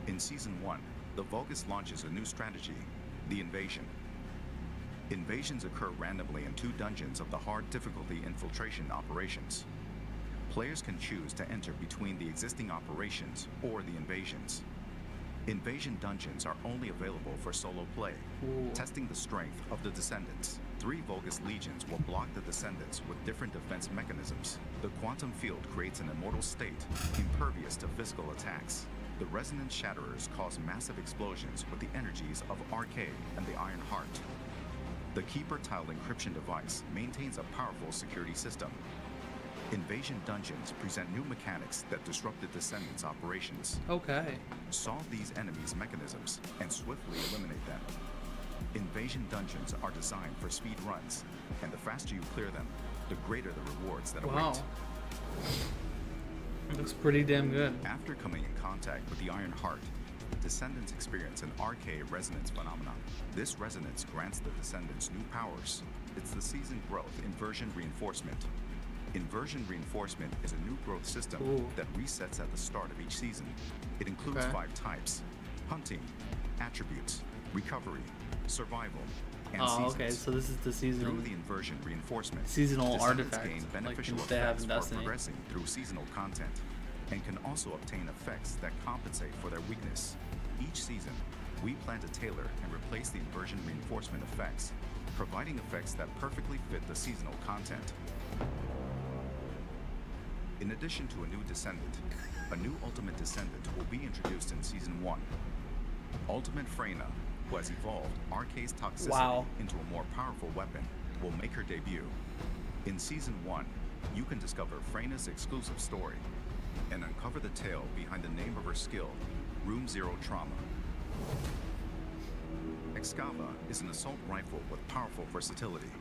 S43: In Season 1, the Vulgus launches a new strategy, the Invasion. Invasions occur randomly in two dungeons of the hard difficulty infiltration operations. Players can choose to enter between the existing operations or the invasions. Invasion dungeons are only available for solo play,
S3: Ooh.
S43: testing the strength of the Descendants. Three Vulgus legions will block the Descendants with different defense mechanisms. The quantum field creates an immortal state, impervious to physical attacks. The Resonance Shatterers cause massive explosions with the energies of Arcade and the Iron Heart. The Keeper tiled encryption device maintains a powerful security system. Invasion dungeons present new mechanics that disrupt the Descendants' operations.
S3: Okay.
S43: Solve these enemies' mechanisms and swiftly eliminate them. Invasion dungeons are designed for speed runs, and the faster you clear them, the greater the rewards that
S3: Wow.
S43: await.
S3: It looks pretty damn good.
S43: After coming in contact with the Iron Heart, Descendants experience an Arche resonance phenomenon. This resonance grants the Descendants new powers. It's the season growth inversion reinforcement. Inversion reinforcement is a new growth system
S3: Ooh.
S43: that resets at the start of each season. It includes
S3: Okay.
S43: five types hunting, attributes, recovery, survival, and
S3: Oh,
S43: seasons.
S3: okay, so this is the seasonal-
S43: Through the inversion reinforcement,
S3: Seasonal
S43: Descendants
S3: artifact,
S43: gain
S3: like
S43: beneficial
S3: they have
S43: effects
S3: in
S43: for
S3: Destiny.
S43: progressing through seasonal content and can also obtain effects that compensate for their weakness. Each season, we plan to tailor and replace the inversion reinforcement effects, providing effects that perfectly fit the seasonal content. In addition to a new descendant, a new ultimate descendant will be introduced in season 1. Ultimate Freyna, who has evolved Arche's toxicity
S3: Wow.
S43: into a more powerful weapon, will make her debut. In season 1, you can discover Freyna's exclusive story and uncover the tale behind the name of her skill, Room Zero Trauma. Excava is an assault rifle with powerful versatility.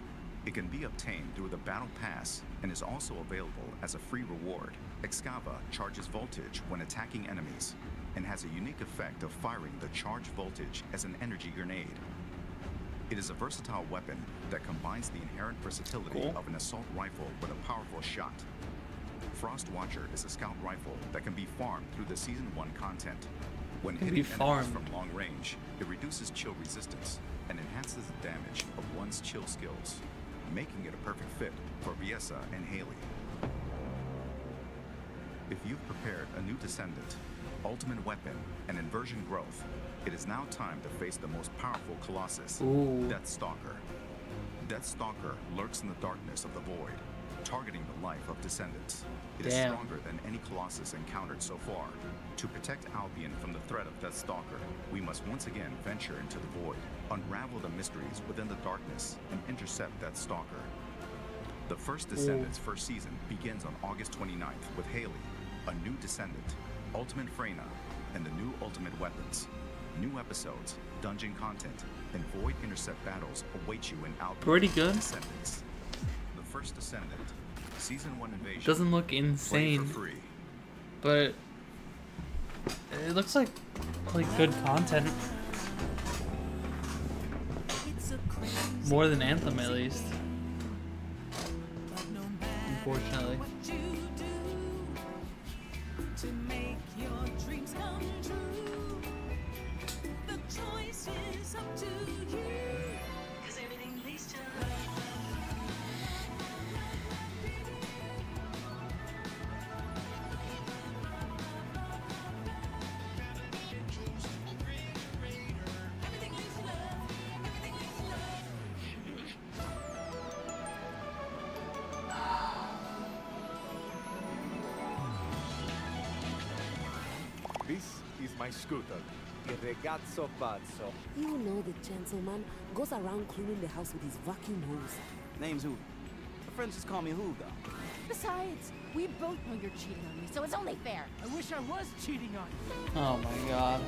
S43: It can be obtained through the Battle Pass and is also available as a free reward. Excava charges voltage when attacking enemies and has a unique effect of firing the charged voltage as an energy grenade. It is a versatile weapon that combines the inherent versatility
S3: Cool.
S43: of an assault rifle with a powerful shot. Frost Watcher is a scout rifle that can be farmed through the Season 1 content. When
S3: Can
S43: hitting enemies
S3: farmed.
S43: from long range, it reduces chill resistance and enhances the damage of one's chill skills, making it a perfect fit for Viessa and Haley. If you've prepared a new Descendant, Ultimate Weapon, and Inversion Growth, it is now time to face the most powerful Colossus,
S3: Ooh.
S43: Deathstalker. Deathstalker lurks in the darkness of the void, targeting the life of Descendants. It is
S3: Damn.
S43: stronger than any Colossus encountered so far. To protect Albion from the threat of Deathstalker, we must once again venture into the void, unravel the mysteries within the darkness, and intercept Deathstalker. The first Descendants first season begins on August 29th with Haley, a new Descendant, Ultimate Freyna, and the new Ultimate Weapons. New episodes, dungeon content, and void intercept battles await you in Albion.
S3: Pretty good.
S43: Descendants. The first Descendant, Season 1 Invasion.
S3: Doesn't look insane, but it looks like like good content. More than Anthem, at least. Unfortunately.
S44: Ragazzo pazzo.
S45: You know the gentleman goes around cleaning the house with his vacuum hose.
S32: Name's Hugo. My friends just call me Hugo.
S39: Besides, we both know you're cheating on me, so it's only fair.
S46: I wish I was cheating on you.
S3: Oh my god.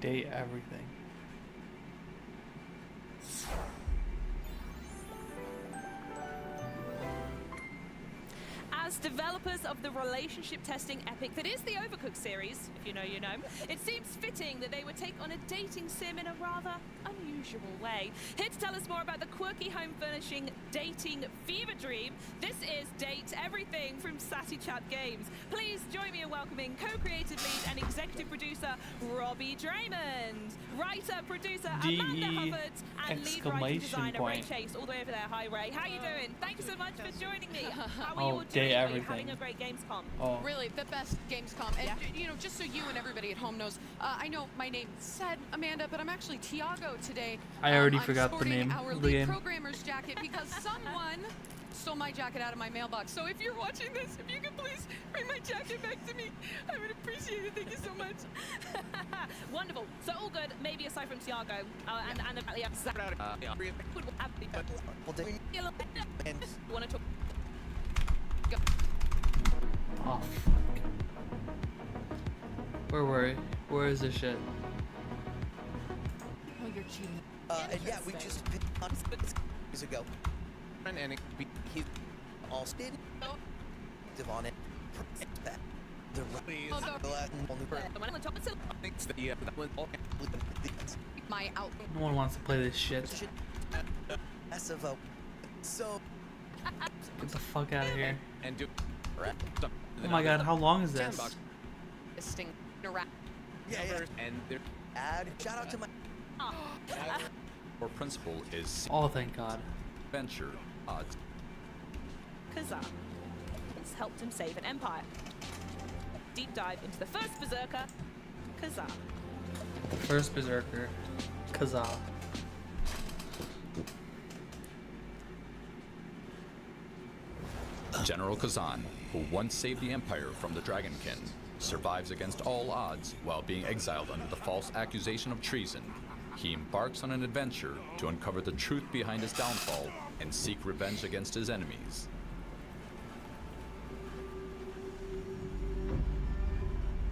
S3: Date everything.
S47: As developers of the relationship testing epic that is the Overcooked series, if you know, you know, it seems fitting that they would take on a dating sim in a rather unusual way. Here to tell us more about the quirky home furnishing dating fever dream, this is Date Everything from Sassy Chap Games. Please join me in welcoming co-creative lead and executive producer Robbie Daymond, writer, producer Amanda Hubbard, and lead writing
S3: exclamation
S47: designer
S3: point.
S47: Chase, all the way over there. Hi Ray, how you doing? Thank you so much for joining me. How are
S3: Oh,
S47: you all
S3: Date
S47: doing? Are you
S3: Everything.
S47: having a great Gamescom?
S3: Oh.
S48: Really, the best Gamescom. And, you know, just so you and everybody at home knows, uh, I know my name said Amanda, but I'm actually Tiago today.
S3: I already
S48: Um,
S3: forgot the
S48: sporting
S3: name
S48: our
S3: of the
S48: lead
S3: game.
S48: programmer's jacket because someone stole my jacket out of my mailbox. So if you're watching this, if you could please bring my jacket back to me, I would appreciate it. Thank you so much.
S47: Wonderful. So all good, maybe aside from Tiago uh, and and the yeah, Zach.
S32: Uh, yeah. And
S47: Want to talk?
S3: Oh fuck. Where were we? Where is this shit?
S48: Oh, you're cheating.
S32: Uh, yeah, we just picked on years ago. And and he all stayed on it. The
S48: the-
S32: the last one.
S47: Thanks.
S32: The uh, that one.
S48: My out.
S3: No one wants to play this shit.
S32: Less so.
S3: Get the fuck out of here.
S32: And do.
S3: Oh my god, how long is this?
S48: Sting. Iraq.
S32: Yeah, yeah. And there. Add. Shout out to my.
S49: Our principle is
S3: Oh, thank god.
S49: venture odds.
S47: Khazan has helped him save an empire. Deep dive into the first berserker, Khazan.
S3: The first berserker, Khazan.
S49: General Khazan, who once saved the Empire from the Dragonkin, survives against all odds while being exiled under the false accusation of treason. He embarks on an adventure to uncover the truth behind his downfall and seek revenge against his enemies.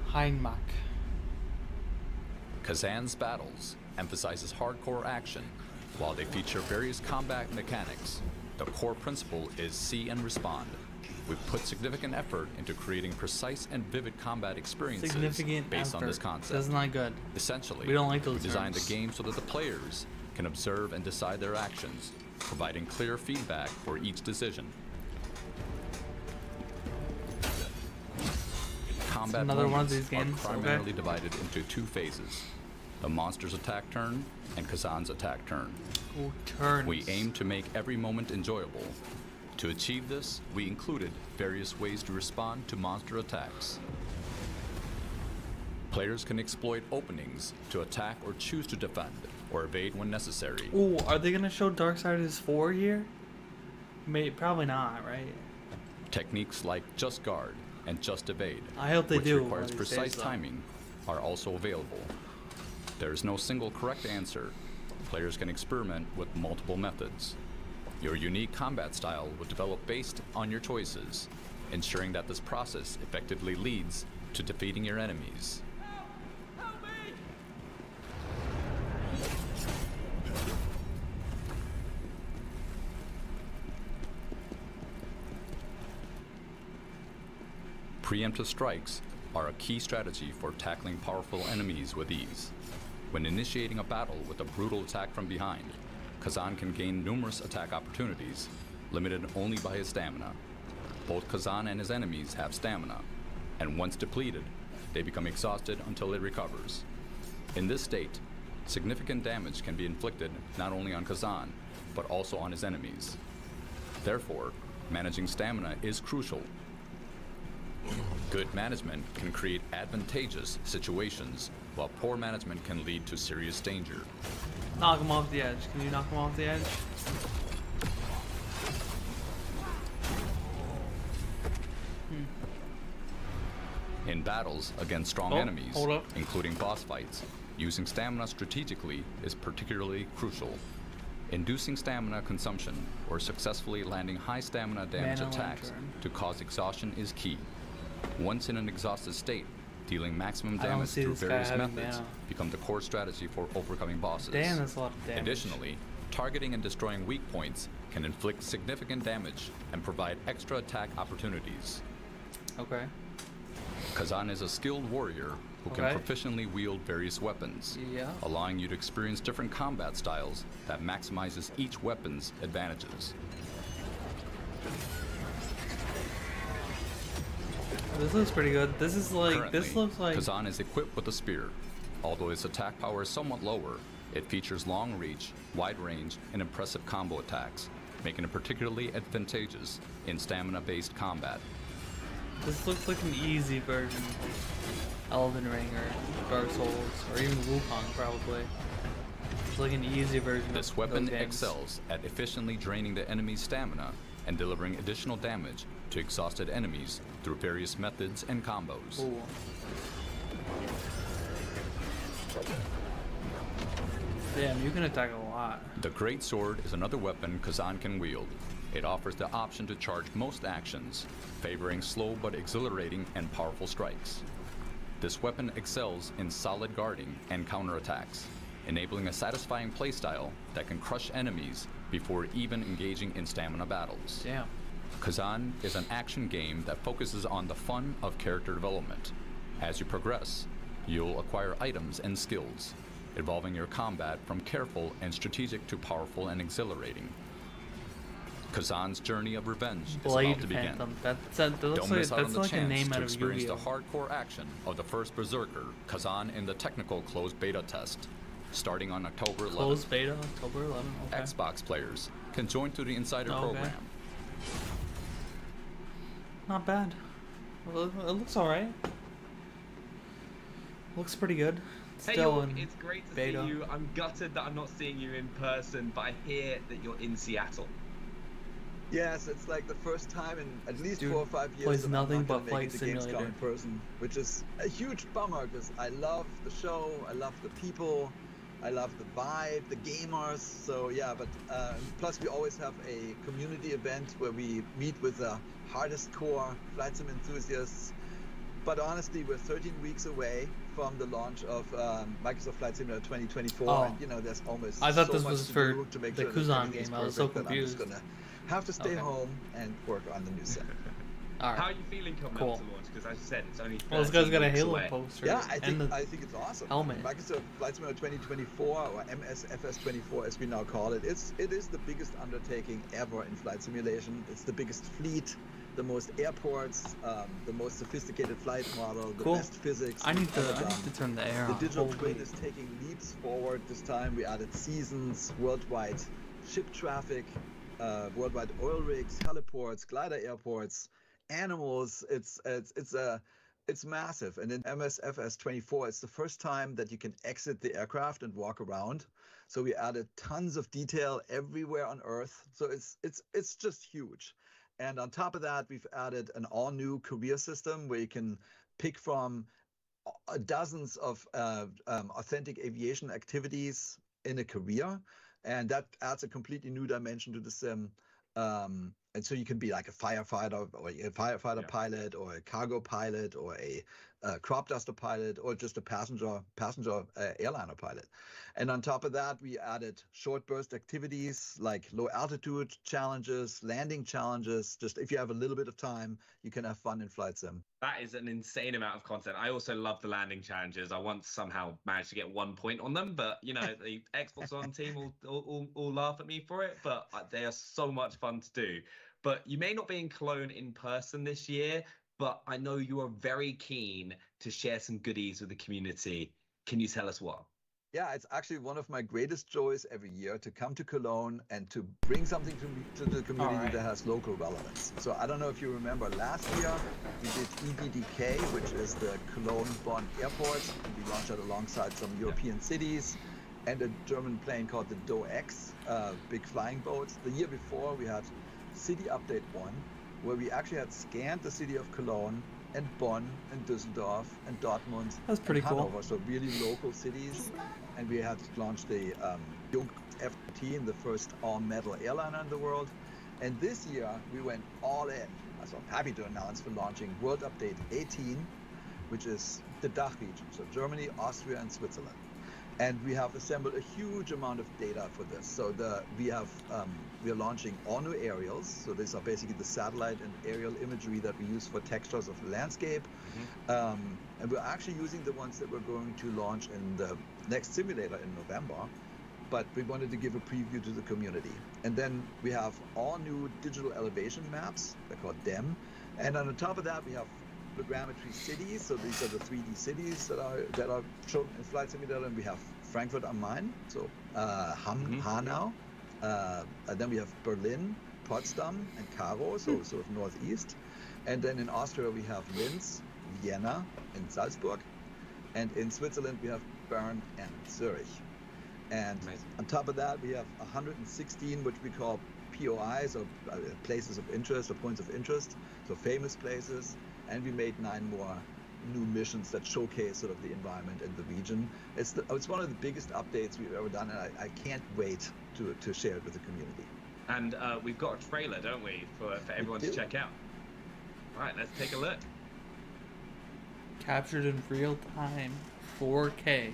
S3: Heinmach.
S49: Khazan's battles emphasizes hardcore action, while they feature various combat mechanics. The core principle is see and respond. We've put significant effort into creating precise and vivid combat experiences
S3: Significant
S49: based on this concept.
S3: That's not good.
S49: Essentially,
S3: We don't like those
S49: we designed
S3: terms.
S49: the game so that the players can observe and decide their actions, providing clear feedback for each decision. Combat
S3: another one of these games,
S49: are
S3: okay.
S49: primarily divided into two phases. The monster's attack turn and Khazan's attack turn.
S3: Ooh, turns.
S49: We aim to make every moment enjoyable. To achieve this, we included various ways to respond to monster attacks. Players can exploit openings to attack or choose to defend, or evade when necessary.
S3: Ooh, are they gonna show Darksiders 4 here? May probably not, right?
S49: Techniques like Just Guard and Just Evade,
S3: I hope they
S49: which
S3: do
S49: requires
S3: one of these
S49: precise
S3: days,
S49: timing, are also available. There is no single correct answer. players can experiment with multiple methods. Your unique combat style will develop based on your choices, ensuring that this process effectively leads to defeating your enemies. Preemptive strikes are a key strategy for tackling powerful enemies with ease. When initiating a battle with a brutal attack from behind, Khazan can gain numerous attack opportunities, limited only by his stamina. Both Khazan and his enemies have stamina, and once depleted, they become exhausted until it recovers. In this state, significant damage can be inflicted not only on Khazan, but also on his enemies. Therefore, managing stamina is crucial Good management can create advantageous situations, while poor management can lead to serious danger.
S3: Knock him off the edge. Can you knock him off the edge? Hmm.
S49: In battles against strong
S3: Oh,
S49: enemies, including boss fights, using stamina strategically is particularly crucial. Inducing stamina consumption or successfully landing high stamina damage
S3: Mana
S49: attacks
S3: lantern.
S49: to cause exhaustion is key. Once in an exhausted state, dealing maximum damage through various methods become the core strategy for overcoming bosses.
S3: Damn, that's a lot of damage.
S49: Additionally, targeting and destroying weak points can inflict significant damage and provide extra attack opportunities.
S3: Okay.
S49: Khazan is a skilled warrior who can
S3: Okay.
S49: proficiently wield various weapons,
S3: Yeah.
S49: allowing you to experience different combat styles that maximizes each weapon's advantages.
S3: This looks pretty good. This is like
S49: Currently,
S3: this looks like
S49: Khazan is equipped with a spear. Although its attack power is somewhat lower, it features long reach, wide range, and impressive combo attacks, making it particularly advantageous in stamina-based combat.
S3: this looks like an easy version of Elden Ring or Dark Souls or even Wukong probably. It's like an easy version
S49: This weapon excels at efficiently draining the enemy's stamina and delivering additional damage to exhausted enemies through various methods and combos.
S3: Damn, you can attack a lot.
S49: The Great Sword is another weapon Khazan can wield. It offers the option to charge most actions, favoring slow but exhilarating and powerful strikes. This weapon excels in solid guarding and counterattacks, enabling a satisfying playstyle that can crush enemies before even engaging in stamina battles.
S3: Damn.
S49: Khazan is an action game that focuses on the fun of character development. As you progress, you'll acquire items and skills, evolving your combat from careful and strategic to powerful and exhilarating. Khazan's journey of revenge is about to begin.
S3: Phantom. That's that, that
S49: Don't
S3: like
S49: miss out on the
S3: like
S49: chance to experience the hardcore action of the first Berserker, Khazan in the technical closed beta test, starting on October 11th.
S3: Closed beta, October 11. Okay.
S49: Xbox players can join through the Insider
S3: Okay.
S49: program.
S3: Not bad. It it looks alright. Looks pretty good.
S50: Hey, Jorg,
S3: in
S50: it's great to
S3: beta.
S50: see you. I'm gutted that I'm not seeing you in person, but I hear that you're in Seattle.
S51: Yes, it's like the first time in at least
S3: Dude
S51: four or five years
S3: plays
S51: that I'm
S3: nothing
S51: not gonna
S3: but
S51: make
S3: Flight
S51: it to Gamescom
S3: Simulator.
S51: in person, which is a huge bummer because I love the show, I love the people, I love the vibe, the gamers. So yeah, but uh, plus we always have a community event where we meet with the hardest core flight sim enthusiasts. But honestly, we're 13 weeks away from the launch of um, Microsoft Flight Simulator 2024,
S3: Oh.
S51: and you know there's almost
S3: I thought
S51: so
S3: this was for
S51: to make
S3: the
S51: sure
S3: Kuzan game. I was so
S51: that I'm just gonna have to stay
S3: Okay.
S51: home and work on the new set.
S3: Alright.
S50: How are you feeling coming
S3: Cool.
S50: up to launch? Because as I said, it's only.
S3: Well, this guy's
S50: 13
S3: got a Halo
S50: away.
S3: poster.
S51: Yeah, I think I think it's awesome.
S3: helmet.
S51: Microsoft Flight Simulator 2024 or MSFS24 as we now call it. It's it is the biggest undertaking ever in flight simulation. It's the biggest fleet, the most airports, um, the most sophisticated flight model, the
S3: Cool.
S51: best physics.
S3: I need to
S51: ever
S3: I need to turn the air
S51: The digital
S3: Holy-
S51: twin is taking leaps forward this time. We added seasons, worldwide ship traffic, uh, worldwide oil rigs, heliports, glider airports, animals. It's it's it's a it's massive. And in MSFS 24, it's the first time that you can exit the aircraft and walk around. So we added tons of detail everywhere on Earth. So it's it's it's just huge. And on top of that, we've added an all-new career system where you can pick from uh, dozens of uh, um, authentic aviation activities in a career, and that adds a completely new dimension to the sim. Um, and so you can be like a firefighter or a firefighter pilot or a cargo pilot or a, uh crop duster pilot or just a passenger passenger uh, airliner pilot and on top of that we added short burst activities like low altitude challenges landing challenges just if you have a little bit of time you can have fun in flight sim
S50: That is an insane amount of content. I also love the landing challenges. I once somehow managed to get one point on them, but you know the Xbox One team will, all, will, will laugh at me for it. But uh, they are so much fun to do. But you may not be in Cologne in person this year, but I know you are very keen to share some goodies with the community. Can you tell us what?
S51: Yeah, it's actually one of my greatest joys every year to come to Cologne and to bring something to, to the community
S3: Alright.
S51: that has local relevance. So I don't know if you remember last year we did EDDK, which is the Cologne Bonn Airport. And we launched it alongside some European cities and a German plane called the Do X, uh, big flying boat. The year before we had City Update 1, where we actually had scanned the city of Cologne and Bonn and Düsseldorf and Dortmund.
S3: That's pretty
S51: and
S3: cool.
S51: Hanover, so really local cities. And we had launched the um, Jung FT, the first all-metal airliner in the world. And this year we went all in. So I'm happy to announce we're launching World Update 18, which is the DACH region, so Germany, Austria, and Switzerland. And we have assembled a huge amount of data for this. So the we have um, we are launching all new aerials. So these are basically the satellite and aerial imagery that we use for textures of the landscape. Um, and we're actually using the ones that we're going to launch in the next simulator in November. But we wanted to give a preview to the community. And then we have all new digital elevation maps. They're called DEM. And on the top of that, we have photogrammetry cities. So these are the 3D cities that are that are shown in Flight Simulator. And we have Frankfurt am Main, so uh, Ham, Hanau. Uh, and then we have Berlin, Potsdam, and Karo, so sort of northeast. And then in Austria we have Linz, Vienna, and Salzburg. And in Switzerland we have Bern and Zurich. And on top of that we have 116 which we call POIs or uh, places of interest or points of interest, so famous places. And we made nine more new missions that showcase sort of the environment in the region. It's the, it's one of the biggest updates we've ever done, and I, I can't wait to, to share it with the community.
S50: And uh, we've got a trailer, don't we, for, for everyone to check out? All right, let's take a look.
S3: Captured in real time, 4K.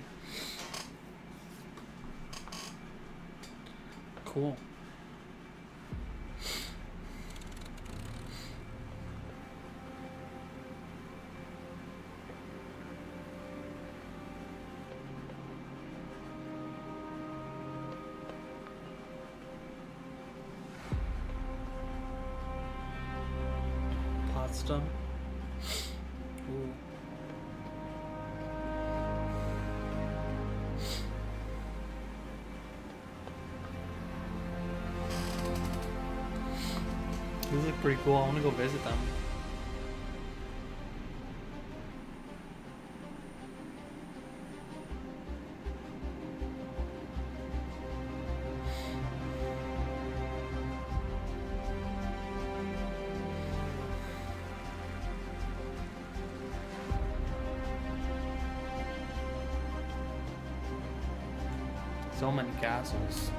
S3: Cool. I want to go visit them. So many castles.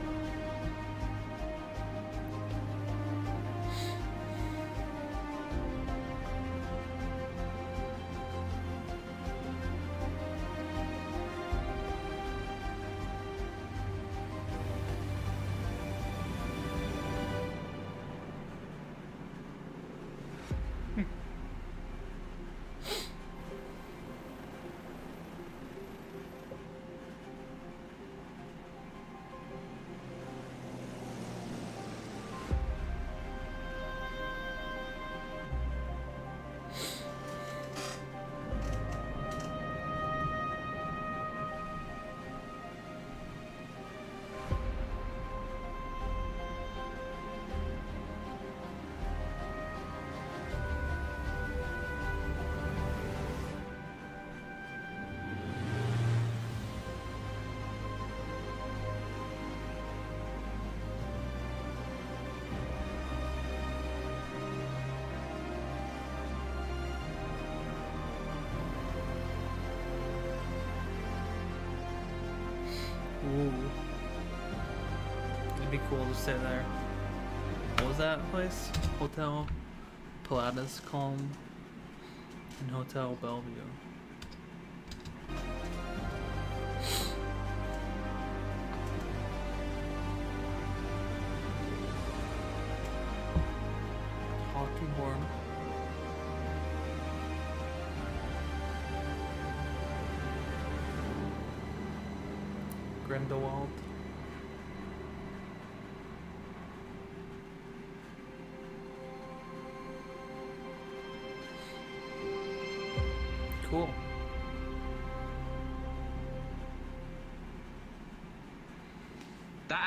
S3: Place? Hotel Pilatus Kulm and Hotel Bellevue.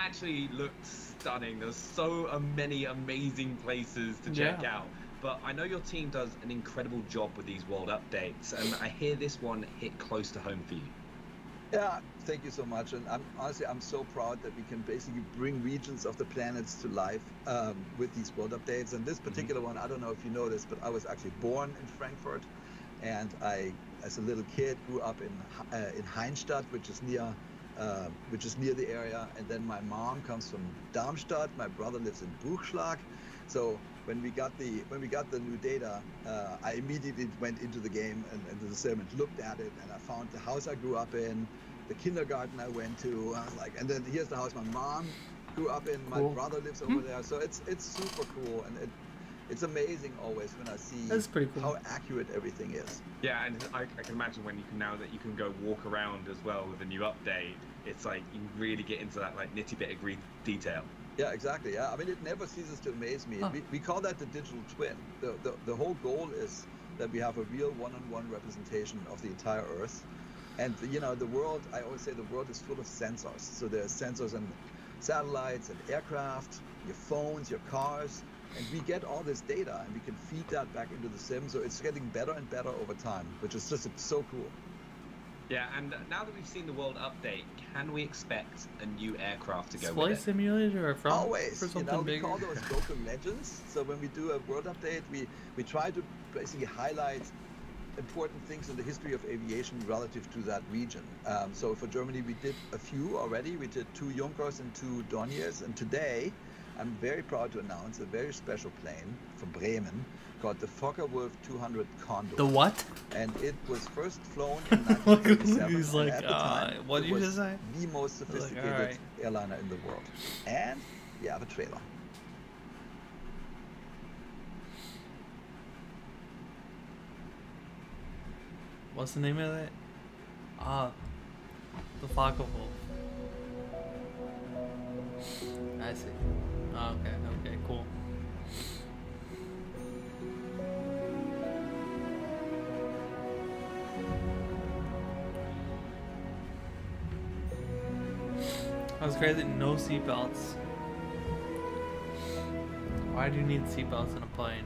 S26: Actually looks stunning. There's so uh, many amazing places to check
S3: Yeah.
S26: out. But I know your team does an incredible job with these world updates, and I hear this one hit close to home for you.
S51: Yeah, thank you so much. And I'm honestly, I'm so proud that we can basically bring regions of the planets to life um, with these world updates. And this particular one, I don't know if you know this, but I was actually born in Frankfurt, and I, as a little kid, grew up in uh, in Hainstadt, which is near. Uh, which is near the area, and then my mom comes from Darmstadt. My brother lives in Buchschlag, so when we got the when we got the new data, uh, I immediately went into the game and into the and looked at it, and I found the house I grew up in, the kindergarten I went to. I was like, and then here's the house my mom grew up in. My
S3: Cool.
S51: brother lives over there, so it's it's super cool, and it it's amazing always when I see
S3: That's pretty cool.
S51: how accurate everything is.
S26: Yeah, and I, I can imagine when you can now that you can go walk around as well with a new update, it's like you really get into that like nitty bitty gritty detail.
S51: Yeah, exactly. Yeah, I mean, it never ceases to amaze me.
S26: Huh.
S51: We, we call that the digital twin. The, the, the whole goal is that we have a real one-on-one representation of the entire Earth. And, you know, the world, I always say the world is full of sensors. So there are sensors and satellites and aircraft, your phones, your cars. And we get all this data and we can feed that back into the sim. So it's getting better and better over time, which is just so cool.
S26: Yeah, and now that we've seen the world update, can we expect a new aircraft to go
S3: Flight
S26: with it?
S3: simulator or from
S51: Always,
S3: for
S51: you know, we
S3: bigger.
S51: call those local legends. So when we do a world update, we we try to basically highlight important things in the history of aviation relative to that region. Um, so for Germany, we did a few already. We did two Junkers and two Dorniers, and today, I'm very proud to announce a very special plane from Bremen called the Focke-Wulf 200 Condor.
S3: The what?
S51: And it was first flown in
S3: Look,
S51: 1937.
S3: he's like,
S51: at the time,
S3: uh, what did you just say?
S51: The most
S3: like,
S51: sophisticated airliner in the world. And we have a trailer.
S3: What's the name of it? Ah, the Focke Wulf. I see. Oh, okay, okay, cool. That was crazy. No seatbelts. Why do you need seatbelts in a plane?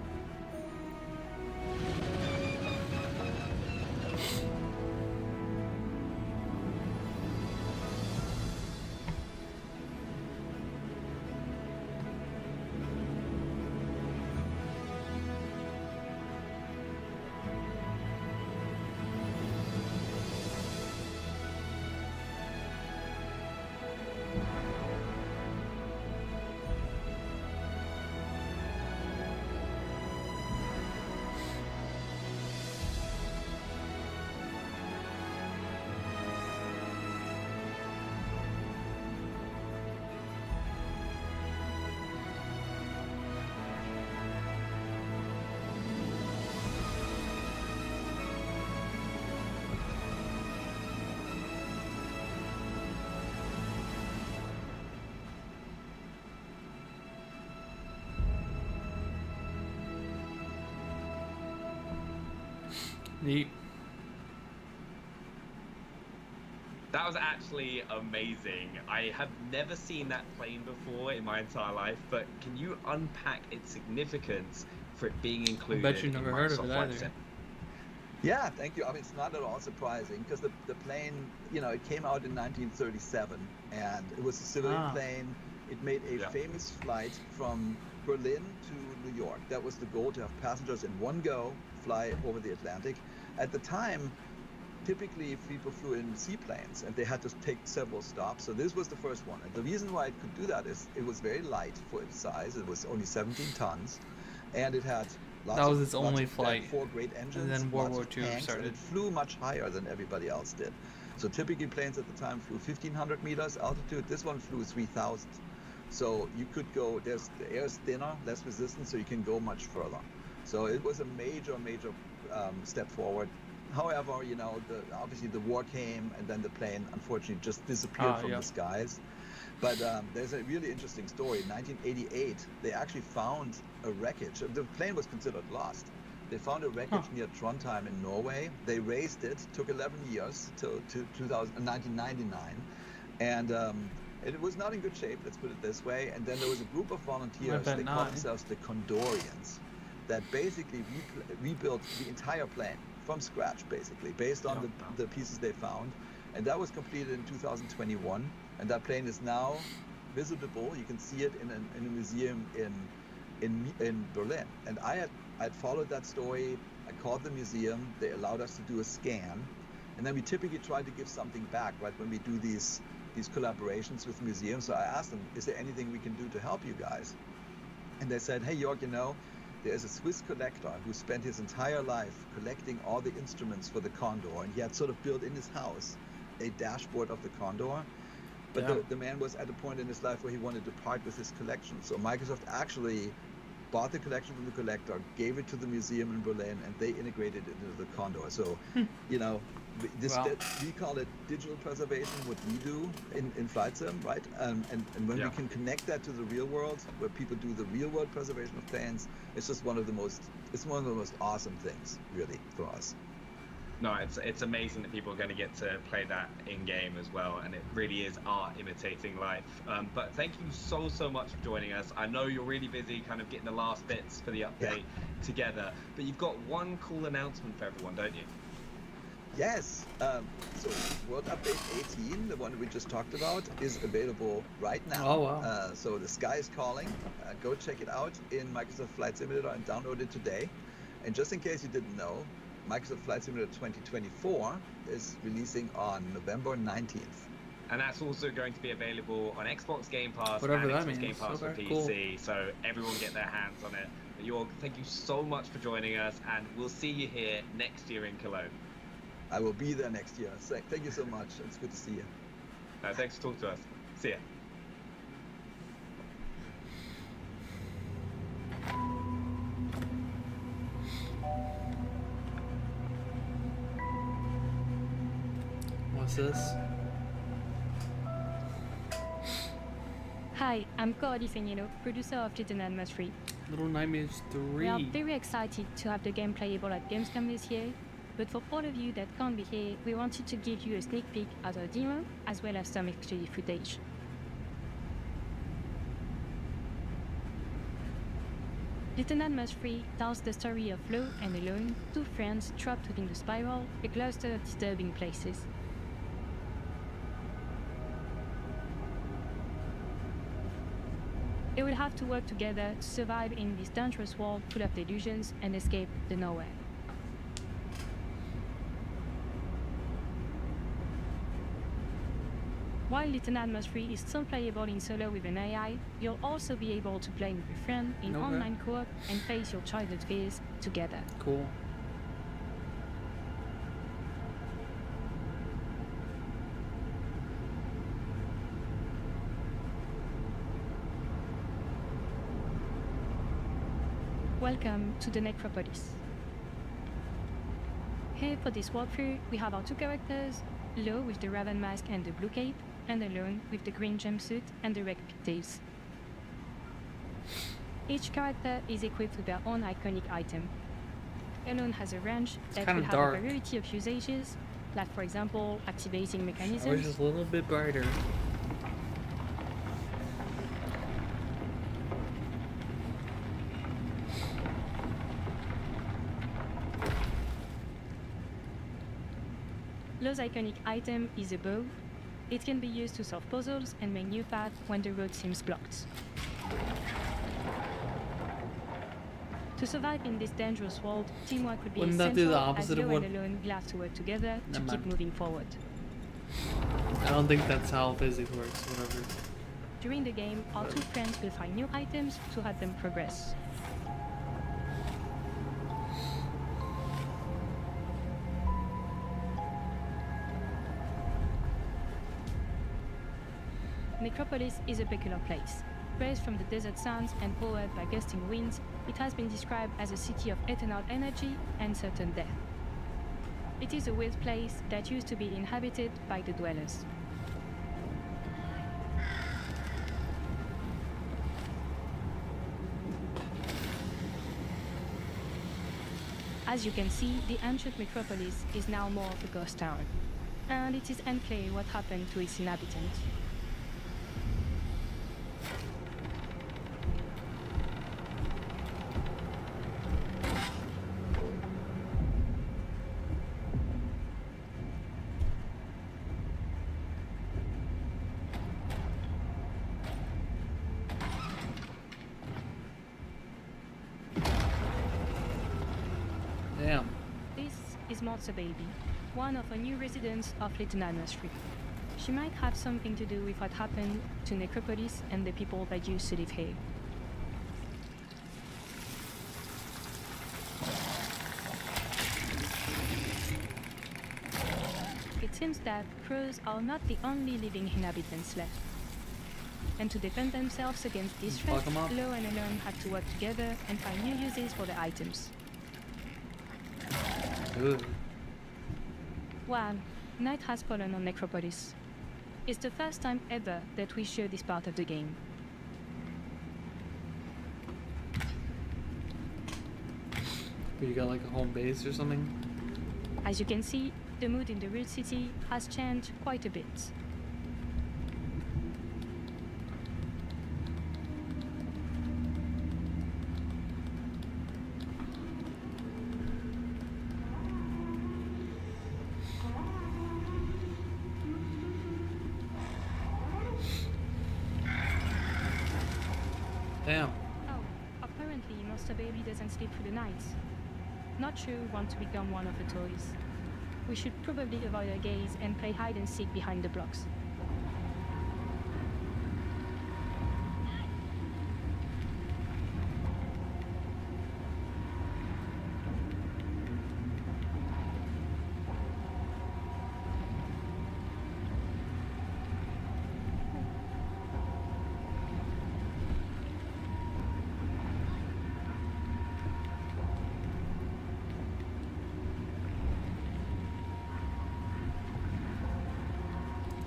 S3: Neat.
S26: That was actually amazing. I have never seen that plane before in my entire life, but can you unpack its significance for it being included
S3: you
S26: in
S3: never heard of
S26: Microsoft
S3: it
S26: Flight
S3: either.
S26: Sim?
S51: Yeah, thank you. I mean, it's not at all surprising because the, the plane, you know, it came out in 1937 and it was a civilian
S3: Ah.
S51: plane. It made a
S26: Yeah.
S51: famous flight from Berlin to New York. That was the goal to have passengers in one go fly over the Atlantic. At the time, typically people flew in seaplanes and they had to take several stops. So this was the first one. And the reason why it could do that is it was very light for its size. It was only 17 tons, and it had lots
S3: That was
S51: of,
S3: its only
S51: of- uh,
S3: flight.
S51: Four great engines.
S3: And then World War II
S51: tanks, and
S3: started.
S51: it flew much higher than everybody else did. So typically planes at the time flew 1500 meters altitude. This one flew 3000. So you could go. There's the air is thinner, less resistant, so you can go much further. So it was a major, major um, step forward. However, you know, the, obviously the war came, and then the plane unfortunately just disappeared
S3: Ah,
S51: from
S3: yeah.
S51: the skies. But um, there's a really interesting story. In 1988, they actually found a wreckage. The plane was considered lost. They found a wreckage near Trondheim in Norway. They raised it. Took 11 years till to 2000, 1999, and um, it was not in good shape. Let's put it this way. And then there was a group of volunteers. They
S3: not.
S51: called themselves the Condorians, that basically rebuilt the entire plane from scratch, basically based on oh, the, the pieces they found. And that was completed in 2021. And that plane is now visitable. You can see it in, an, in a museum in in in Berlin. And I had I'd followed that story. I called the museum. They allowed us to do a scan, and then we typically try to give something back, right? When we do these these collaborations with museums. So I asked them, "Is there anything we can do to help you guys?" And they said, "Hey, Jorg, you know." There's a Swiss collector who spent his entire life collecting all the instruments for the Condor, and he had sort of built in his house a dashboard of the Condor. But the, the man was at a point in his life where he wanted to part with his collection. So Microsoft actually bought the collection from the collector, gave it to the museum in Berlin, and they integrated it into the Condor. So, hmm. you know, this that- we call it digital preservation, what we do in, in flight sim, right? Um, and, and when
S50: Yeah.
S51: we can connect that to the real world, where people do the real world preservation of planes, it's just one of the most, it's one of the most awesome things, really, for us.
S50: No, it's it's amazing that people are going to get to play that in game as well, and it really is art imitating life. Um, but thank you so so much for joining us. I know you're really busy, kind of getting the last bits for the update together, but you've got one cool announcement for everyone, don't you?
S51: Yes. Um, so World Update 18, the one we just talked about, is available right now.
S3: Oh, wow.
S51: Uh, so the sky is calling. Uh, go check it out in Microsoft Flight Simulator and download it today. And just in case you didn't know, Microsoft Flight Simulator 2024 is releasing on November 19th.
S50: And that's also going to be available on Xbox Game Pass
S3: Whatever
S50: and Xbox
S3: means.
S50: Game Pass for
S3: Okay,
S50: PC. So everyone get their hands on it. But Jorg, thank you so much for joining us, and we'll see you here next year in Cologne.
S51: I will be there next year. Thank you so much. It's good to see you.
S50: Uh, thanks for talking to us. See ya.
S3: What's this?
S52: Hi, I'm Coralie Segnino, producer of Little Nightmares 3.
S3: Little Nightmares 3.
S52: We are very excited to have the game playable at Gamescom this year, but for all of you that can't be here, we wanted to give you a sneak peek at our demo, as well as some exclusive footage. Nightmares 3 tells the story of Low and Alone, two friends trapped within the spiral, a cluster of disturbing places. They will have to work together to survive in this dangerous world full of delusions and escape the nowhere. While Little Nightmares 3 is still playable in solo with an AI, you'll also be able to play with a friend in
S3: Okay.
S52: online co-op and face your childhood fears together.
S3: Cool.
S52: Welcome to the Necropolis. Here for this walkthrough, we have our two characters, Low with the raven mask and the blue cape, and Alone with the green jumpsuit and the red pigtails. Each character is equipped with their own iconic item. Alone has a wrench that
S3: kinda
S52: will have
S3: dark.
S52: a variety of usages, like for example, activating mechanisms,
S3: it was a little bit brighter.
S52: Low's iconic item is a bow. It can be used to solve puzzles and make new paths when the road seems blocked. To survive in this dangerous world, teamwork would be
S3: Wouldn't that do
S52: essential
S3: the
S52: as
S3: opposite of
S52: Low
S3: what-
S52: and Alone will have to work together to
S3: Never
S52: keep
S3: mind.
S52: moving forward.
S3: I don't think that's how physics works. Whatever.
S52: During the game, our two friends will find new items to help them progress. Necropolis is a peculiar place. Raised from the desert sands and powered by gusting winds, it has been described as a city of eternal energy and certain death. It is a weird place that used to be inhabited by the dwellers. As you can see, the ancient metropolis is now more of a ghost town, and it is unclear what happened to its inhabitants.
S3: Damn.
S52: This is Monster Baby, one of the new residents of Nightmare Street. She might have something to do with what happened to Necropolis and the people that used to live here. It seems that crows are not the only living inhabitants left. And to defend themselves against this
S3: Fuck
S52: threat. Low and Alone had to work together and find new uses for the items.
S3: Ugh.
S52: Well, night has fallen on Necropolis. It's the first time ever that we show this part of the game.
S3: But you got like a home base or something?
S52: As you can see, the mood in the real city has changed quite a bit.
S3: Damn.
S52: Oh, apparently Monster Sleep through the night. Not sure want to become one of her toys. We should probably avoid her gaze and play hide and seek behind the blocks.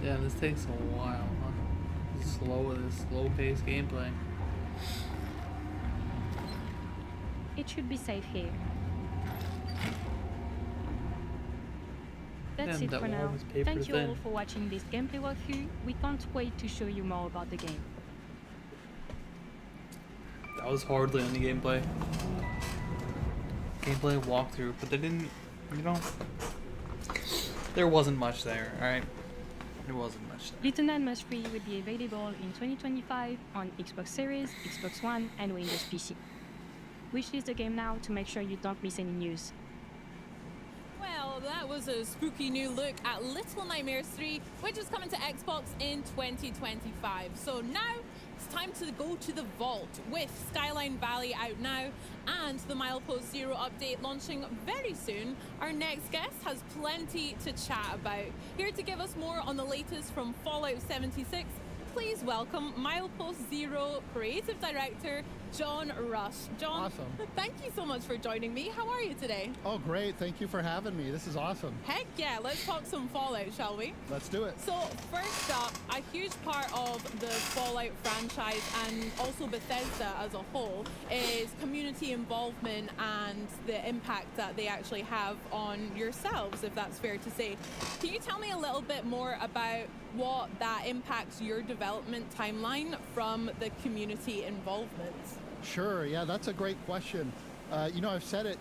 S3: Yeah, this takes a while, huh? Slow, this slow paced gameplay.
S52: It should be safe here. That's
S3: Damn,
S52: it
S3: that
S52: for now. Thank you all for watching this gameplay walkthrough. We can't wait to show you more about the game.
S3: That was hardly any gameplay. Gameplay walkthrough, but they didn't, you know, there wasn't much there, alright? It wasn't.
S52: Little Nightmares 3 will be available in 2025 on Xbox Series, Xbox One, and Windows PC. Wishlist the game now to make sure you don't miss any news.
S9: Well, that was a spooky new look at Little Nightmares 3, which is coming to Xbox in 2025. So now it's time to go to the vault with Skyline Valley out now and the Milepost Zero update launching very soon. Our next guest has plenty to chat about. Here to give us more on the latest from Fallout 76, please welcome Milepost Zero creative director John Rush. John,
S53: Awesome.
S9: thank you so much for joining me. How are you today?
S53: Oh, great. Thank you for having me. This is awesome.
S9: Heck yeah, let's talk some Fallout, shall we?
S53: Let's do it.
S9: So, first up, a huge part of the Fallout franchise and also Bethesda as a whole is community involvement and the impact that they actually have on yourselves, if that's fair to say. Can you tell me a little bit more about what that impacts your development timeline from the community involvement?
S53: Sure. Yeah, that's a great question. Uh, you know, I've said it.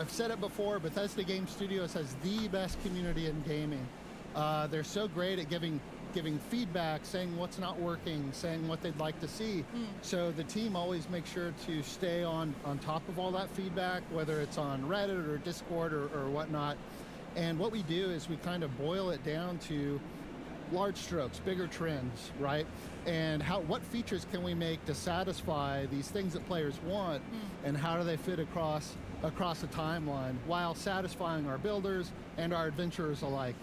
S53: I've said it before. Bethesda Game Studios has the best community in gaming. Uh, they're so great at giving giving feedback, saying what's not working, saying what they'd like to see.
S9: Mm.
S53: So the team always makes sure to stay on on top of all that feedback, whether it's on Reddit or Discord or, or whatnot. And what we do is we kind of boil it down to large strokes, bigger trends, right? And how what features can we make to satisfy these things that players want, hmm. and how do they fit across across a timeline while satisfying our builders and our adventurers alike?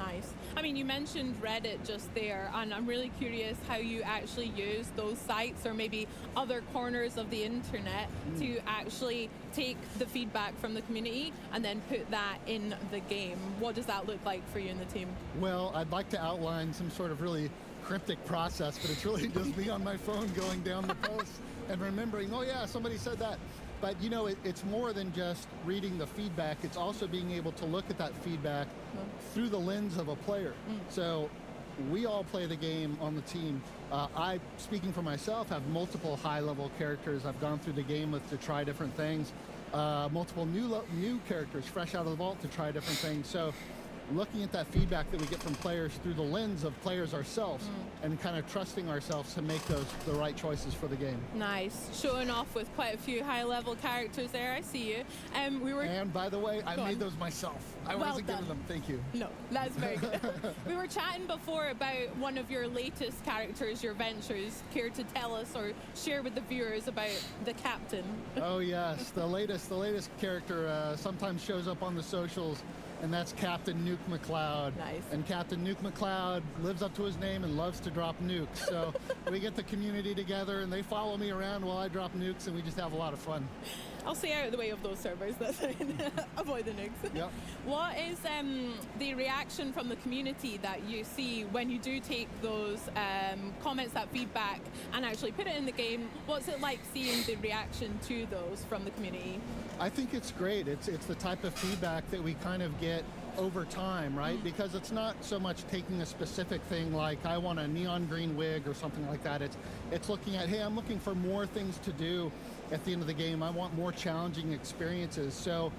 S9: Nice. I mean, you mentioned Reddit just there, and I'm really curious how you actually use those sites or maybe other corners of the internet to mm. actually take the feedback from the community and then put that in the game. What does that look like for you and the team?
S53: Well, I'd like to outline some sort of really cryptic process, but it's really just me on my phone going down the post and remembering, oh yeah, somebody said that. But you know, it, it's more than just reading the feedback. It's also being able to look at that feedback through the lens of a player. So we all play the game on the team. Uh, I, speaking for myself, have multiple high-level characters I've gone through the game with to try different things. Uh, multiple new new characters fresh out of the vault to try different things. So looking at that feedback that we get from players through the lens of players ourselves and kind of trusting ourselves to make those the right choices for the game.
S9: Nice. Showing off with quite a few high level characters there. I see you. Um, we were.
S53: And by the way, I
S9: Go
S53: made
S9: on.
S53: those myself. I
S9: Well
S53: wasn't
S9: done.
S53: giving them. Thank you.
S9: No, that's very good. we were chatting before about one of your latest characters, your ventures. Care to tell us or share with the viewers about the captain?
S53: oh yes, the latest the latest character uh, sometimes shows up on the socials, and that's Captain Nuke McCloud.
S9: Nice.
S53: And Captain Nuke McCloud lives up to his name and loves to drop nukes. So we get the community together, and they follow me around while I drop nukes, and we just have a lot of fun.
S9: I'll stay out of the way of those servers. That's fine. Avoid the nukes.
S53: Yep.
S9: What is um, the reaction from the community that you see when you do take those um, comments, that feedback, and actually put it in the game? What's it like seeing the reaction to those from the community?
S53: I think it's great. It's it's the type of feedback that we kind of get over time, right? Because it's not so much taking a specific thing like I want a neon green wig or something like that. It's it's looking at hey, I'm looking for more things to do at the end of the game. I want more challenging experiences. So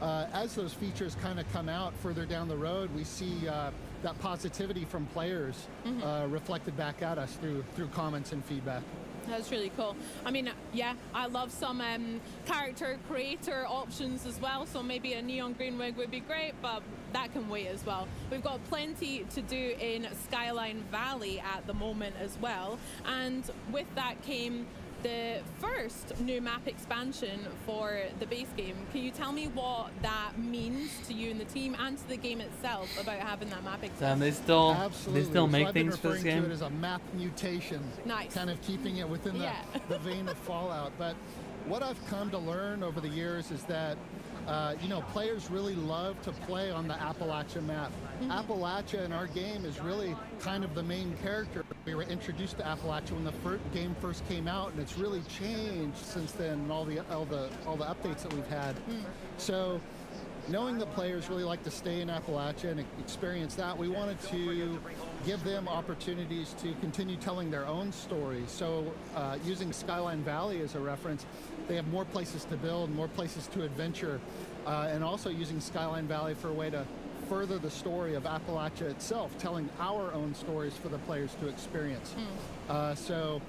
S53: uh, as those features kind of come out further down the road, we see uh, that positivity from players uh, reflected back at us through through comments and feedback.
S9: That's really cool. I mean, yeah, I love some um, character creator options as well. So maybe a neon green wig would be great, but that can wait as well. We've got plenty to do in Skyline Valley at the moment as well. And with that came the first new map expansion for the base game. Can you tell me what that means to you and the team and to the game itself about having that map expansion?
S3: Damn, they still
S53: Absolutely.
S3: they still
S53: So
S3: make
S53: I've been
S3: things for this
S53: referring
S3: game.
S53: To it as a map mutation.
S9: Nice.
S53: Kind of keeping it within the,
S9: Yeah.
S53: the vein of Fallout. But what I've come to learn over the years is that uh, you know players really love to play on the Appalachia map.
S9: Mm-hmm.
S53: Appalachia in our game is really kind of the main character. We were introduced to Appalachia when the game first came out, and it's really changed since then. And all the all the all the updates that we've had. So knowing that players really like to stay in Appalachia and experience that, we wanted to give them opportunities to continue telling their own stories. So, uh, using Skyline Valley as a reference, they have more places to build, more places to adventure, uh, and also using Skyline Valley for a way to further the story of Appalachia itself, telling our own stories for the players to experience. Uh, so,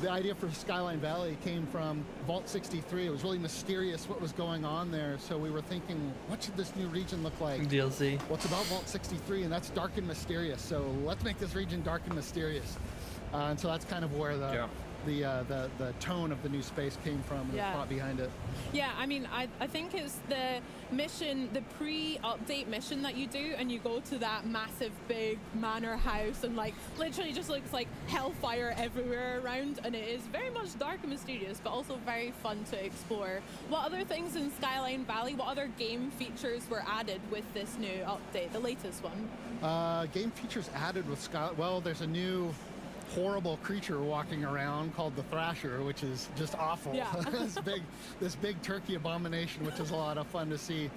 S53: the idea for Skyline Valley came from Vault 63. It was really mysterious what was going on there. So we were thinking, what should this new region look like?
S3: DLC.
S53: What's about Vault 63? And that's dark and mysterious. So let's make this region dark and mysterious. Uh, and so that's kind of where the
S42: Yeah.
S53: The, uh, the the tone of the new space came from and
S9: Yeah.
S53: the thought behind it.
S9: Yeah, I mean, I, I think it's the mission, the pre-update mission that you do, and you go to that massive, big manor house, and like literally just looks like hellfire everywhere around, and it is very much dark and mysterious, but also very fun to explore. What other things in Skyline Valley? What other game features were added with this new update, the latest one?
S53: Uh, game features added with Sky. Well, there's a new horrible creature walking around called the Thrasher, which is just awful.
S9: Yeah.
S53: this big, this big turkey abomination, which is a lot of fun to see.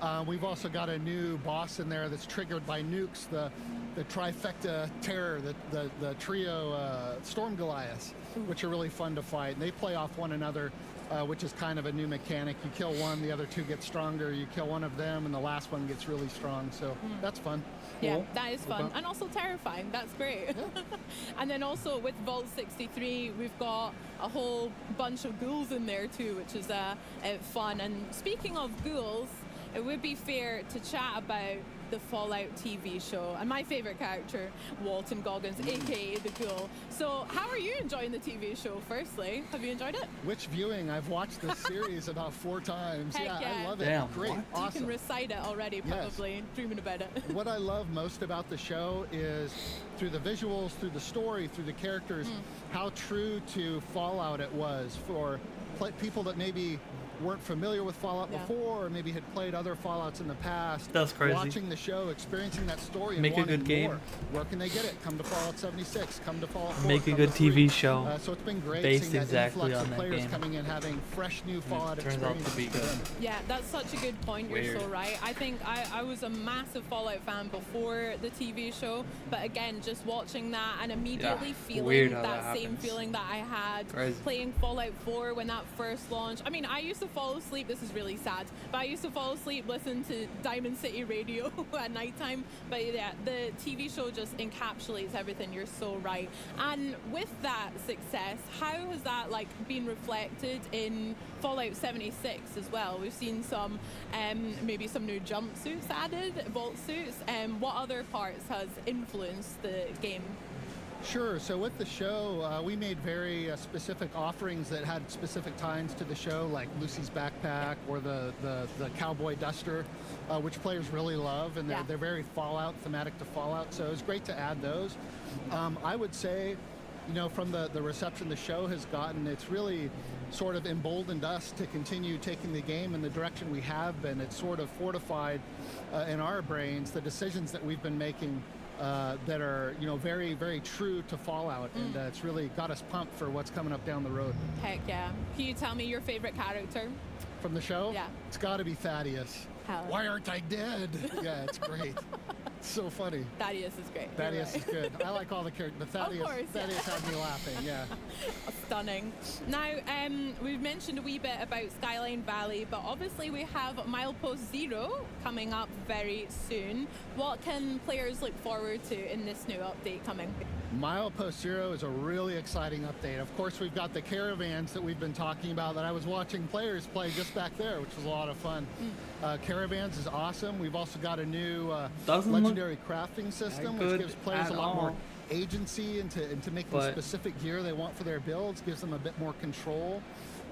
S53: Uh, we've also got a new boss in there that's triggered by nukes, the the trifecta terror, the the, the trio uh, storm Goliaths, which are really fun to fight. And they play off one another uh, which is kind of a new mechanic. You kill one, the other two get stronger. You kill one of them, and the last one gets really strong. So
S9: Mm.
S53: that's fun.
S9: Yeah, that is fun and also terrifying. That's great. and then also with Vault 63, we've got a whole bunch of ghouls in there too, which is uh, uh, fun. And speaking of ghouls, it would be fair to chat about the Fallout TV show and my favorite character, Walton Goggins,
S53: Mm.
S9: aka the Ghoul. So, how are you enjoying the TV show? Firstly, have you enjoyed it?
S53: Which viewing? I've watched this series about four times.
S9: Heck
S53: yeah,
S9: yeah.
S53: I love it.
S3: Damn,
S53: Great,
S3: what?
S53: awesome.
S9: You can recite it already,
S53: Yes.
S9: probably dreaming about it.
S53: what I love most about the show is through the visuals, through the story, through the characters,
S9: Hmm.
S53: how true to Fallout it was for people that maybe weren't familiar with Fallout
S9: Yeah.
S53: before, or maybe had played other Fallouts in the past.
S3: That's crazy.
S53: Watching the show, experiencing that story, and
S3: Make a
S53: wanting
S3: good game.
S53: more. Where can they get it? Come to Fallout 76. Come to Fallout 4.
S3: Make a good TV show
S53: Uh, so it's been great
S3: based
S53: seeing that
S3: exactly
S53: influx
S3: on
S53: of
S3: that
S53: players
S3: game.
S53: coming in, having fresh new Fallout
S3: turns out to
S53: experiences
S3: be good.
S9: Yeah, that's such a good point. You're so right. I think I, I was a massive Fallout fan before the TV show, but again, just watching that and immediately feeling
S3: weird
S9: that,
S3: that
S9: same feeling that I had
S3: Crazy.
S9: playing Fallout 4 when that first launched. I mean, I used to fall asleep. This is really sad, but I used to fall asleep listening to Diamond City Radio at nighttime. But yeah, the TV show just encapsulates everything. You're so right. And with that success, how has that like been reflected in Fallout 76 as well? We've seen some, um, maybe some new jumpsuits added, vault suits. Um, what other parts has influenced the game?
S53: Sure. So with the show, uh, we made very uh, specific offerings that had specific ties to the show, like Lucy's backpack or the the, the cowboy duster, uh, which players really love, and they're,
S9: Yeah.
S53: they're very Fallout thematic to Fallout. So it was great to add those. Um, I would say, you know, from the the reception the show has gotten, it's really sort of emboldened us to continue taking the game in the direction we have been. It's sort of fortified uh, in our brains the decisions that we've been making uh, that are you know very very true to Fallout, and uh, it's really got us pumped for what's coming up down the road.
S9: Heck yeah. Can you tell me your favorite character?
S53: From the show,
S9: Yeah.
S53: it's got to be Thaddeus.
S9: Hell.
S53: Why aren't I dead? yeah, it's great. so funny.
S9: Thaddeus is great.
S53: Thaddeus
S9: right.
S53: is good. I like all the characters, but Thaddeus,
S9: course, yeah.
S53: Thaddeus had me laughing. Yeah.
S9: Stunning. Now, um, we've mentioned a wee bit about Skyline Valley, but obviously we have Milepost Zero coming up very soon. What can players look forward to in this new update coming?
S53: Milepost Zero is a really exciting update. Of course, we've got the caravans that we've been talking about that I was watching players play just back there, which was a lot of fun. Uh, caravans is awesome. We've also got a new uh, legendary crafting system, which gives players a
S3: at
S53: lot more agency into, into making
S3: But-
S53: specific gear they want for their builds, gives them a bit more control.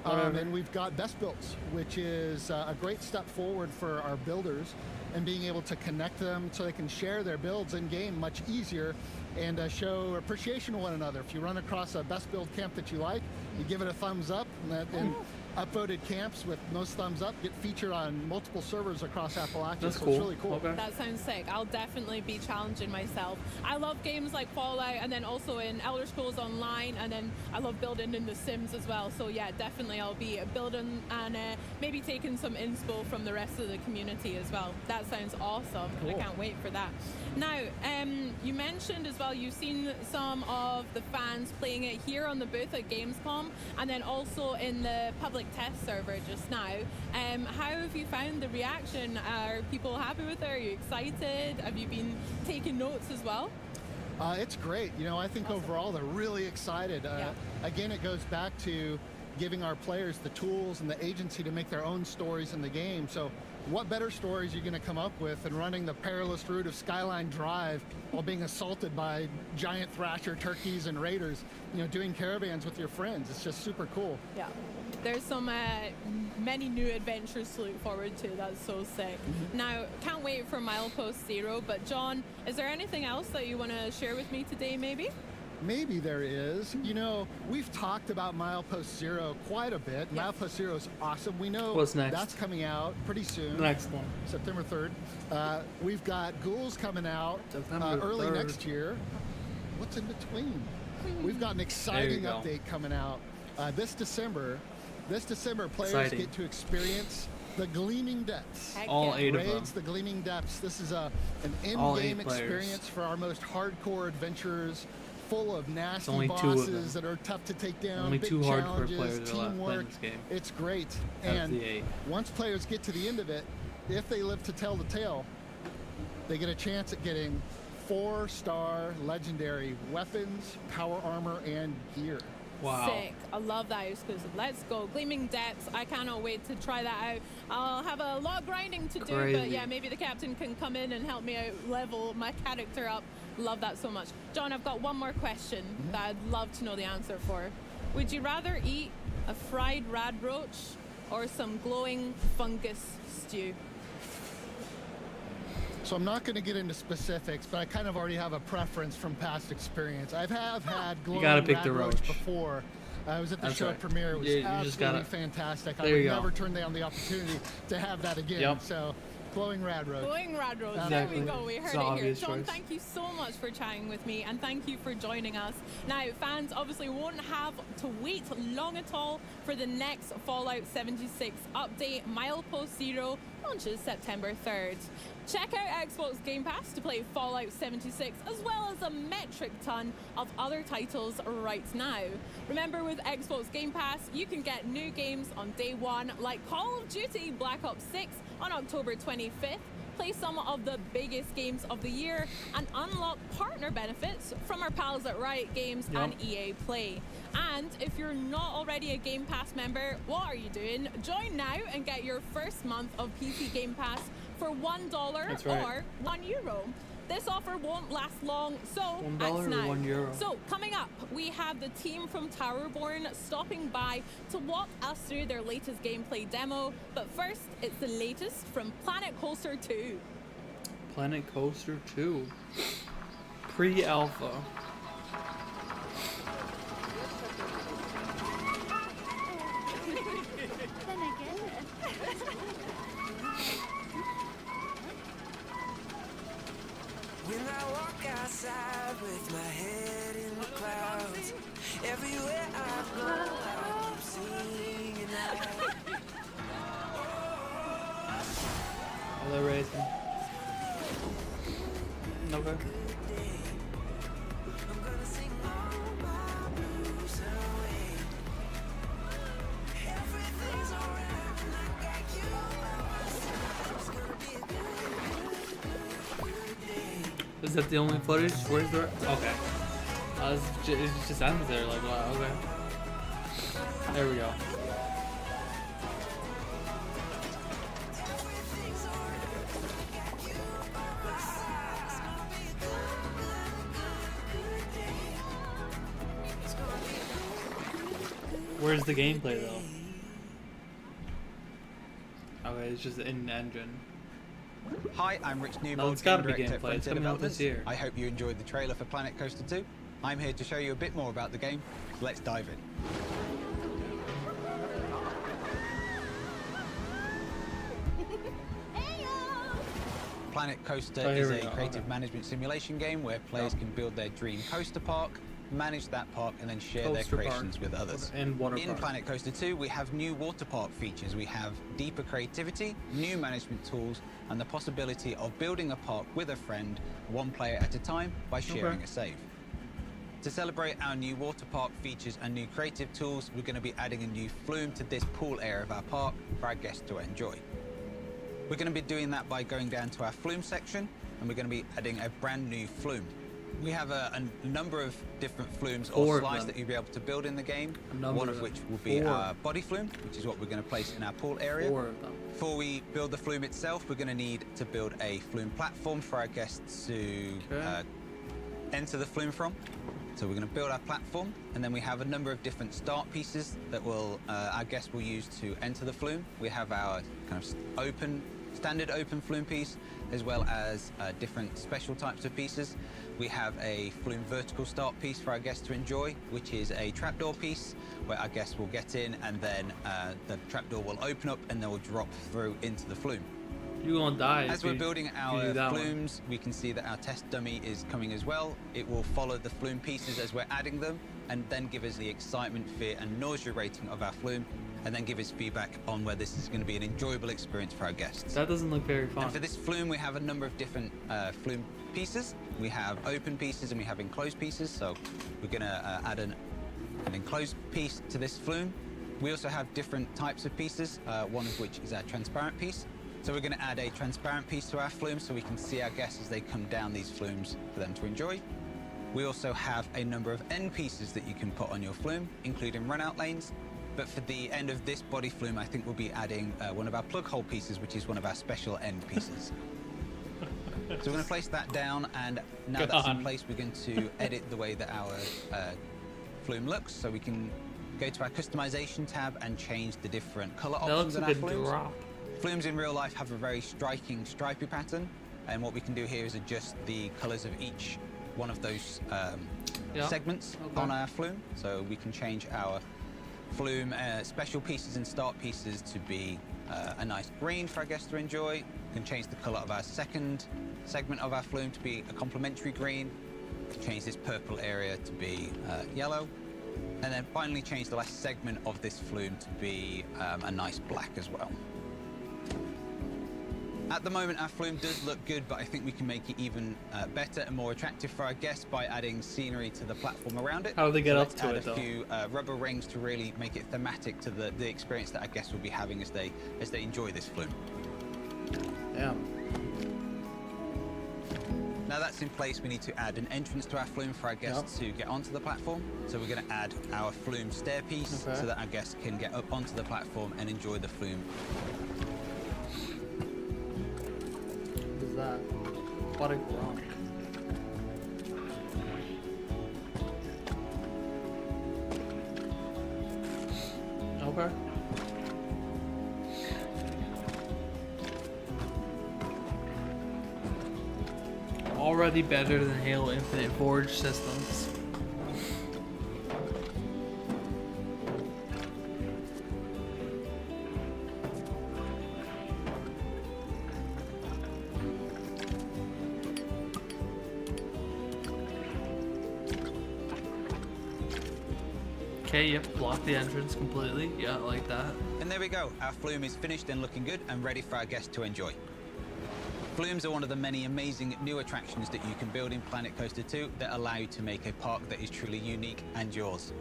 S53: Um, and we've got best builds, which is uh, a great step forward for our builders and being able to connect them so they can share their builds in game much easier and uh, show appreciation to one another. If you run across a best build camp that you like, you give it a thumbs up, and, that, and upvoted camps with most thumbs up get featured on multiple servers across Appalachia.
S3: That's
S53: so
S3: cool.
S53: it's really cool.
S3: Okay.
S9: That sounds sick. I'll definitely be challenging myself. I love games like Fallout and then also in Elder Scrolls Online and then I love building in The Sims as well. So yeah, definitely I'll be building and uh, maybe taking some inspo from the rest of the community as well. That sounds awesome.
S53: Cool.
S9: I can't wait for that. Now, um, you mentioned as well you've seen some of the fans playing it here on the booth at Gamescom and then also in the public test server just now. Um, how have you found the reaction? Are people happy with it? Are you excited? Have you been taking notes as well?
S53: Uh, it's great. You know, I think overall they're really excited. Uh, Again, it goes back to giving our players the tools and the agency to make their own stories in the game. So, what better stories are you going to come up with than running the perilous route of Skyline Drive while being assaulted by giant thrasher turkeys and raiders? You know, doing caravans with your friends. It's just super cool.
S9: Yeah. There's some uh, many new adventures to look forward to. That's so sick. Now, can't wait for Milepost Zero. But John, is there anything else that you want to share with me today? Maybe.
S53: Maybe there is. You know, we've talked about Milepost Zero quite a bit. Milepost Zero is awesome. We know
S3: What's next?
S53: that's coming out pretty soon.
S3: Next one.
S53: September 3rd. Uh, we've got Ghouls coming out uh, early
S3: 3rd.
S53: next year. What's in between? We've got an exciting update coming out uh, this December. This December, players
S3: Exciting.
S53: get to experience the Gleaming Depths.
S9: Heck
S3: All
S9: yeah.
S3: eight of them.
S53: Raids the Gleaming Depths. This is a an in-game experience for our most hardcore adventurers full of nasty
S3: only
S53: bosses that are tough to take down.
S3: Only
S53: big
S3: two hardcore
S53: challenges,
S3: players are allowed playing
S53: teamwork.
S3: this game.
S53: It's great.
S3: Out
S53: and once players get to the end of it, if they live to tell the tale, they get a chance at getting four-star legendary weapons, power armor, and gear.
S9: Sick. I love that exclusive. Let's go. Gleaming Depths. I cannot wait to try that out. I'll have a lot of grinding to do, but yeah, maybe the captain can come in and help me out level my character up. Love that so much. John, I've got one more question mm-hmm. that I'd love to know the answer for. Would you rather eat a fried radroach or some glowing fungus stew?
S53: So I'm not going to get into specifics, but I kind of already have a preference from past experience. I have had glowing
S3: gotta pick the
S53: Radroach
S3: roach.
S53: before. I was at the
S3: That's
S53: show
S3: right.
S53: premiere. It was
S3: Yeah, you just
S53: absolutely
S3: gotta-
S53: fantastic. I would
S3: you go.
S53: never turn down the opportunity to have that again.
S3: Yep.
S53: So, glowing radroach.
S9: Glowing Radroach.
S53: Exactly.
S9: There we go. We heard
S53: the
S9: it here.
S53: obvious
S9: John,
S53: choice.
S9: thank you so much for chatting with me and thank you for joining us. Now, fans obviously won't have to wait long at all for the next Fallout 76 update. Milepost Zero launches September 3rd. Check out Xbox Game Pass to play Fallout 76 as well as a metric ton of other titles right now. Remember, with Xbox Game Pass, you can get new games on day one like Call of Duty Black Ops 6 on October 25th play some of the biggest games of the year, and unlock partner benefits from our pals at Riot Games
S3: Yep.
S9: and EA Play. And if you're not already a Game Pass member, what are you doing? Join now and get your first month of PC Game Pass for $1
S3: right.
S9: or 1 euro. This offer won't last long, so
S3: $1
S9: act now.
S3: 1 euro?
S9: So coming up, we have the team from Towerborn stopping by to walk us through their latest gameplay demo. But first, it's the latest from Planet Coaster 2.
S3: Planet Coaster 2. Pre-alpha.
S40: When I walk outside with my head in the clouds, everywhere I go, I keep singing out.
S3: They racing? Okay. That the only footage? Where's the? Okay. Uh, it just ends there. Like wow. Okay. There we go. Where's the gameplay though? Okay, it's just in engine.
S54: Hi, I'm Rich
S3: No,
S54: Newbold,
S3: it's gotta
S54: Game
S3: be
S54: Director at
S3: gameplay. It's
S54: Frontier
S3: coming out this year.
S54: I hope you enjoyed the trailer for Planet Coaster 2. I'm here to show you a bit more about the game. Let's dive in. Planet Coaster
S3: Oh,
S54: is a creative management simulation game where players can build their dream coaster park, manage that park, and then share their
S3: Coaster park.
S54: creations with others.
S3: And water
S54: In
S3: park.
S54: Planet Coaster 2, we have new water park features. We have deeper creativity, new management tools, and the possibility of building a park with a friend, one player at a time, by sharing
S3: Okay.
S54: a save. To celebrate our new water park features and new creative tools, we're going to be adding a new flume to this pool area of our park for our guests to enjoy. We're going to be doing that by going down to our flume section and we're going to be adding a brand new flume. We have a, a number of different flumes or slides that you'll be able to build in the game. One
S3: of
S54: of which will be
S3: Four.
S54: our body flume, which is what we're going to place in our pool area.
S3: Four of them.
S54: Before we build the flume itself, we're going to need to build a flume platform for our guests to
S3: Okay.
S54: uh, enter the flume from. So we're going to build our platform, and then we have a number of different start pieces that will uh, our guests will use to enter the flume. We have our kind of open, standard open flume piece, as well as uh, different special types of pieces. We have a flume vertical start piece for our guests to enjoy, which is a trapdoor piece where our guests will get in, and then uh, the trapdoor will open up, and they will drop through into the flume.
S3: You gonna die.
S54: As we're
S3: you-
S54: building our
S3: that one.
S54: flumes, we can see that our test dummy is coming as well. It will follow the flume pieces as we're adding them, and then give us the excitement, fear, and nausea rating of our flume, and then give us feedback on whether this is going to be an enjoyable experience for our guests.
S3: That doesn't look very fun.
S54: And for this flume, we have a number of different uh, flume pieces. We have open pieces and we have enclosed pieces. So we're going to uh, add an, an enclosed piece to this flume. We also have different types of pieces, uh, one of which is our transparent piece. So we're going to add a transparent piece to our flume so we can see our guests as they come down these flumes for them to enjoy. We also have a number of end pieces that you can put on your flume, including run-out lanes. But for the end of this body flume, I think we'll be adding uh, one of our plug hole pieces, which is one of our special end pieces. so we're going to place that down, and now that's in place, we're going to edit the way that our uh, flume looks. So we can go to our customization tab and change the different color
S3: That
S54: options in our flumes.
S3: drop.
S54: Flumes in real life have a very striking stripy pattern, and what we can do here is adjust the colors of each one of those um,
S3: Yeah.
S54: segments
S3: Okay.
S54: on our flume. So we can change our flume uh, special pieces and start pieces to be uh, a nice green for our guests to enjoy. We can change the color of our second segment of our flume to be a complementary green. We can change this purple area to be uh, yellow. And then finally change the last segment of this flume to be um, a nice black as well. At the moment, our flume does look good, but I think we can make it even uh, better and more attractive for our guests by adding scenery to the platform around it.
S3: How do they get
S54: So
S3: up to
S54: add
S3: it,
S54: a
S3: though?
S54: few uh, rubber rings to really make it thematic to the, the experience that our guests will be having as they as they enjoy this flume.
S3: Damn.
S54: Now that's in place, we need to add an entrance to our flume for our guests to get onto the platform. So we're going to add our flume stair piece
S3: Okay.
S54: so that our guests can get up onto the platform and enjoy the flume.
S3: Aquatic rock. Okay. Already better than Halo Infinite Forge systems. The entrance completely. Yeah, like that.
S54: And there we go. Our flume is finished and looking good and ready for our guests to enjoy. Flumes are one of the many amazing new attractions that you can build in Planet Coaster 2 that allow you to make a park that is truly unique and yours.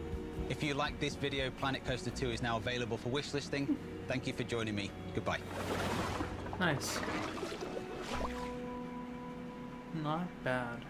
S54: If you like this video, Planet Coaster 2 is now available for wish listing. Thank you for joining me. Goodbye.
S3: Nice. Not bad.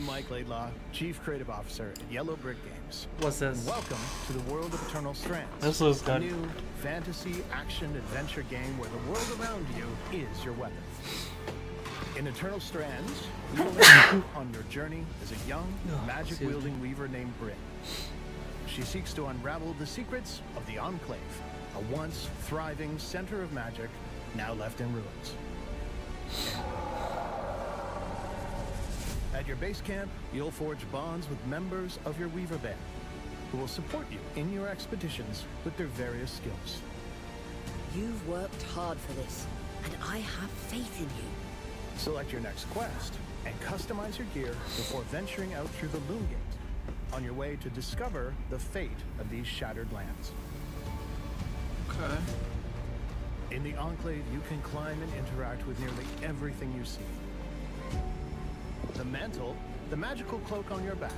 S55: I'm Mike Laidlaw, Chief Creative Officer at Yellow Brick Games.
S3: What's this?
S55: Welcome to the world of Eternal Strands.
S3: This looks
S55: a new fantasy action adventure game where the world around you is your weapon. In Eternal Strands, you will embark on your journey as a young,
S3: Oh,
S55: magic-wielding weaver named Bryn. She seeks to unravel the secrets of the Enclave, a once thriving center of magic now left in ruins. Your base camp, you'll forge bonds with members of your Weaver Band, who will support you in your expeditions with their various skills.
S45: You've worked hard for this, and I have faith in you.
S55: Select your next quest and customize your gear before venturing out through the Loom Gate on your way to discover the fate of these shattered lands.
S3: Okay.
S55: In the Enclave, you can climb and interact with nearly everything you see. The mantle, the magical cloak on your back,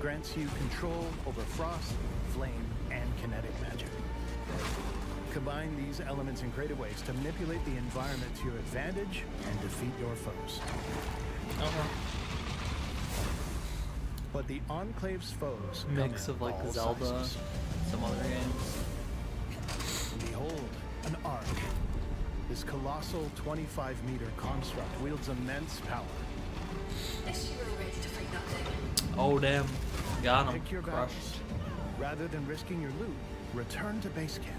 S55: grants you control over frost, flame, and kinetic magic. Combine these elements in creative ways to manipulate the environment to your advantage and defeat your foes. Uh -huh. But the Enclave's foes
S3: Mix of like Zelda,
S55: sizes.
S3: some other games.
S55: Behold, an arc. This colossal 25 meter construct wields immense power.
S3: Oh damn. Got him.
S55: Pick your
S3: Crushed.
S55: Rather than risking your loot, return to base camp.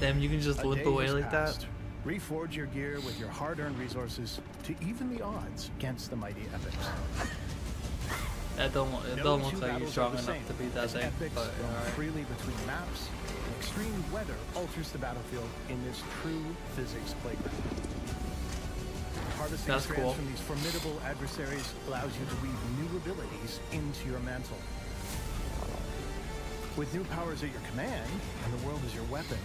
S3: Damn, you can just
S55: A
S3: limp away like
S55: passed.
S3: that?
S55: Reforge your gear with your hard-earned resources to even the odds against the mighty epics.
S3: That don't it
S55: No
S3: don't
S55: two
S3: look like you're strong enough to beat that
S55: as
S3: thing. But
S55: roam
S3: alright.
S55: freely between maps, Extreme weather alters the battlefield in this true physics playground. Harvesting
S3: That's
S55: strands
S3: cool.
S55: from these formidable adversaries allows you to weave new abilities into your mantle. With new powers at your command, and the world as your weapon,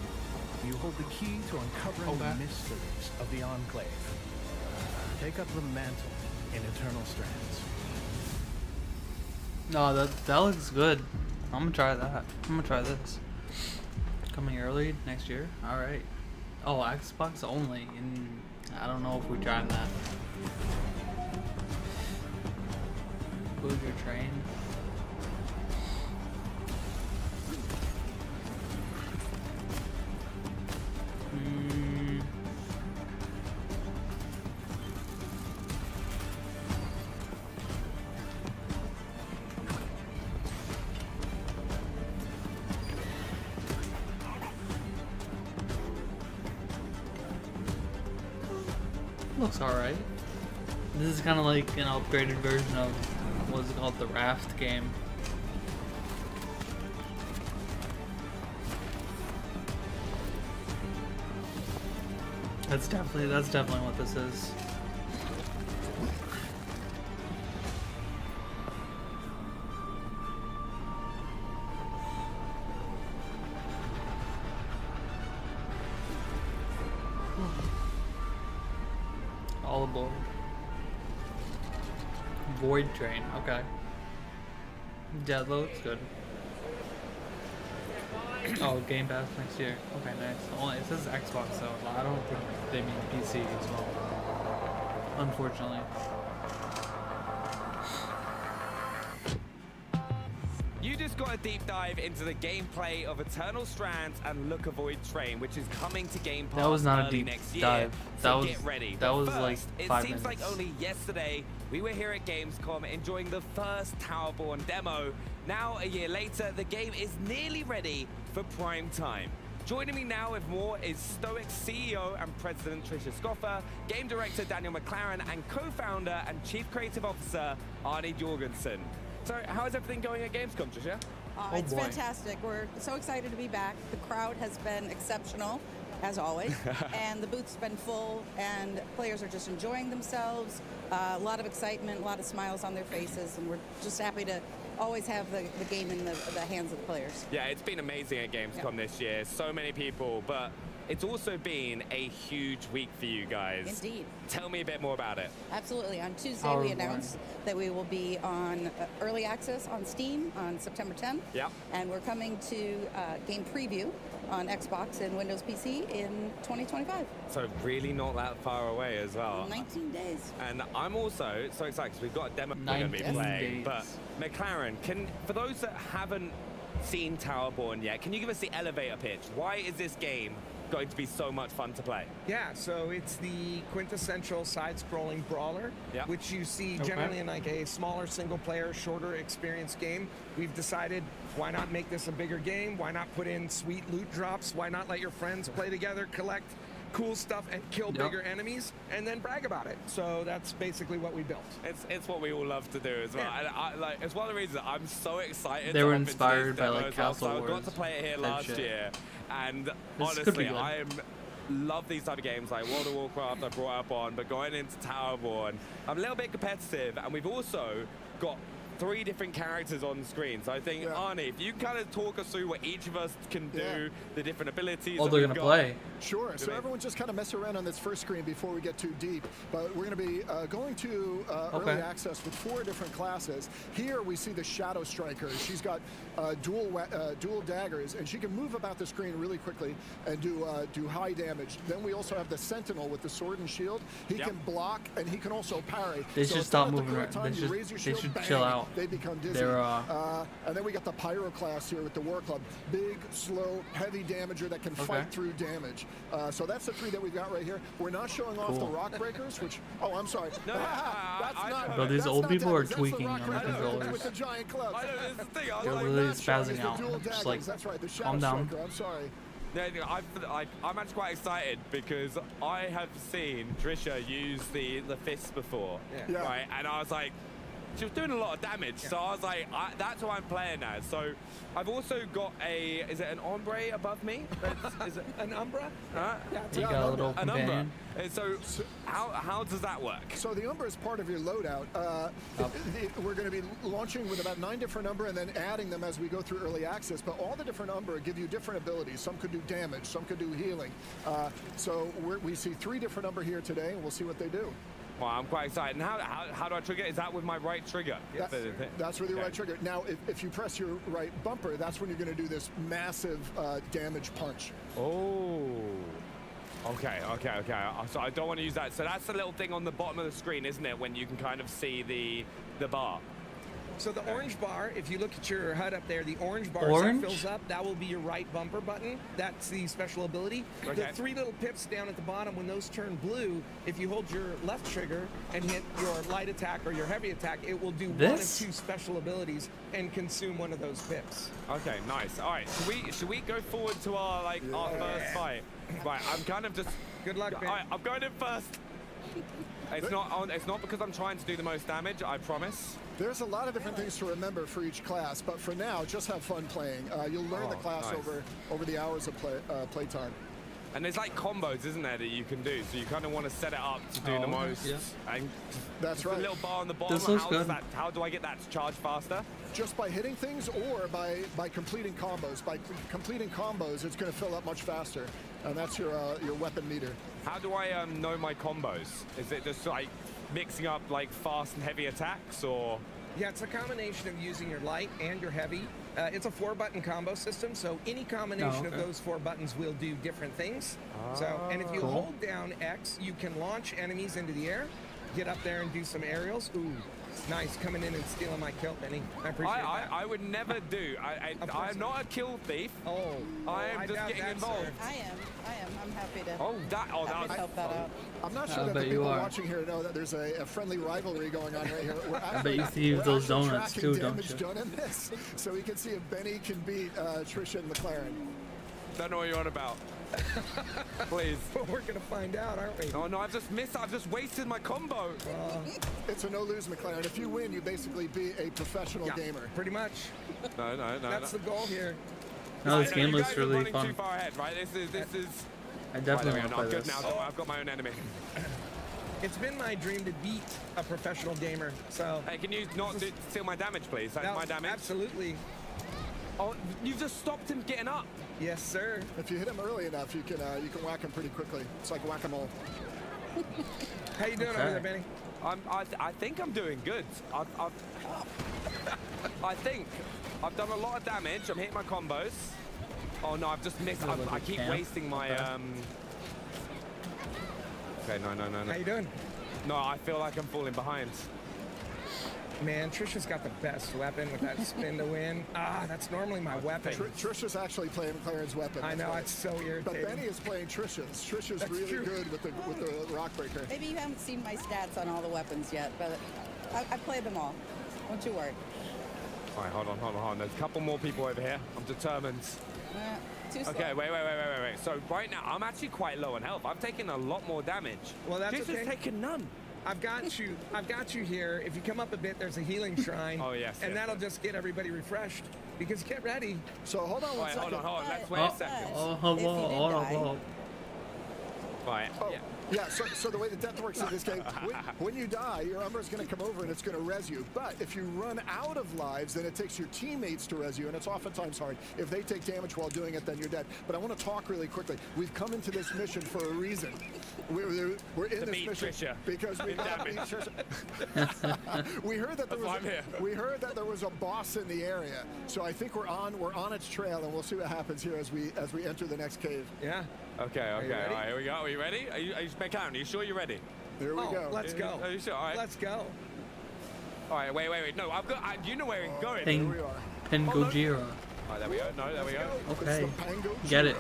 S55: you hold the key to uncovering
S3: Oh,
S55: the mysteries of the Enclave. Take up the mantle in Eternal Strands.
S3: No, that that looks good. I'm gonna try that. I'm gonna try this. Coming early next year. All right. Oh, Xbox only, and I don't know if we tried that. Move your train. Mm. Looks alright. This is kind of like an upgraded version of what's it called, the Raft game. That's definitely that's definitely what this is. Void train, okay. Yeah, that looks good. Oh, Game Pass next year. Okay, nice. Only it says Xbox though. I don't think they mean PC as well. Unfortunately.
S26: You just got a deep dive into the gameplay of Eternal Strands and Look Avoid Train, which is coming to Game Pass
S3: That was not a deep
S26: next year.
S3: dive.
S26: So
S3: That was-
S26: get ready.
S3: that
S26: But
S3: was like
S26: first, it
S3: five
S26: seems like
S3: minutes.
S26: only yesterday we were here at Gamescom enjoying the first Towerborn demo. Now, a year later, the game is nearly ready for prime time. Joining me now with more is Stoic CEO and President Trisha Stouffer, Game Director Daniel McLaren, and Co-Founder and Chief Creative Officer Arnie Jorgensen. So, how is everything going at Gamescom, Trisha?
S56: Uh, it's fantastic. We're so excited to be back. The crowd has been exceptional, as always, and the booth's been full, and players are just enjoying themselves. Uh, a lot of excitement, a lot of smiles on their faces, and we're just happy to always have the, the game in the, the hands of the players.
S26: Yeah, it's been amazing at Gamescom this year. So many people, but it's also been a huge week for you guys.
S56: Indeed.
S26: Tell me a bit more about it.
S56: Absolutely. On Tuesday,
S26: Power
S56: we
S26: of one.
S56: announced that we will be on uh, early access on Steam on September 10th.
S26: Yep.
S56: And we're coming to uh, game preview on Xbox and Windows PC in 2025.
S26: So really not that far away as well.
S56: 19 days.
S26: And I'm also so excited because we've got a demo we're going to be
S3: 19
S26: playing.
S3: days.
S26: But McLaren, can for those that haven't seen Towerborn yet, can you give us the elevator pitch? Why is this game going to be so much fun to play?
S57: Yeah, so it's the quintessential side-scrolling brawler,
S26: Yeah.
S57: which you see
S26: Okay.
S57: generally in like a smaller single-player, shorter experience game. We've decided why not make this a bigger game? Why not put in sweet loot drops? Why not let your friends play together, collect cool stuff, and kill
S26: Yep.
S57: bigger enemies, and then brag about it? So that's basically what we built.
S26: It's it's what we all love to do as well.
S57: Yeah.
S26: And I, like it's one of the reasons I'm so excited.
S3: They were inspired by, like,
S26: as well.
S3: Castle
S26: So I got to play it here last
S3: shit.
S26: year, and
S3: could be
S26: honestly. I am love these type of games like World of Warcraft. I brought up on, but going into Towerborn, I'm a little bit competitive, and we've also got. Three different characters on screen. So I think, Arnie, if you kind of talk us through what each of us can do,
S58: Yeah.
S26: the different abilities.
S3: Oh, they're gonna play.
S58: Sure. So
S26: Good.
S58: everyone just kind of mess around on this first screen before we get too deep. But we're going to be uh, going to uh,
S3: Okay.
S58: early access with four different classes. Here we see the Shadow Striker. She's got uh, dual uh, dual daggers, and she can move about the screen really quickly and do uh, do high damage. Then we also have the Sentinel with the sword and shield. He
S3: Yep.
S58: can block and he can also parry.
S3: They
S58: So
S3: should stop
S58: they're at the
S3: moving
S58: correct
S3: around.
S58: time,
S3: They should- they should
S58: bang,
S3: chill out.
S58: They become dizzy.
S3: They're, uh,
S58: Uh, and then we got the Pyro class here with the War Club. Big, slow, heavy damager that can
S3: Okay.
S58: fight through damage. Uh, so that's the three that we've got right here. We're not showing off the Rock Breakers, which, oh, I'm sorry.
S26: No,
S58: that's
S26: I
S58: not.
S3: Bro, these old people are
S58: damage. That's the
S3: tweaking
S58: Rock
S3: on the controllers.
S58: With the giant clubs.
S26: I know, that's the thing. I
S3: They're
S26: like,
S3: literally
S58: not
S3: spazzing
S58: the
S3: out.
S58: dual
S3: Just
S58: daggers.
S3: like,
S58: That's right, the Shadow
S3: calm down.
S58: Striker. I'm sorry.
S26: No, no, I, I, I'm actually quite excited because I have seen Trisha use the, the fists before,
S58: Yeah.
S26: right? And I was like, she was doing a lot of damage. So I was like, I, that's what I'm playing as. So I've also got a, is it an ombre above me? Is it
S57: An Umbra?
S26: Huh?
S3: You got a little
S26: an umbra.
S3: companion.
S26: And so how how does that work?
S58: So the Umbra is part of your loadout. Uh, the- we're going to be launching with about nine different Umbra and then adding them as we go through early access. But all the different Umbra give you different abilities. Some could do damage, some could do healing. Uh, so we're, we see three different Umbra here today, and we'll see what they do.
S26: Well, I'm quite excited. And how, how, how do I trigger? Is that with my right trigger?
S58: That's, that's with your
S26: Okay.
S58: right trigger. Now, if, if you press your right bumper, that's when you're going to do this massive uh, damage punch.
S26: Oh. Okay, okay, okay. So I don't want to use that. So that's the little thing on the bottom of the screen, isn't it? When you can kind of see the the bar.
S57: So the orange bar, if you look at your HUD up there, the orange bar
S26: Orange?
S57: that fills up, that will be your right bumper button. That's the special ability.
S26: Okay.
S57: The three little pips down at the bottom, when those turn blue, if you hold your left trigger and hit your light attack or your heavy attack, it will do one of two special abilities and consume one of those pips.
S26: Okay, nice. All right, should we should we go forward to our like our first fight? Right, I'm kind of just.
S57: Good luck,
S26: All right, I'm going in first. It's not on. It's not because I'm trying to do the most damage. I promise.
S58: There's a lot of different things to remember for each class, but for now, just have fun playing. Uh, you'll learn the
S26: Oh,
S58: class
S26: nice.
S58: over over the hours of play, uh, playtime.
S26: And there's like combos, isn't there, that you can do? So you kind of want to set it up to do
S58: Oh,
S26: the most.
S58: yeah.
S26: And
S58: That's right.
S26: A little bar on the bottom. How. Does that, how do I get that to charge faster?
S58: Just by hitting things or by, by completing combos. By completing combos, it's going to fill up much faster, and that's your uh, your weapon meter.
S26: How do I um, know my combos? Is it just like mixing up like fast and heavy attacks, or?
S57: Yeah, it's a combination of using your light and your heavy. Uh, it's a four-button combo system, so any combination of
S26: okay.
S57: those four buttons will do different things. So, and if you
S26: Cool.
S57: hold down X, you can launch enemies into the air, get up there and do some aerials. Ooh, nice, coming in and stealing my kill, Benny. I appreciate
S26: I,
S57: that.
S26: I, I would never do. I, I, I'm not a kill thief.
S57: Oh,
S26: I
S57: oh,
S26: am
S57: I
S26: just
S57: doubt
S26: getting
S57: that,
S26: involved.
S57: sir.
S56: I am. I am. I'm happy to.
S26: Oh, that. Oh, that
S56: happy
S26: was.
S56: to help that out.
S58: I'm not
S3: I
S58: sure that the
S3: bet you
S58: people
S3: are.
S58: watching here know that there's a, a friendly rivalry going on right here. We're
S3: I bet you see
S58: we're
S3: those
S58: actually
S3: donuts
S58: tracking
S3: too, don't
S58: damage
S3: you?
S58: done in this, so we can see if Benny can beat uh, Trisha and McLaren.
S26: Don't know what you're on about. Please.
S57: But We're gonna find out, aren't we?
S26: Oh no, I've just missed. I've just wasted my combo.
S58: Uh, it's a no-lose, McLaren. If you win, you basically be a professional
S57: Yeah,
S58: gamer.
S57: Pretty much.
S26: No, no, no.
S57: That's
S26: no.
S57: the goal here.
S3: No, this
S26: I
S3: game
S26: you
S3: looks really
S26: running
S3: fun.
S26: Too far ahead, right? This is this is.
S3: I definitely
S26: right, there
S3: wanna play
S26: I'm good
S3: this.
S26: now. Don't I've got my own enemy.
S57: It's been my dream to beat a professional gamer, so.
S26: Hey, can you not do, steal my damage, please? That's
S57: No,
S26: my damage.
S57: Absolutely.
S26: Oh, you've just stopped him getting up.
S57: Yes, sir.
S58: If you hit him early enough, you can uh, you can whack him pretty quickly. It's like whack-a-mole.
S57: How you doing over there, Benny?
S26: I'm, I, th- I think I'm doing good. I've, I've, I think I've done a lot of damage. I'm hitting my combos. Oh no, I've just missed.
S3: Little
S26: I, I keep
S3: camp.
S26: wasting my.
S3: Okay.
S26: Um... Okay, no, no, no, no.
S57: How you doing?
S26: No, I feel like I'm falling behind.
S57: Man, Trisha's got the best weapon with that spin to win. Ah, that's normally my weapon.
S58: Tr- Trisha's actually playing McLaren's weapon.
S57: I know,
S58: why.
S57: it's so irritating. But.
S58: Benny is playing Trisha's. Trisha's
S57: That's
S58: really
S57: true.
S58: good with the with the rock breaker.
S56: Maybe you haven't seen my stats on all the weapons yet, but I, I played them all. Don't you worry.
S26: All right, hold on, hold on, hold on. There's a couple more people over here. I'm determined.
S56: Uh, too.
S26: Okay, wait, wait, wait, wait, wait, wait. So right now, I'm actually quite low on health. I've taken a lot more damage.
S57: Well, that's
S26: This
S57: okay.
S26: has taken none.
S57: I've got you. I've got you here. If you come up a bit, there's a healing shrine.
S26: Oh, yes,
S57: And
S26: yes,
S57: that'll just get everybody refreshed. Because get ready.
S58: So hold on
S26: Wait, hold on, hold on. Let's uh, wait
S3: Oh,
S26: a second.
S3: oh,
S56: If you
S3: whoa,
S56: did
S3: hold on, whoa.
S26: Right.
S58: Oh,
S26: Yeah.
S58: Yeah. So, so the way that death works in this game, when, when you die, your Umbra is going to come over and it's going to res you. But if you run out of lives, then it takes your teammates to res you, and it's oftentimes hard. If they take damage while doing it, then you're dead. But I want to talk really quickly. We've come into this mission for a reason. We're, we're- we're in
S26: To
S58: this mission
S26: Trisha.
S58: because we
S26: In
S58: got beat
S26: damage.
S58: Trisha. we heard that there was
S26: why I'm here.
S58: a, we heard that there was a boss in the area. So I think we're on we're on its trail, and we'll see what happens here as we as we enter the next cave.
S57: Yeah.
S26: Okay, okay. All right, here we go. Are you ready? Are you, are you, McLaren, are you sure you're ready?
S58: Here we
S57: Oh,
S58: go.
S57: let's go.
S26: Are you sure? All right.
S57: Let's go.
S26: All right, wait, wait, wait. No, I've got. I, you know where we're uh, going.
S3: Ping,
S58: we are.
S3: Pingojira.
S26: All right, there we go. No, there we go.
S3: Okay,
S58: It's the Pango
S3: get it.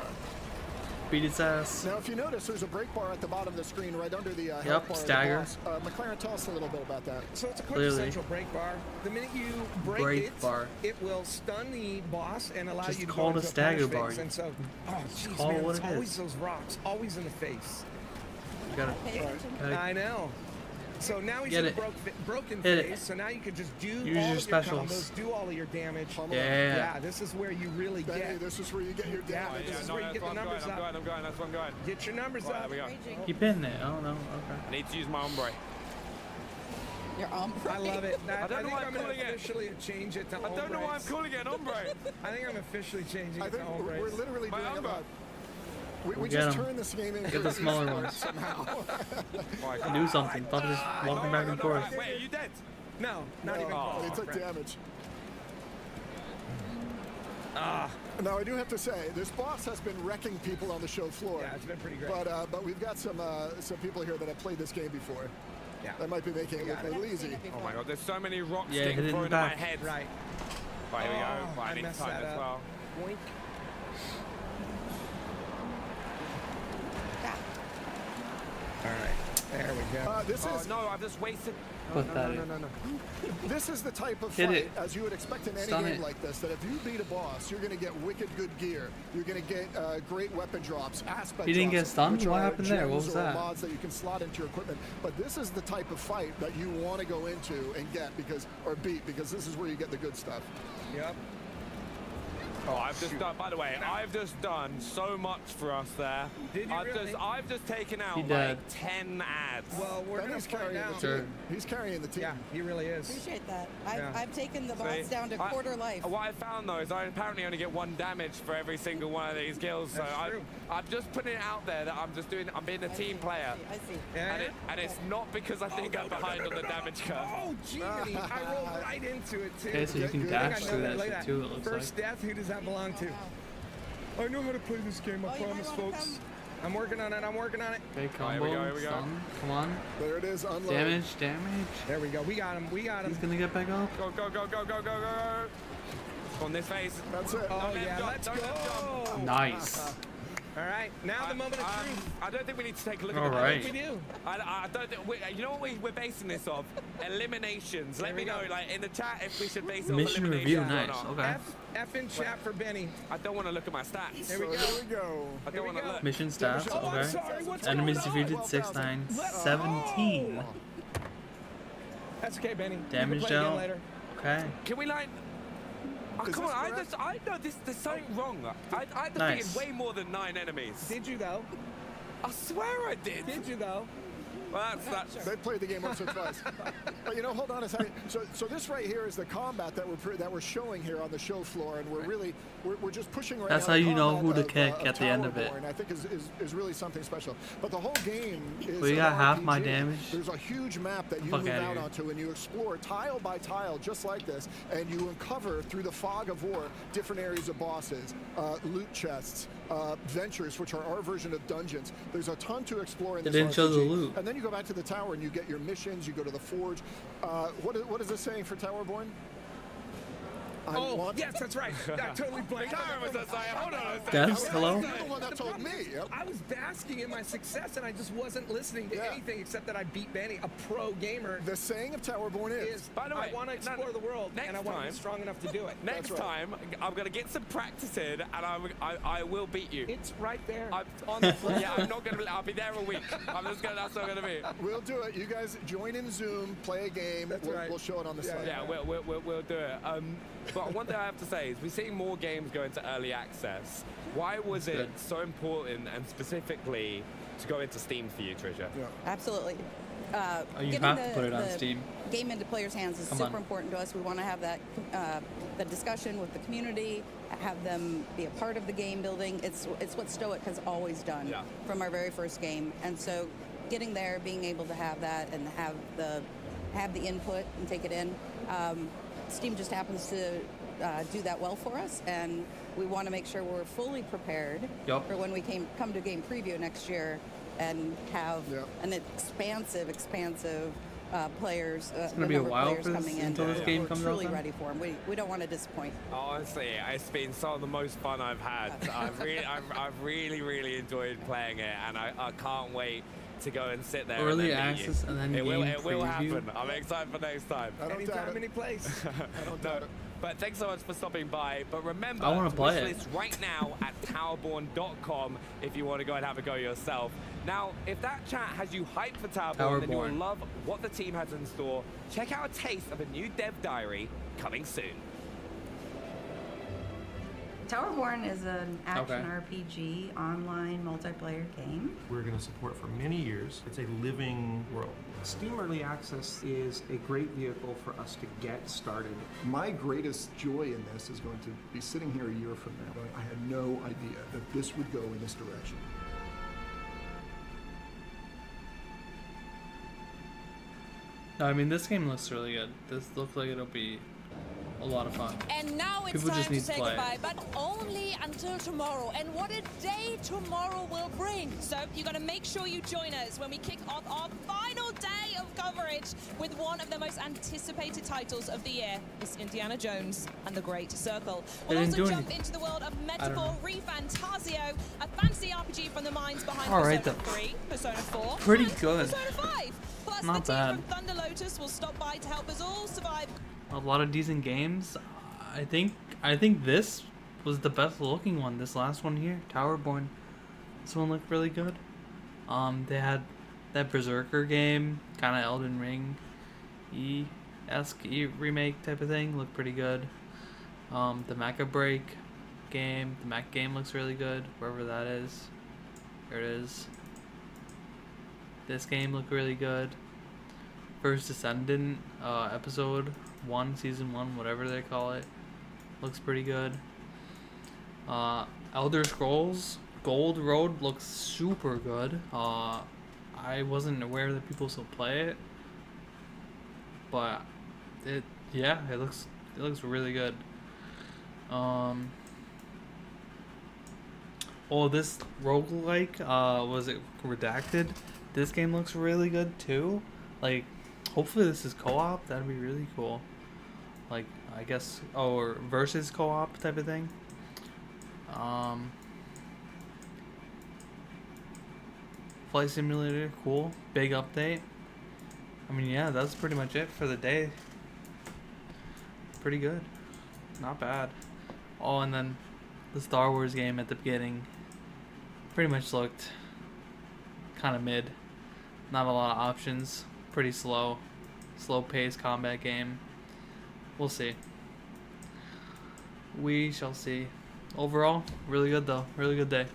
S58: Jira.
S3: Beat its ass.
S58: Now, if you notice, there's a break bar at the bottom of the screen, right under the uh,
S3: Yep,
S58: bar. the
S3: stagger.
S58: Uh, McLaren, tell us a little bit about that.
S57: So it's a
S3: Clearly.
S57: quintessential break bar. The minute you break,
S3: Break
S57: it,
S3: bar.
S57: it will stun the boss and allow
S3: Just
S57: you to
S3: call
S57: go
S3: it a stagger bar.
S57: phase. And so, oh, jeez,
S3: call
S57: man,
S3: what
S57: it's
S3: it
S57: always
S3: is.
S57: those rocks, always in the face.
S3: You gotta, gotta
S57: I know. So now he's
S3: Get
S57: in
S3: it.
S57: a broke, broken
S3: Hit it.
S57: So now you can just do
S3: Use
S57: all
S3: your
S57: of your
S3: specials.
S57: combos, do all of your damage.
S3: Yeah.
S57: Yeah, this is where you really
S58: Benny,
S57: get.
S58: this is where you get your
S57: Yeah,
S58: damage.
S57: this
S58: This
S57: is
S58: is
S57: where you get the numbers
S26: going, I'm
S57: up.
S26: going, I'm going, that's where I'm going.
S57: Get your numbers
S26: Right,
S57: up.
S26: there we go.
S3: Keep hitting it. Oh no. Okay.
S26: I need to use my ombre.
S56: Your ombre.
S57: I love it. That,
S26: I don't know why I'm
S57: I'm gonna
S26: calling it.
S57: officially change it to
S26: I don't know why I'm
S57: ombres.
S26: calling it an ombre.
S57: I think I'm officially changing it to
S58: think we're, literally
S26: My
S58: doing
S26: umber.
S58: about. We, we
S3: Get
S58: just
S3: 'em.
S58: turned this game into
S3: Get the
S58: an
S3: smaller
S58: esport
S3: ones.
S58: somehow.
S3: Do something. Stop just walking back and forth.
S26: Wait, are you dead?
S57: No, not
S58: No,
S57: even
S26: Oh.
S57: close.
S58: They took damage.
S57: Ah,
S58: Now I do have to say, this boss has been wrecking people on the show floor.
S57: yeah, it's been pretty great.
S58: But uh, but we've got some uh, some people here that have played this game before.
S57: Yeah.
S58: That might be making it look a little easy.
S26: Oh my god, there's so many rocks
S3: Yeah, hit
S26: getting
S3: it in
S26: thrown
S3: the
S26: at my head.
S57: right.
S26: Right, here we go.
S57: Oh,
S26: Right, I
S57: I
S26: need
S57: messed
S26: time
S57: that
S26: as
S57: up.
S26: well.
S57: Boink. All right, there we go.
S58: Uh, this
S26: Oh
S58: is
S26: no, I've just wasted.
S3: Put
S58: no, no, no, no, no. This is the type of
S3: Hit
S58: fight,
S3: it.
S58: as you would expect in any
S3: Stun
S58: game
S3: it.
S58: like this, that if you beat a boss, you're going to get wicked good gear. You're going to get uh, great weapon drops, aspect
S3: He didn't get stunned? What happened there? What was that?
S58: mods that you can slot into your equipment. But this is the type of fight that you want to go into and get because, or beat, because this is where you get the good stuff.
S57: Yep.
S26: Oh, I've just done. By the way, I've just done so much for us there.
S57: Did you
S26: I've
S57: really?
S26: just, I've just taken out like ten ads.
S57: Well, we're gonna
S58: Benny's carrying
S57: out.
S58: the team. He's carrying the team.
S57: Yeah, he really is.
S56: Appreciate that. I've,
S57: Yeah.
S56: I've taken the
S26: See?
S56: boss down to
S26: I-
S56: quarter life.
S26: What I found though is I apparently only get one damage for every single one of these kills. So
S57: That's
S26: I'm,
S57: true.
S26: I'm just putting it out there that I'm just doing. I'm being a
S56: I
S26: team
S56: see,
S26: player,
S56: I see. I see.
S57: Yeah.
S26: and, it, and it's not because I oh, think I'm behind on the damage curve.
S57: Oh, gee, I rolled right into it too.
S3: Okay, so you can dash through that
S57: Look
S3: shit
S57: at
S3: too. It looks
S57: First
S3: like.
S57: death, who does that belong to? I know how to play this game, I
S56: Oh,
S57: promise, folks.
S56: come.
S57: I'm working on it, I'm working on it.
S3: Okay,
S26: Oh, here we go, here we go.
S3: Stun. Come on.
S58: There it is, unload.
S3: Damage. Damage.
S57: There we go, we got him, we got him.
S3: He's gonna get back up.
S26: Go go go go go go go. On this phase.
S58: That's it.
S57: Oh,
S26: Don't let him
S57: oh,
S26: yeah,
S57: let's
S26: don't let him
S57: go.
S3: Nice.
S57: All right, now the moment of
S26: Um,
S57: truth.
S26: I don't think we need to take a look
S3: All
S26: at the
S3: right.
S57: We do.
S26: I, I don't think we, you know what we, we're basing this off? Eliminations. Let me
S57: go.
S26: know, like in the chat, if we should base it
S3: Mission
S26: off
S3: review. Nice.
S26: or not.
S3: Okay.
S57: F, F in chat for Benny.
S26: I don't want to look at my stats.
S57: There we go.
S58: Here we go.
S26: I don't want to
S57: go.
S26: look.
S3: Mission stats.
S57: Oh,
S3: Okay.
S57: sorry,
S3: Enemies defeated 6 9
S57: Let's
S3: 17.
S57: That's okay, Benny.
S3: Damage
S57: play
S3: dealt.
S57: later.
S3: Okay.
S26: Can we like? Oh, come on, I just, I know this, there's something oh. wrong. I, I defeated
S3: Nice.
S26: way more than nine enemies.
S57: Did you though?
S26: I swear I did.
S57: Did you though?
S26: Well, that's, that's,
S58: They played the game once or twice. but you know, hold on a second. So, so this right here is the combat that we're that we're showing here on the show floor, and we're really we're, we're just pushing right
S3: That's how you know who to
S58: of,
S3: kick
S58: uh,
S3: at the end of it.
S58: Towerborn, I think is, is, is really something special. But the whole game is.
S3: We
S58: an
S3: got half my damage.
S58: There's a huge map that you
S3: Fuck
S58: move out
S3: here.
S58: onto, and you explore tile by tile, just like this, and you uncover through the fog of war different areas of bosses, uh, loot chests. Uh, ventures, which are our version of dungeons. There's a ton to explore in
S3: They
S58: this
S3: didn't show the
S58: RPG.
S3: loot.
S58: And then you go back to the tower and you get your missions, you go to the forge. Uh, what, is, what is this saying for Towerborn? I
S57: Oh,
S58: want-
S57: yes, that's right. I totally blanked.
S26: Karen was just like, hold on a second.
S3: Devs, hello?
S58: You're the one that told me. Yep.
S57: I was basking in my success and I just wasn't listening to
S58: Yeah.
S57: anything except that I beat Benny, a pro gamer.
S58: The saying of Towerborn is,
S57: is
S26: By the way,
S57: I want to
S26: no,
S57: explore the world
S26: next
S57: and I want to be strong enough to do it.
S26: Next
S58: right.
S26: time, I'm gonna get some practice in, and I'm, I, I will beat you.
S57: It's right there.
S26: I'm honestly, yeah, I'm not gonna. I'll be there a week. I'm just gonna. That's what I'm gonna be.
S58: we'll do it. You guys join in Zoom, play a game.
S57: That's
S58: we'll,
S57: right.
S58: we'll show it on the
S57: Yeah,
S58: site.
S26: Yeah, we'll, we'll, we'll, we'll do it. Um, but one thing I have to say is we're seeing more games go into early access. Why was it so important and specifically to go into Steam for you, Trisha?
S58: Yeah.
S56: Absolutely. Uh,
S3: Oh, you
S56: getting
S3: have to put it on Steam.
S56: Game into players' hands is
S3: Come
S56: super
S3: on.
S56: important to us. We want to have that uh, the discussion with the community, have them be a part of the game building. It's it's what Stoic has always done
S26: Yeah.
S56: from our very first game, and so getting there, being able to have that and have the have the input and take it in. Um, Steam just happens to uh, do that well for us, and we want to make sure we're fully prepared
S3: Yup.
S56: for when we came come to game preview next year and have
S58: Yep.
S56: an expansive, expansive uh, players. Uh,
S3: It's gonna be a
S56: number of
S3: while
S56: players
S3: for this-
S56: coming in.
S3: until
S26: this
S56: We're
S3: game comes out
S56: truly
S3: then?
S56: ready for them. We, we don't want to disappoint.
S26: Honestly, it's been some of the most fun I've had. I've really, I've, I've really, really enjoyed playing it, and I, I can't wait to go and sit there.
S3: Early
S26: and then meet you.
S3: access and then
S26: it will,
S3: game
S26: it will happen. I'm excited for next time.
S58: I don't
S57: Anytime,
S58: it.
S57: any place.
S58: I don't
S26: No,
S58: it.
S59: But thanks so much for stopping by. But remember,
S3: I wanna
S59: to
S3: play it.
S59: list right now at towerborn.com if you want to go and have a go yourself. Now, if that chat has you hyped for Towerborn, then you'll
S3: Towerborn.
S59: love what the team has in store. Check out a taste of a new dev diary coming soon.
S60: Towerborn is an action
S59: Okay.
S60: RPG online multiplayer game.
S61: We're going to support for many years. It's a living world.
S62: Steam Early Access is a great vehicle for us to get started.
S58: My greatest joy in this is going to be sitting here a year from now. going, I had no idea that this would go in this direction.
S3: No, I mean this game looks really good. This looks like it'll be a lot of fun.
S47: And now it's
S3: People
S47: time to say
S3: play
S47: goodbye, but only until tomorrow. And what a day tomorrow will bring. So you got to make sure you join us when we kick off our final day of coverage with one of the most anticipated titles of the year. It's Indiana Jones and the Great Circle. We'll also jump
S3: anything.
S47: into the world of Metaphor ReFantazio, a fancy RPG from the minds behind
S3: All right,
S47: Persona
S3: though.
S47: 3, Persona 4,
S3: Pretty good.
S47: Persona 5. Plus,
S3: Not
S47: the team
S3: bad.
S47: from Thunder Lotus will stop by to help us all survive
S3: A lot of decent games. I think I think this was the best looking one. This last one here, Towerborn. This one looked really good. Um, they had that Berserker game, kind of Elden Ring, E esque remake type of thing. Looked pretty good. Um, the Mecha Break game, the Mac game looks really good. Wherever that is, there it is. This game looked really good. First Descendant, uh, episode one, season one, whatever they call it, looks pretty good. Uh, Elder Scrolls Gold Road looks super good. Uh, I wasn't aware that people still play it, but it, yeah, it looks it looks really good. Um. Oh, this roguelike, uh, was it redacted? This game looks really good too. Like, hopefully this is co-op. That'd be really cool. I guess, oh, or versus co-op type of thing. Um, Flight Simulator, cool. Big update. I mean, yeah, that's pretty much it for the day. Pretty good. Not bad. Oh, and then the Star Wars game at the beginning pretty much looked kind of mid. Not a lot of options. Pretty slow. Slow paced combat game. We'll see. We shall see. Overall, really good though. Really good day.